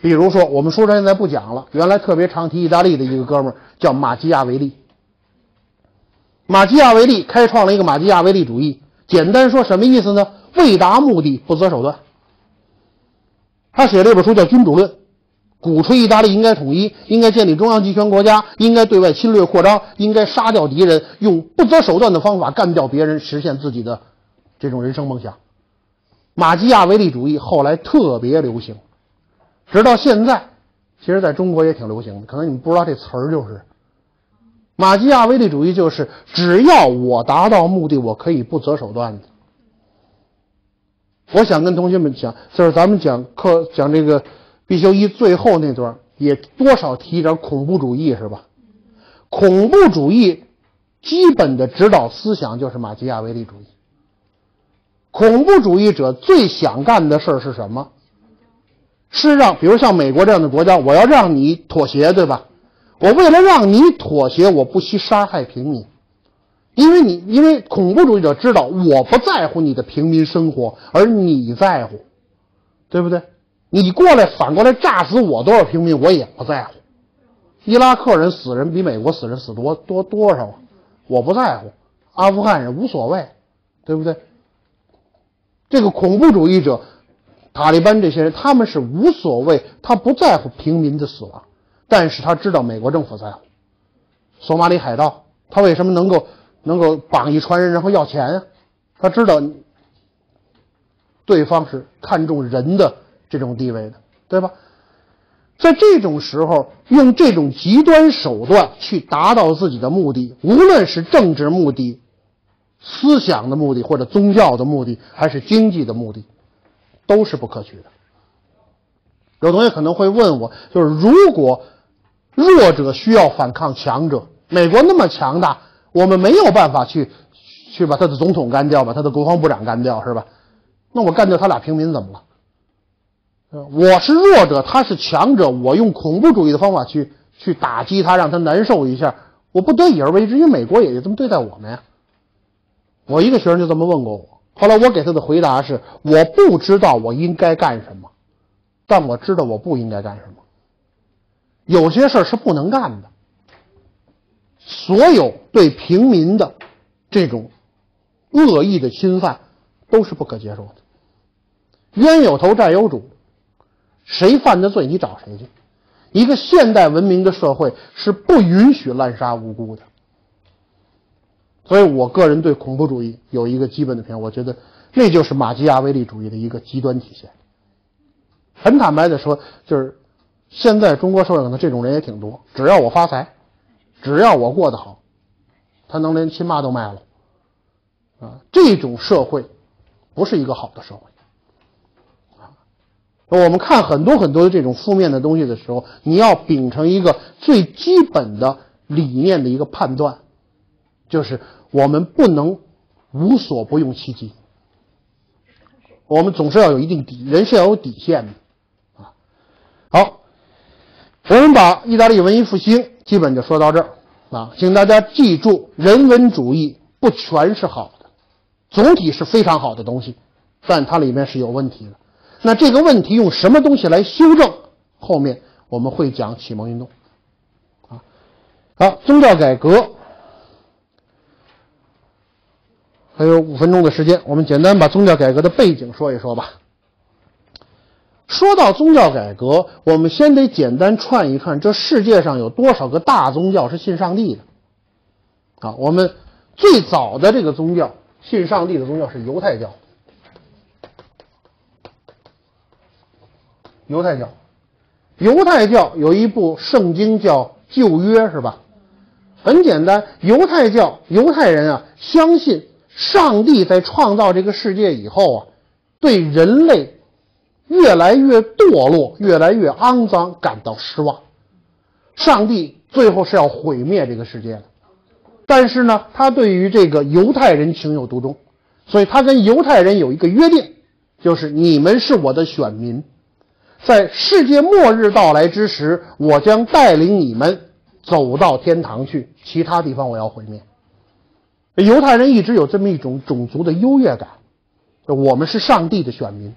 Speaker 1: 比如说我们书上现在不讲了，原来特别常提意大利的一个哥们儿叫马基亚维利。马基亚维利开创了一个马基亚维利主义，简单说什么意思呢？为达目的不择手段。他写了一本书叫《君主论》，鼓吹意大利应该统一，应该建立中央集权国家，应该对外侵略扩张，应该杀掉敌人，用不择手段的方法干掉别人，实现自己的这种人生梦想。马基亚维利主义后来特别流行，直到现在，其实在中国也挺流行的。可能你们不知道这词儿，就是马基亚维利主义，就是只要我达到目的，我可以不择手段的。我想跟同学们讲，就是咱们讲课讲这个必修一最后那段，也多少提一点恐怖主义，是吧？恐怖主义基本的指导思想就是马基亚维利主义。恐怖主义者最想干的事儿是什么？是让，比如像美国这样的国家，我要让你妥协，对吧？我为了让你妥协，我不惜杀害平民，因为你，因为恐怖主义者知道，我不在乎你的平民生活，而你在乎，对不对？你过来反过来炸死我多少平民，我也不在乎。伊拉克人死人比美国死人死多多多少啊？我不在乎。阿富汗人无所谓，对不对？这个恐怖主义者、塔利班这些人，他们是无所谓，他不在乎平民的死亡，但是他知道美国政府在。索马里海盗，他为什么能够能够绑一船人然后要钱啊？他知道对方是看重人的这种地位的，对吧？在这种时候，用这种极端手段去达到自己的目的，无论是政治目的。思想的目的，或者宗教的目的，还是经济的目的，都是不可取的。有同学可能会问我，就是如果弱者需要反抗强者，美国那么强大，我们没有办法去去把他的总统干掉，把他的国防部长干掉，是吧？那我干掉他俩平民怎么了？我是弱者，他是强者，我用恐怖主义的方法去去打击他，让他难受一下，我不得已而为之，因为美国也就这么对待我们呀。我一个学生就这么问过我，后来我给他的回答是：我不知道我应该干什么，但我知道我不应该干什么。有些事儿是不能干的。所有对平民的这种恶意的侵犯都是不可接受的。冤有头债有主，谁犯的罪你找谁去。一个现代文明的社会是不允许滥杀无辜的。所以我个人对恐怖主义有一个基本的评，我觉得那就是马基亚维利主义的一个极端体现。很坦白的说，就是现在中国社会可能这种人也挺多。只要我发财，只要我过得好，他能连亲妈都卖了啊！这种社会不是一个好的社会啊！我们看很多很多的这种负面的东西的时候，你要秉承一个最基本的理念的一个判断，就是。我们不能无所不用其极，我们总是要有一定底，人是要有底线的。我们把意大利文艺复兴基本就说到这儿啊，请大家记住，人文主义不全是好的，总体是非常好的东西，但它里面是有问题的。那这个问题用什么东西来修正？后面我们会讲启蒙运动啊。好，宗教改革。还有五分钟的时间，我们简单把宗教改革的背景说一说吧。说到宗教改革，我们先得简单串一串，这世界上有多少个大宗教是信上帝的？啊，我们最早的这个宗教信上帝的宗教是犹太教。犹太教，犹太教有一部圣经叫旧约，是吧？很简单，犹太教犹太人啊，相信。上帝在创造这个世界以后啊，对人类越来越堕落、越来越肮脏感到失望，上帝最后是要毁灭这个世界的。但是呢，他对于这个犹太人情有独钟，所以他跟犹太人有一个约定，就是你们是我的选民，在世界末日到来之时，我将带领你们走到天堂去，其他地方我要毁灭。犹太人一直有这么一种种族的优越感，我们是上帝的选民，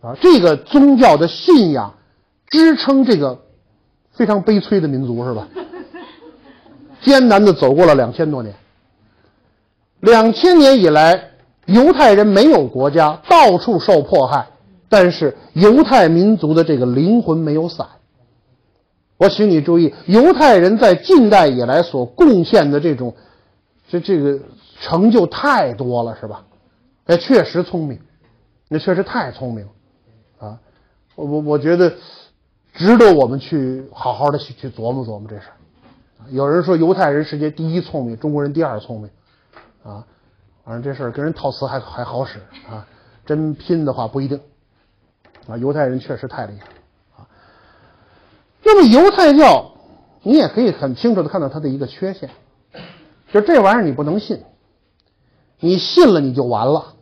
Speaker 1: 啊，这个宗教的信仰支撑这个非常悲催的民族，是吧？艰难的走过了两千多年，两千年以来，犹太人没有国家，到处受迫害，但是犹太民族的这个灵魂没有散。我请你注意，犹太人在近代以来所贡献的这种，这这个成就太多了，是吧？哎，确实聪明，那确实太聪明，啊，我我觉得值得我们去好好的去去琢磨琢磨这事儿。有人说犹太人世界第一聪明，中国人第二聪明，啊，反正这事儿跟人套词还还好使。啊，真拼的话不一定，啊，犹太人确实太厉害啊。那么犹太教，你也可以很清楚的看到它的一个缺陷，就这玩意儿你不能信，你信了你就完了，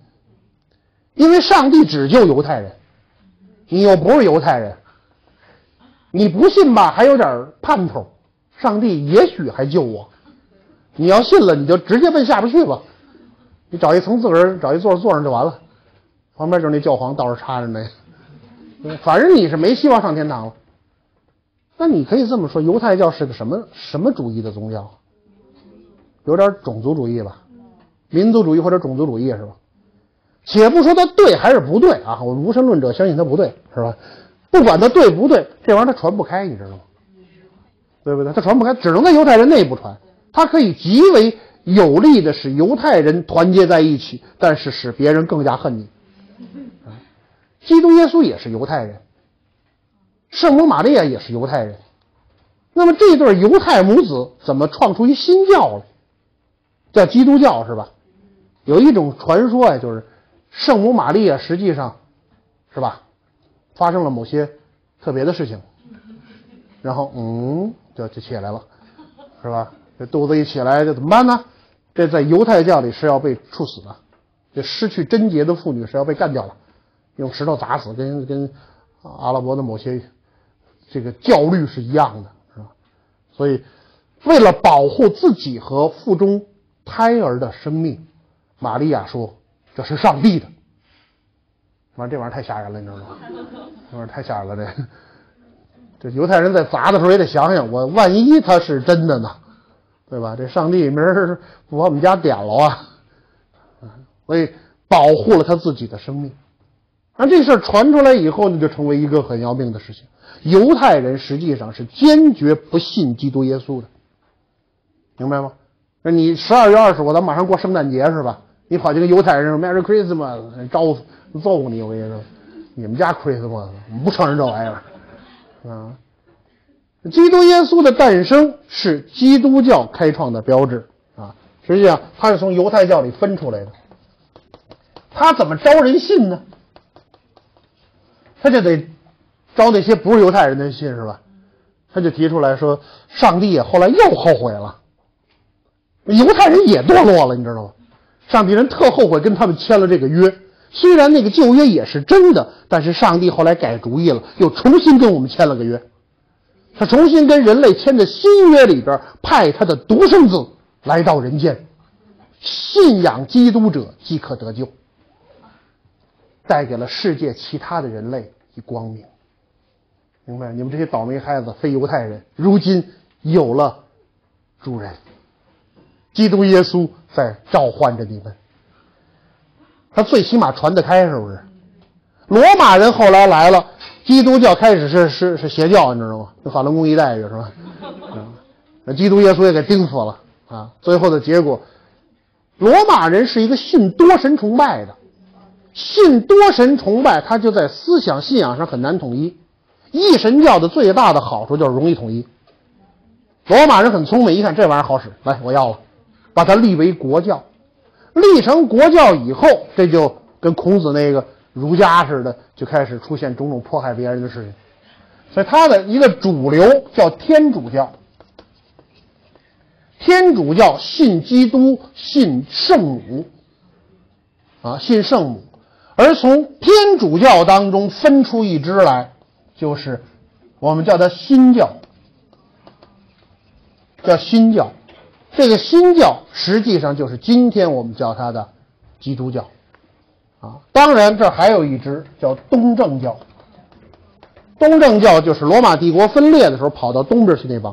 Speaker 1: 因为上帝只救犹太人，你又不是犹太人，你不信吧还有点盼头。上帝也许还救我，你要信了，你就直接奔下边去吧。你找一层自个儿找一座坐上就完了，旁边就是那教皇倒是插着那，反正你是没希望上天堂了。那你可以这么说，犹太教是个什么什么主义的宗教？有点种族主义吧，民族主义或者种族主义是吧？且不说它对还是不对啊，我们无神论者相信它不对是吧？不管它对不对，这玩意儿它传不开，你知道吗？对不对？它传不开，只能在犹太人内部传。它可以极为有力的使犹太人团结在一起，但是使别人更加恨你。基督耶稣也是犹太人，圣母玛利亚也是犹太人。那么这对犹太母子怎么创出一新教来？叫基督教是吧？有一种传说呀，就是圣母玛利亚实际上，是吧？发生了某些特别的事情，然后嗯。就就起来了，是吧？这肚子一起来，这怎么办呢？这在犹太教里是要被处死的。这失去贞洁的妇女是要被干掉的，用石头砸死，跟跟阿拉伯的某些这个教律是一样的，是吧？所以，为了保护自己和腹中胎儿的生命，玛利亚说：“这是上帝的。”完，这玩意儿太吓人了，你知道吗？这玩意儿太吓人了，这。这犹太人在砸的时候也得想想，我万一他是真的呢，对吧？这上帝明儿不把我们家点了啊！所以保护了他自己的生命。而这事儿传出来以后呢，就成为一个很要命的事情。犹太人实际上是坚决不信基督耶稣的，明白吗？那你十二月二十五，咱马上过圣诞节是吧？你跑去跟犹太人说 “Merry Christmas”，招揍你！我跟你说，你们家 Christmas 不承认这玩意儿。啊，基督耶稣的诞生是基督教开创的标志啊！实际上，他是从犹太教里分出来的。他怎么招人信呢？他就得招那些不是犹太人的信，是吧？他就提出来说：“上帝后来又后悔了，犹太人也堕落了，你知道吗？上帝人特后悔跟他们签了这个约。”虽然那个旧约也是真的，但是上帝后来改主意了，又重新跟我们签了个约。他重新跟人类签的新约里边，派他的独生子来到人间，信仰基督者即可得救，带给了世界其他的人类以光明。明白？你们这些倒霉孩子，非犹太人，如今有了主人，基督耶稣在召唤着你们。他最起码传得开，是不是？罗马人后来来了，基督教开始是是是邪教，你知道吗？跟法轮功一待遇是吧？那基督耶稣也给钉死了啊！最后的结果，罗马人是一个信多神崇拜的，信多神崇拜，他就在思想信仰上很难统一。一神教的最大的好处就是容易统一。罗马人很聪明，一看这玩意儿好使，来我要了，把它立为国教。立成国教以后，这就跟孔子那个儒家似的，就开始出现种种迫害别人的事情。所以它的一个主流叫天主教。天主教信基督，信圣母，啊，信圣母。而从天主教当中分出一支来，就是我们叫它新教，叫新教。这个新教实际上就是今天我们叫它的基督教，啊，当然这还有一支叫东正教。东正教就是罗马帝国分裂的时候跑到东边去那帮，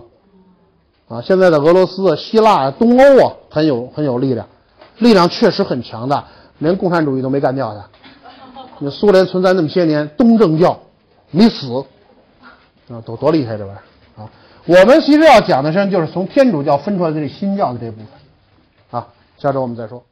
Speaker 1: 啊，现在的俄罗斯、希腊、东欧啊，很有很有力量，力量确实很强大，连共产主义都没干掉他。那苏联存在那么些年，东正教没死，啊，多多厉害这玩意儿！我们其实要讲的实际上，就是从天主教分出来的这新教的这部分，啊，下周我们再说。